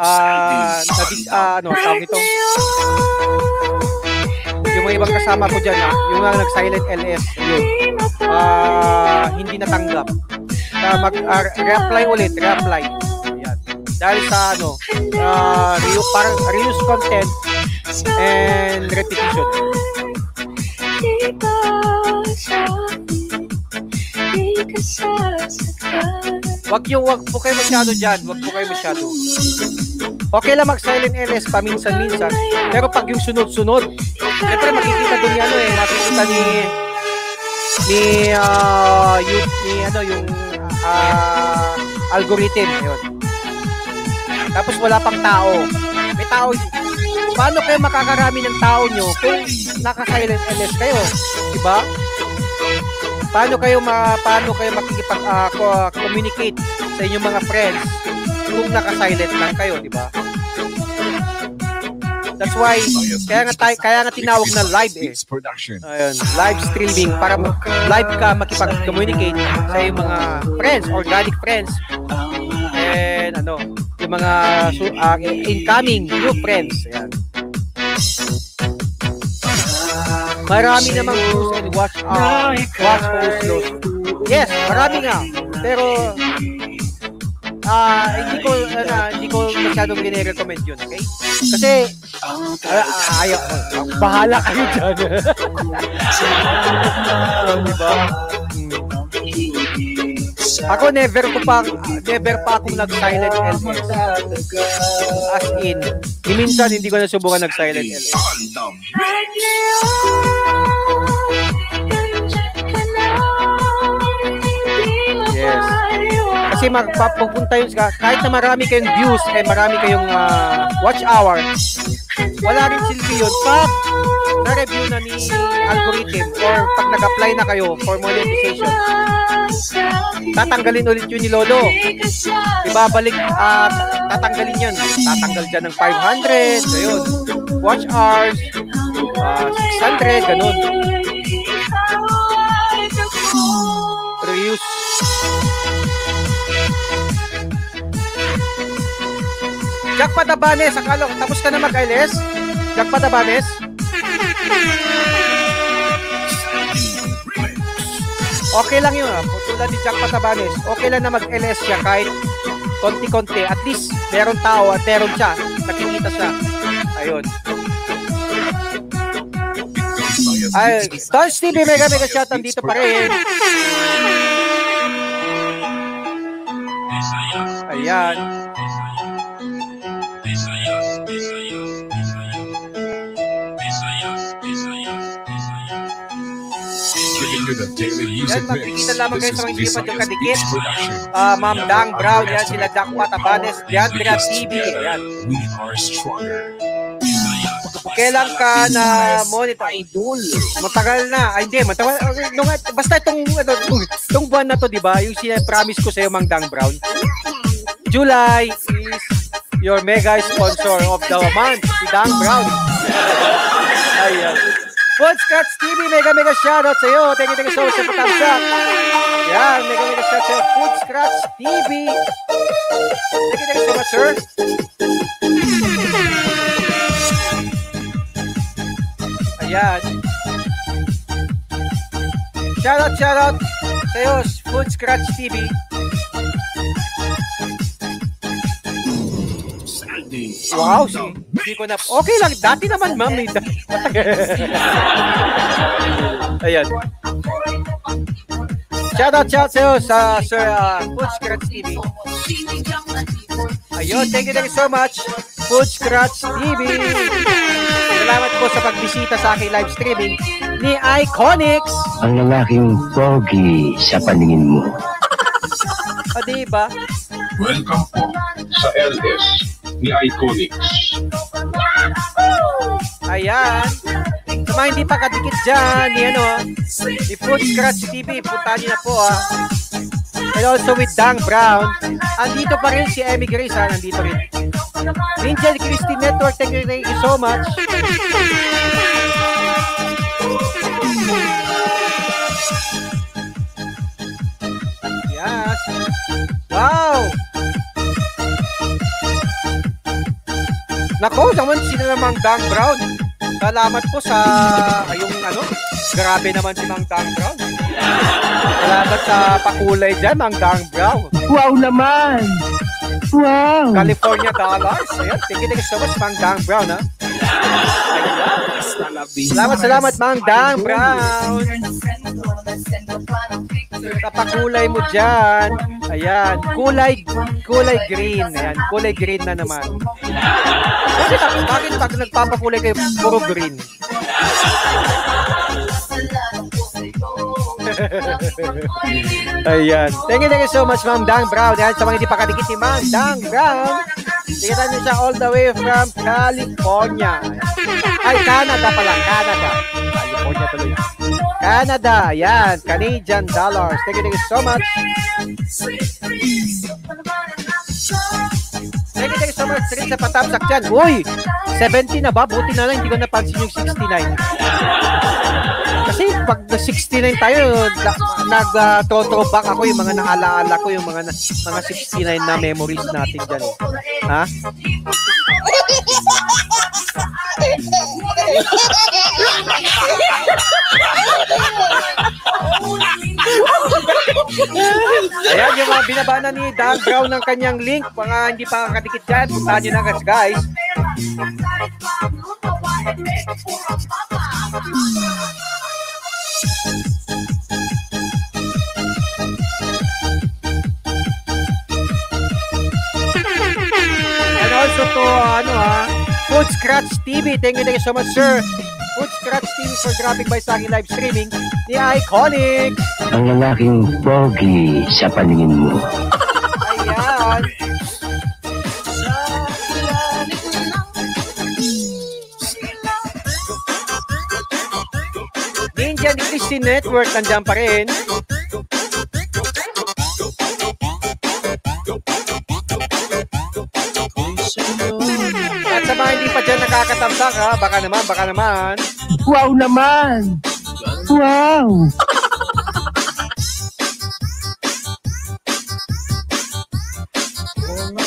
Ah, nabis, ah, ano, tawag ito. Yung mga ibang kasama ko dyan, ah, yung mga nag-silent LS, yun. Ah, hindi natanggap. Na mag reapply ulit, reapply. Ayan. Dahil sa ano, ah, reu- parang reuse content and repetition. Wag yung wag po kayo masyado dyan. Wag po kayo masyado. Okay lang mag-silent LS paminsan-minsan. Pero pag yung sunod-sunod, syempre makikita doon yan, eh, makikita ni ni ah yung ni ano yung ah, algorithm yun. Tapos wala pang tao. May tao. Paano kayo makakarami ng tao nyo kung naka-silent LS kayo? Diba? Paano kayo ma paano kayo makikipag ko- communicate sa inyong mga friends kung naka-silent lang kayo, di ba? That's why kaya nga tayo, kaya nga tinawag na live eh. Ayun, live streaming para live ka makipag-communicate sa iyong mga friends, organic friends. And ano, yung mga ah, incoming new friends. Ayan. Marami namang views and watch uh, watch those. Yes, marami nga. Pero ah hindi ko ano, hindi ko masyadong gine-recommend yun, okay? Kasi ah, ah, ayaw. Bahala kayo dyan. Alam di ba? Hmm. Ako never ko pa never pa akong nag-silent LS. As in, ni minsan hindi ko na subukan nag-silent LS. Yes. Kasi magpapunta yun sa kahit na marami kayong views eh marami kayong ah, watch hour, wala rin silbi yun pag na-review na ni algorithm or pag nag-apply na kayo for monetization, tatanggalin ulit yun ni Lolo. Ibabalik at tatanggalin yan. Tatanggal dyan ng 500, ayun. Watch hours, ah, 600, ganun. Reuse. Jack Patabanes, akala ko, tapos ka na mag-LS? Jack Patabanes? Okay lang yun. ah. Tulad ni Jack Patabanes, okay lang na mag-LS siya kahit konti-konti. At least, meron tao at meron siya. Nakikita siya. Ayun. Ay, Tons TV, mega mega shot dito pa rin. Ayan. Yan, mix. magkikita lamang kayo sa mga hindi pa Visayas kadikit. Ah, Ma'am Dang Brown, yan sila Jack Patabanes, Diandra TV. Stronger. Kailan ka na monitor? Idol. Matagal na. Ay, hindi. Matagal. Nung, basta itong, ano, itong buwan na to, di ba? Yung sinapromise ko sa'yo, Mang Dang Brown. July is your mega sponsor of the month, si Dang Brown. Ayan. Food Scratch TV, mega mega shoutout sa iyo. Thank you, thank you so much sa patamsak. Yan, mega mega shoutout sa. Food Scratch TV. Thank you, thank you so much, sir. Ayan. Shoutout, shoutout sa iyo, Food Scratch TV. Wow, si, hindi ko na, okay lang, dati naman ma'am. Eh. Ayan. Shoutout, shoutout sa iyo sa Sir uh, Food Scratch TV. Ayun, thank you, thank you so much. Food Scratch TV. Salamat po sa pagbisita sa aking live streaming ni Iconics. Ang lalaking pogi sa paningin mo. O, diba? Welcome po sa LS ni Iconics. Ayan. Sa mga hindi pa kadikit dyan, ni ano, ni Food Scratch TV, punta niyo na po ah. And also with Dang Brown. Andito pa rin si Emmy Grace ha, nandito rin. Angel Christie Network, thank you, thank you so much. Yes. Wow! Nako, naman sila namang Dang Brown. Salamat po sa yung ano, grabe naman si Mang Dang Brown. Salamat sa pakulay dyan, Mang Dang Brown. Wow naman! Wow! California dollars. Ayan, thank you, thank you so much, Mang Dang Brown, ha? Salamat, salamat, Mang Dang Brown. Sa pakulay mo dyan. Ayan, kulay, kulay green. Ayan, kulay green na naman. Bakit, bakit pag nagpapakulay kayo, puro green? Ayan. Thank you, thank you so much, Ma'am Dang Brown. Yan, sa mga hindi pa kadikit ni Ma'am Dang Brown. Tingnan niyo siya all the way from California. Ay, Canada pala. Canada. California tuloy. Canada. Ayan. Canadian dollars. Thank you, thank you so much. Thank you, thank so much rin sa patamsak dyan. Uy! 70 na ba? Buti na lang hindi ko napansin yung 69. Kasi pag na 69 tayo, nag uh, ako yung mga naalaala ko, yung mga mga 69 na memories natin dyan. Ha? Ayan yung mga binabana ni Dan Brown ng kanyang link. Mga hindi pa kakadikit dyan, puntahan nyo na guys, guys. And also to, ano ha, Food Scratch TV. Thank you, thank you so much, sir. Food Scratch TV for dropping by sa aking live streaming ni Iconic. Ang lalaking pogi sa paningin mo. Ayan. Ninja ni Christine Network, nandiyan pa rin. Hindi pa dyan nakakatamsak ha, baka naman, baka naman. Wow naman! Wow!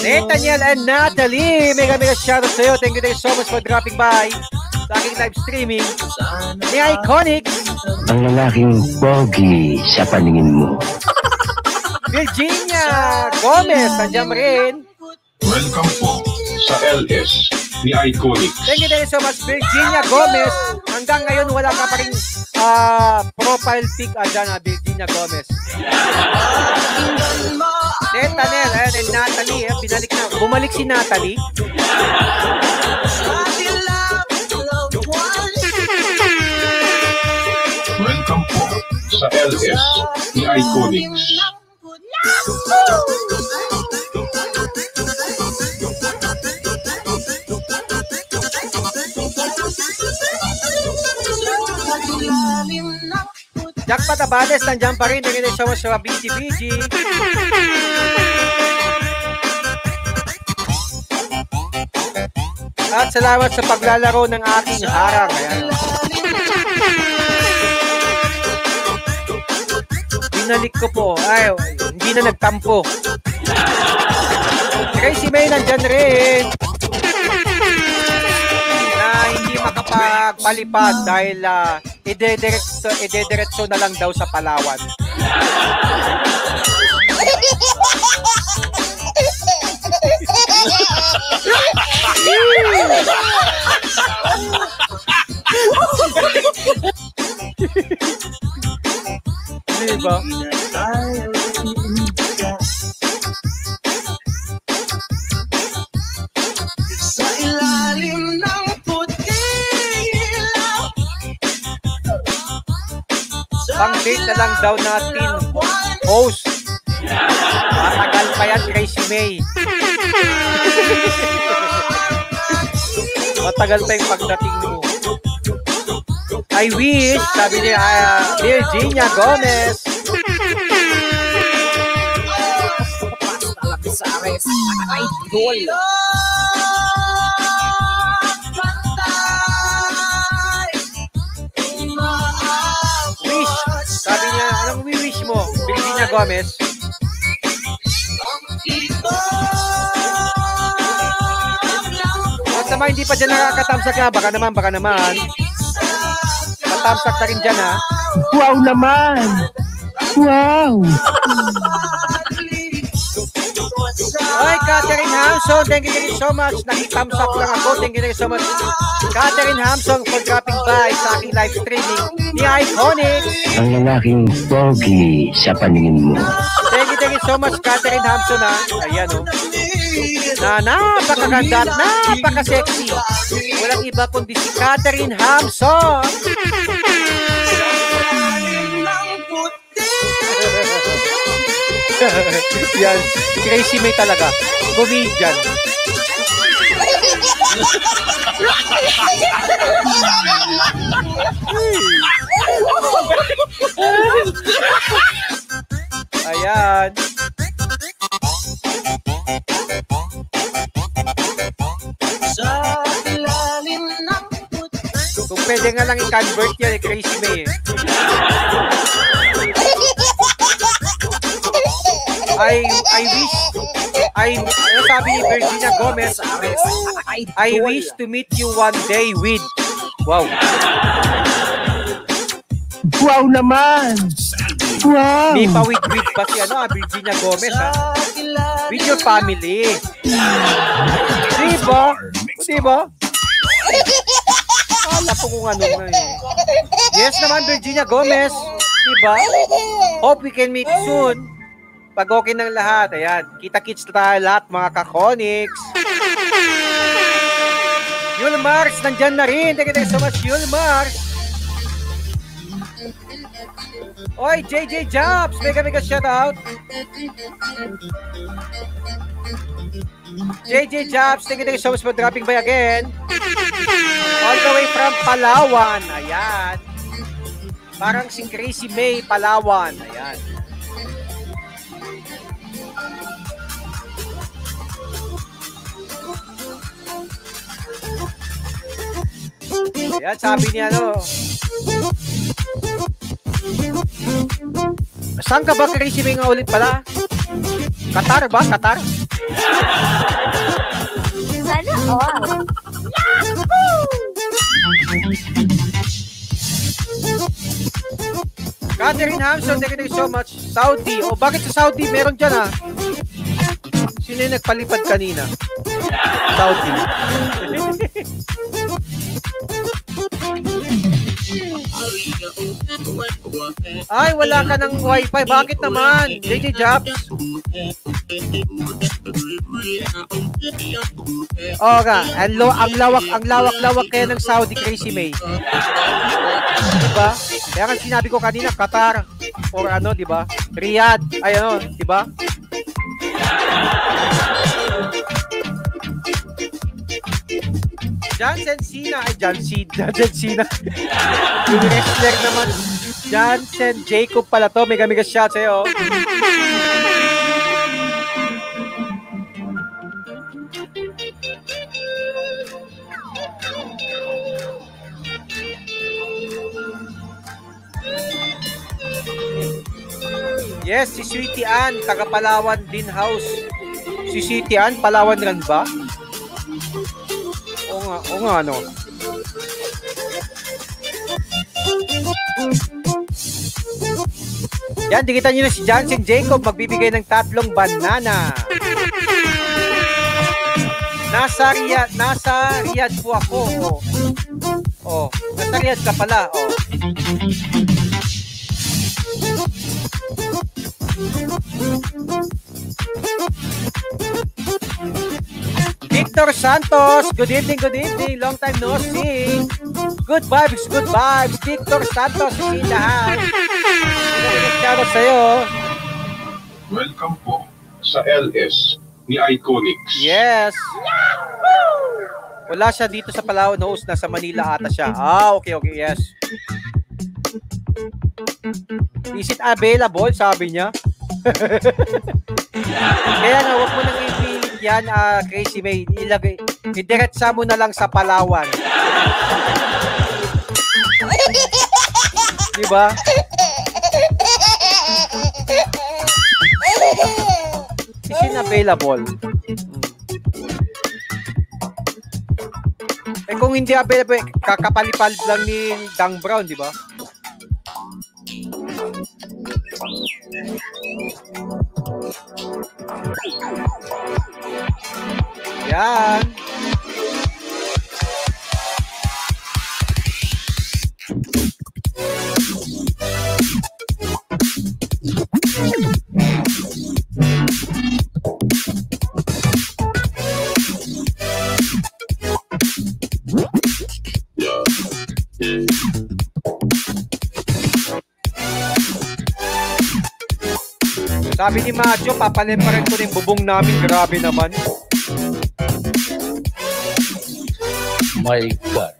Tanel and Natalie. Mega mega shoutout sa iyo. Thank you, thank you so much for dropping by sa aking live streaming ni Iconic, Ang lalaking pogi sa paningin mo. Virginia Gomez, nandiyan rin. Welcome po sa LS ni Iconic. Thank you, thank you so much, Virginia Gomez. Hanggang ngayon, wala ka pa rin ah, profile pic ah, dyan, ah, Virginia Gomez. Then, Tanel, ayan, and Natalie, eh, binalik na. Bumalik si Natalie. Welcome po sa LS ni Iconic. Jack Patabales, nandiyan pa rin. You so much sa BTBG. At salamat sa paglalaro ng aking harang. Ayan. Binalik ko po. Ay, hindi na nagtampo. Tracy May nandyan rin. Na hindi makapagpalipad dahil uh, idediretso, idediretso na lang daw sa Palawan. Di Pang-date na lang daw natin. Host. Matagal pa yan, Tracy May. Matagal pa yung pagdating mo. I wish, sabi ni ah, Virginia Gomez. Wish. Virginia Gomez. At naman hindi pa dyan nakakatamsak na, baka naman, baka naman. Matamsak na rin dyan ha. Wow naman! Wow! Catherine Hamson, thank you, thank you so much. Nakitamsak lang ako. Thank you, thank you so much. Catherine Hamson for dropping by sa aking live streaming ni Iconic. Ang lalaking pogi sa paningin mo. Thank you, thank you so much, Catherine Hampson, ha. Ayan, oh. Na napakaganda at napaka-sexy. Walang iba kundi si Catherine Hampson. Yan, si Crazy May talaga. Comedian. Ayan. Kung pwede nga lang i-convert yan, eh, Crazy May. Eh. I, I wish, I, ano sabi ni Virginia Gomez, I wish to meet you one day with, wow, Wow naman! Wow! may pa-with-with pa si ano, ah, Virginia Gomez, ha? With your family. Diba? Diba? Kala ko kung ano na. Yes naman, Virginia Gomez. Diba? Hope we can meet soon. Pag okay ng lahat, ayan. Kita-kits na tayo lahat, mga kakonics. Yul Mars, nandyan na rin. Thank you, so much, Yul Mars. Oy, JJ Jobs, mega mega shout out. JJ Jobs, thank you, thank you so much for dropping by again. All the way from Palawan. Ayan. Parang si Crazy May, Palawan. Ayan. Ayan, sabi niya, ano, Saan ka ba, May nga ulit pala? Qatar ba? Qatar? Catherine Hamson, thank you, so much. Saudi. O bakit sa Saudi meron dyan ah? Sino yung nagpalipad kanina? Saudi. Ay, wala ka ng wifi. Bakit naman? JJ Jobs. Oo nga. Ang, lawak, ang lawak-lawak kaya ng Saudi Crazy May. Diba? Kaya nga sinabi ko kanina, Qatar or ano, di ba? Riyadh, ay ano, di Johnson Cena, ay John Cena, Johnson Cena. Yung wrestler naman, Johnson Jacob pala to, mega mega shot sa'yo. Yes, si Sweetie Ann, taga Palawan din house. Si Sweetie Ann, Palawan rin ba? Nga, o nga ano. Yan, dikitan nyo na si Johnson Jacob magbibigay ng tatlong banana. Nasa Riyadh, nasa Riyadh po ako. Oh. oh, nasa Riyadh ka pala. Oh. Victor Santos, good evening, good evening. Long time no see. Good vibes, good vibes. Victor Santos in the house. Shoutout sa'yo. Welcome po sa LS ni Iconics. Yes. Wala siya dito sa Palawan host, nasa Manila ata siya. Ah, okay, okay, yes. Is it available? Sabi niya. Kaya nga, huwag mo nang ipilit yan, ah, Crazy May. Ilagay, idiretsa mo na lang sa Palawan. Di ba? Is it available? Hmm. Eh kung hindi available, kakapalipal lang ni Dang Brown, di ba? Yan. Sabi ni Macho, papalimparin ko rin bubong namin. Grabe naman. My God.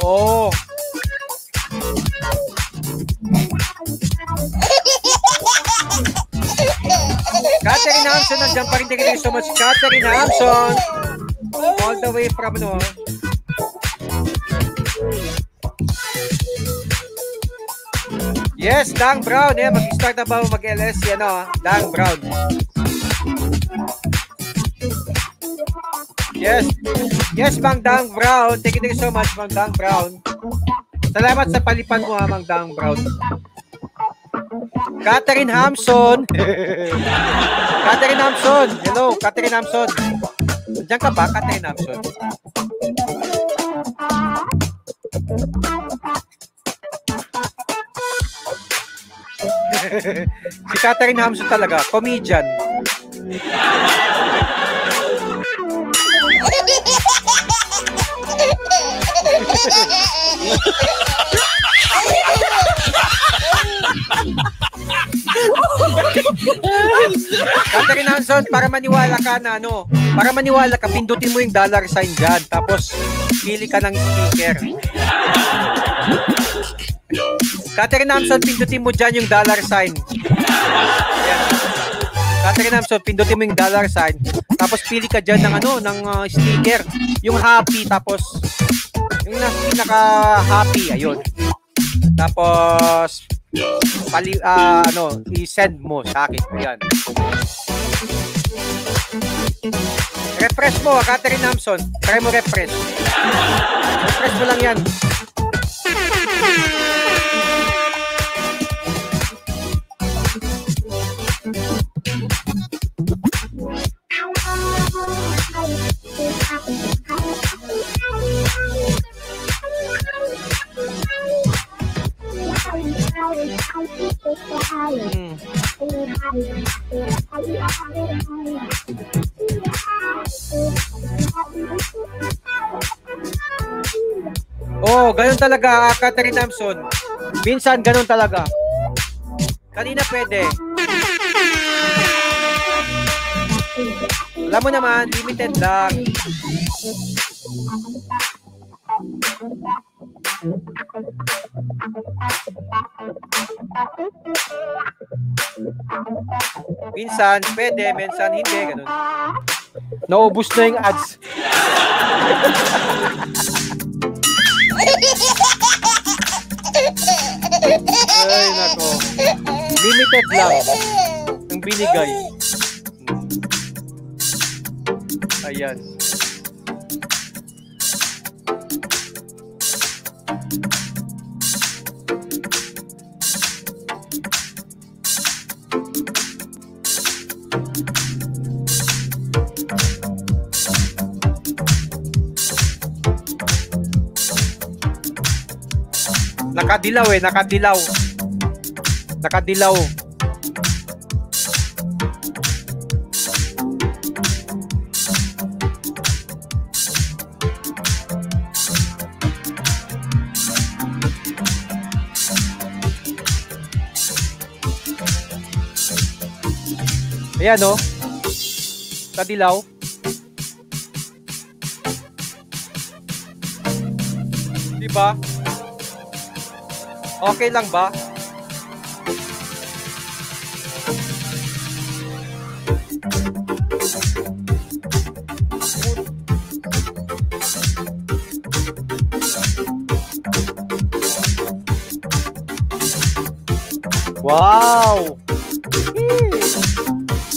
Oh. Catherine Hampson, nandiyan pa rin. Thank you so much, Catherine Hampson. All the way from, ano, Yes, Dang Brown. Yeah, mag-start na ba mag-LS? Yan o, Dang Brown. Yes. Yes, Mang Dang Brown. Thank you, thank you so much, Mang Dang Brown. Salamat sa palipan mo, ha, Mang Dang Brown. Catherine Hampson. Catherine Hampson. Hello, Catherine Hampson. Diyan ka ba, Catherine Hampson? Si Catherine Hampson talaga, comedian. Catherine Hampson, para maniwala ka na ano, para maniwala ka, pindutin mo yung dollar sign dyan, tapos pili ka ng speaker. Catherine Hampson, pindutin mo dyan yung dollar sign. Ayan. Catherine Hampson, pindutin mo yung dollar sign. Tapos pili ka dyan ng ano, ng uh, sticker. Yung happy, tapos yung na, pinaka-happy, ayun. Tapos, pali, ah, ano, i-send mo sa akin. Ayan. Refresh mo, Catherine Namson. Try mo refresh. Refresh mo lang yan. Hmm. Oh, ganun talaga, ah, Catherine Namson. Minsan, ganun talaga. Kanina pwede. Alam mo naman, limited lang. Minsan, pwede, minsan hindi, ganun. Naubos na yung ads. Ay, nako. Limited lang ang binigay. Ayan. Nakadilaw eh, nakadilaw. Nakadilaw. Ayan oh. Kadilaw. Di ba? Okay lang ba? Wow!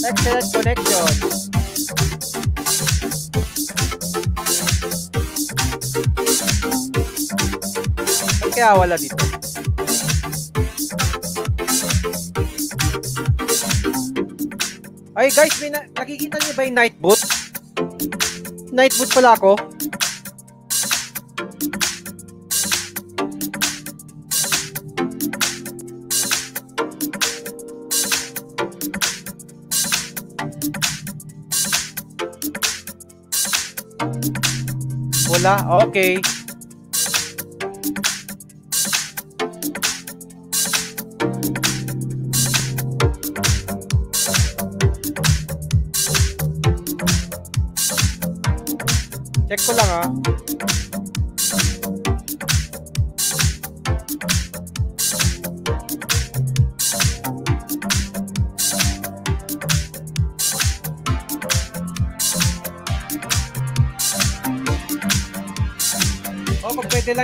Excellent connection. Ba't kaya wala dito? Ay guys, may na- nakikita niyo ba yung night boot? Night boot pala ako. Wala? Okay.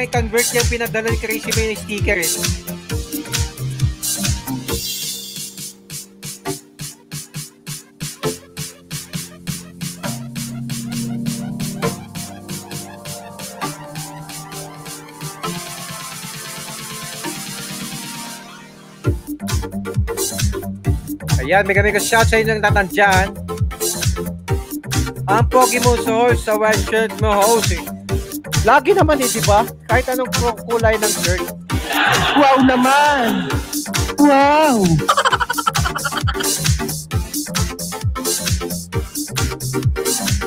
Lang i-convert yung pinadala ni Crazy May na sticker eh. Ayan, mega mega shout sa inyo ng tatandyan. Ang pogi mo sa white shirt mo, Jose. Lagi naman eh, di ba? Kahit anong ku- kulay ng shirt. Wow naman! Wow!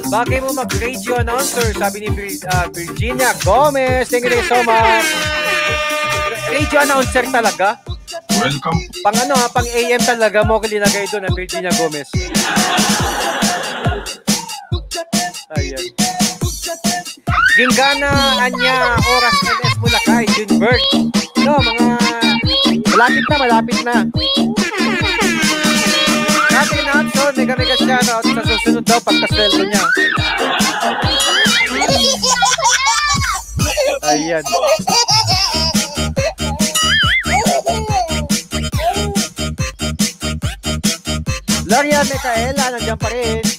Bagay mo mag-radio announcer, sabi ni Vir- ah, Virginia Gomez. Thank you thank you so much. Radio announcer talaga. Welcome. Pang ano ha, pang AM talaga mo kilinagay doon ang Virginia Gomez. Gingana, Anya, Oras, MS, Bulacay, Junberg. No, mga malapit na, malapit na. Captain Hanson, mega mega shoutout sa susunod daw pagkasweldo niya. Ayan. Laria Micaela, nandiyan pa rin.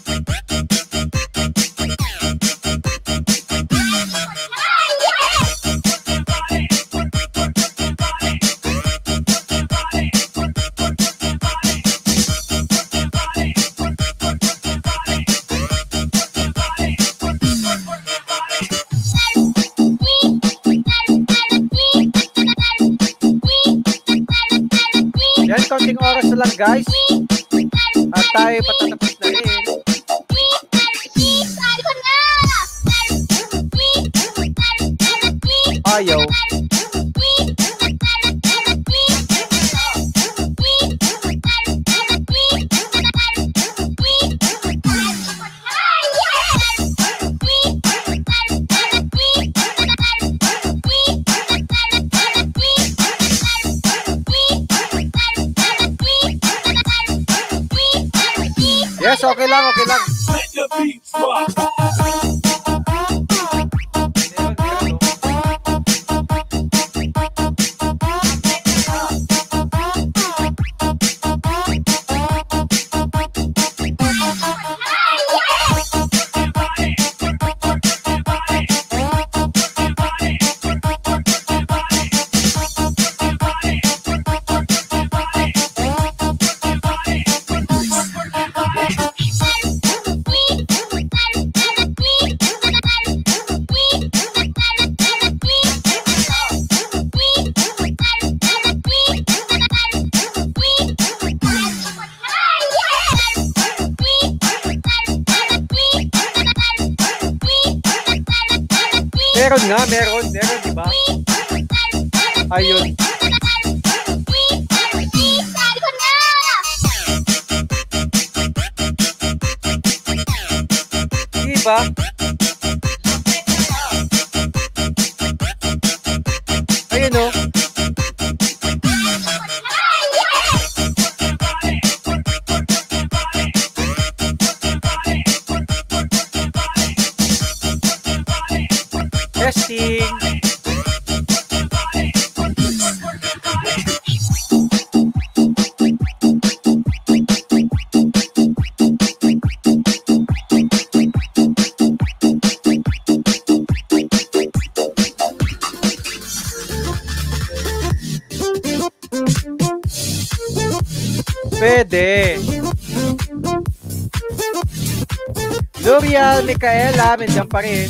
Konting oras na lang guys. Micaela, nandiyan pa rin.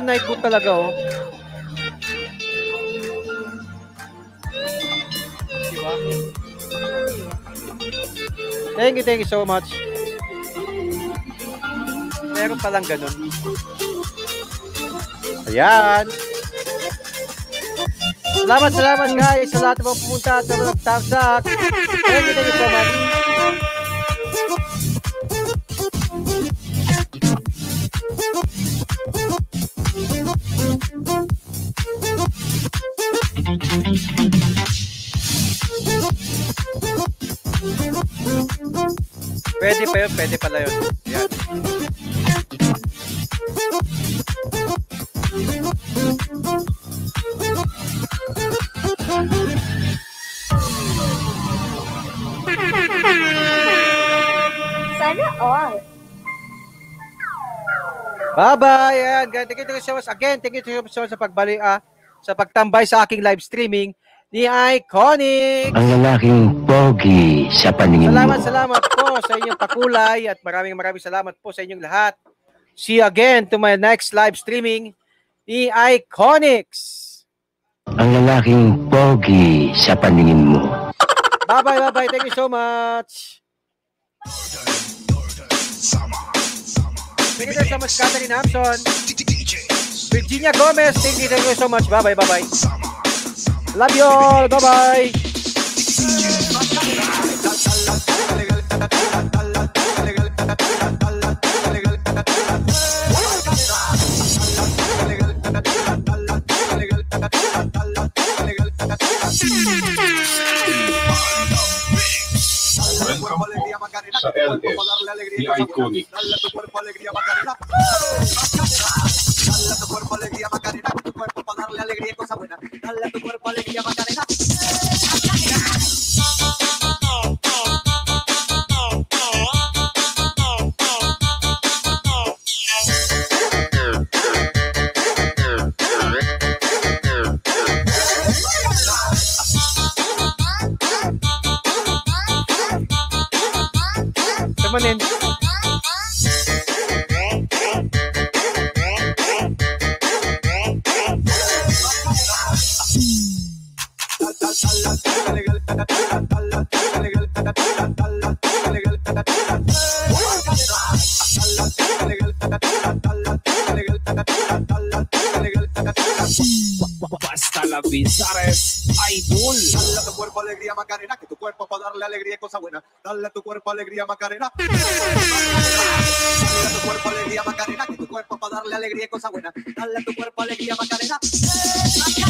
Meron night boot talaga, oh. Diba? Thank you, thank you so much. Meron palang ganun. Ayan. Salamat, salamat guys sa lahat ng mga pumunta at mga up. Thank you, thank you so much. Pwede pala yun. Ayan. Sana all. Bye-bye. Ayan. Thank you, thank you so much. Again, thank you so much sa pagbalik, ah, sa pagtambay sa aking live streaming. Ni Iconic. Ang lalaking pogi sa paningin Salamat, mo. salamat po sa inyong pakulay at maraming maraming salamat po sa inyong lahat. See you again to my next live streaming ni Iconics. Ang lalaking pogi sa paningin mo. Bye-bye, bye-bye. Thank you so much. Thank you so much, Catherine Hampson. Virginia Gomez, thank you, thank you so much. Bye-bye, bye-bye. Love you all. Bye-bye. Welcome po sa LS, the Iconic. Dale a tu cuerpo alegría, Macarena. Dale a tu cuerpo alegría, Macarena. Cuerpo para darle alegría y cosas buenas. Dale a tu cuerpo alegría, Macarena. Tamanin. Basta la Visares Idol. Dale a tu cuerpo alegría, Macarena. Que tu cuerpo para darle alegría y cosas buenas. Dale a tu cuerpo alegría, Macarena. Dale a tu cuerpo alegría, Macarena. Que tu cuerpo para darle alegría y cosas buenas. Dale a tu cuerpo alegría, Macarena. Sandy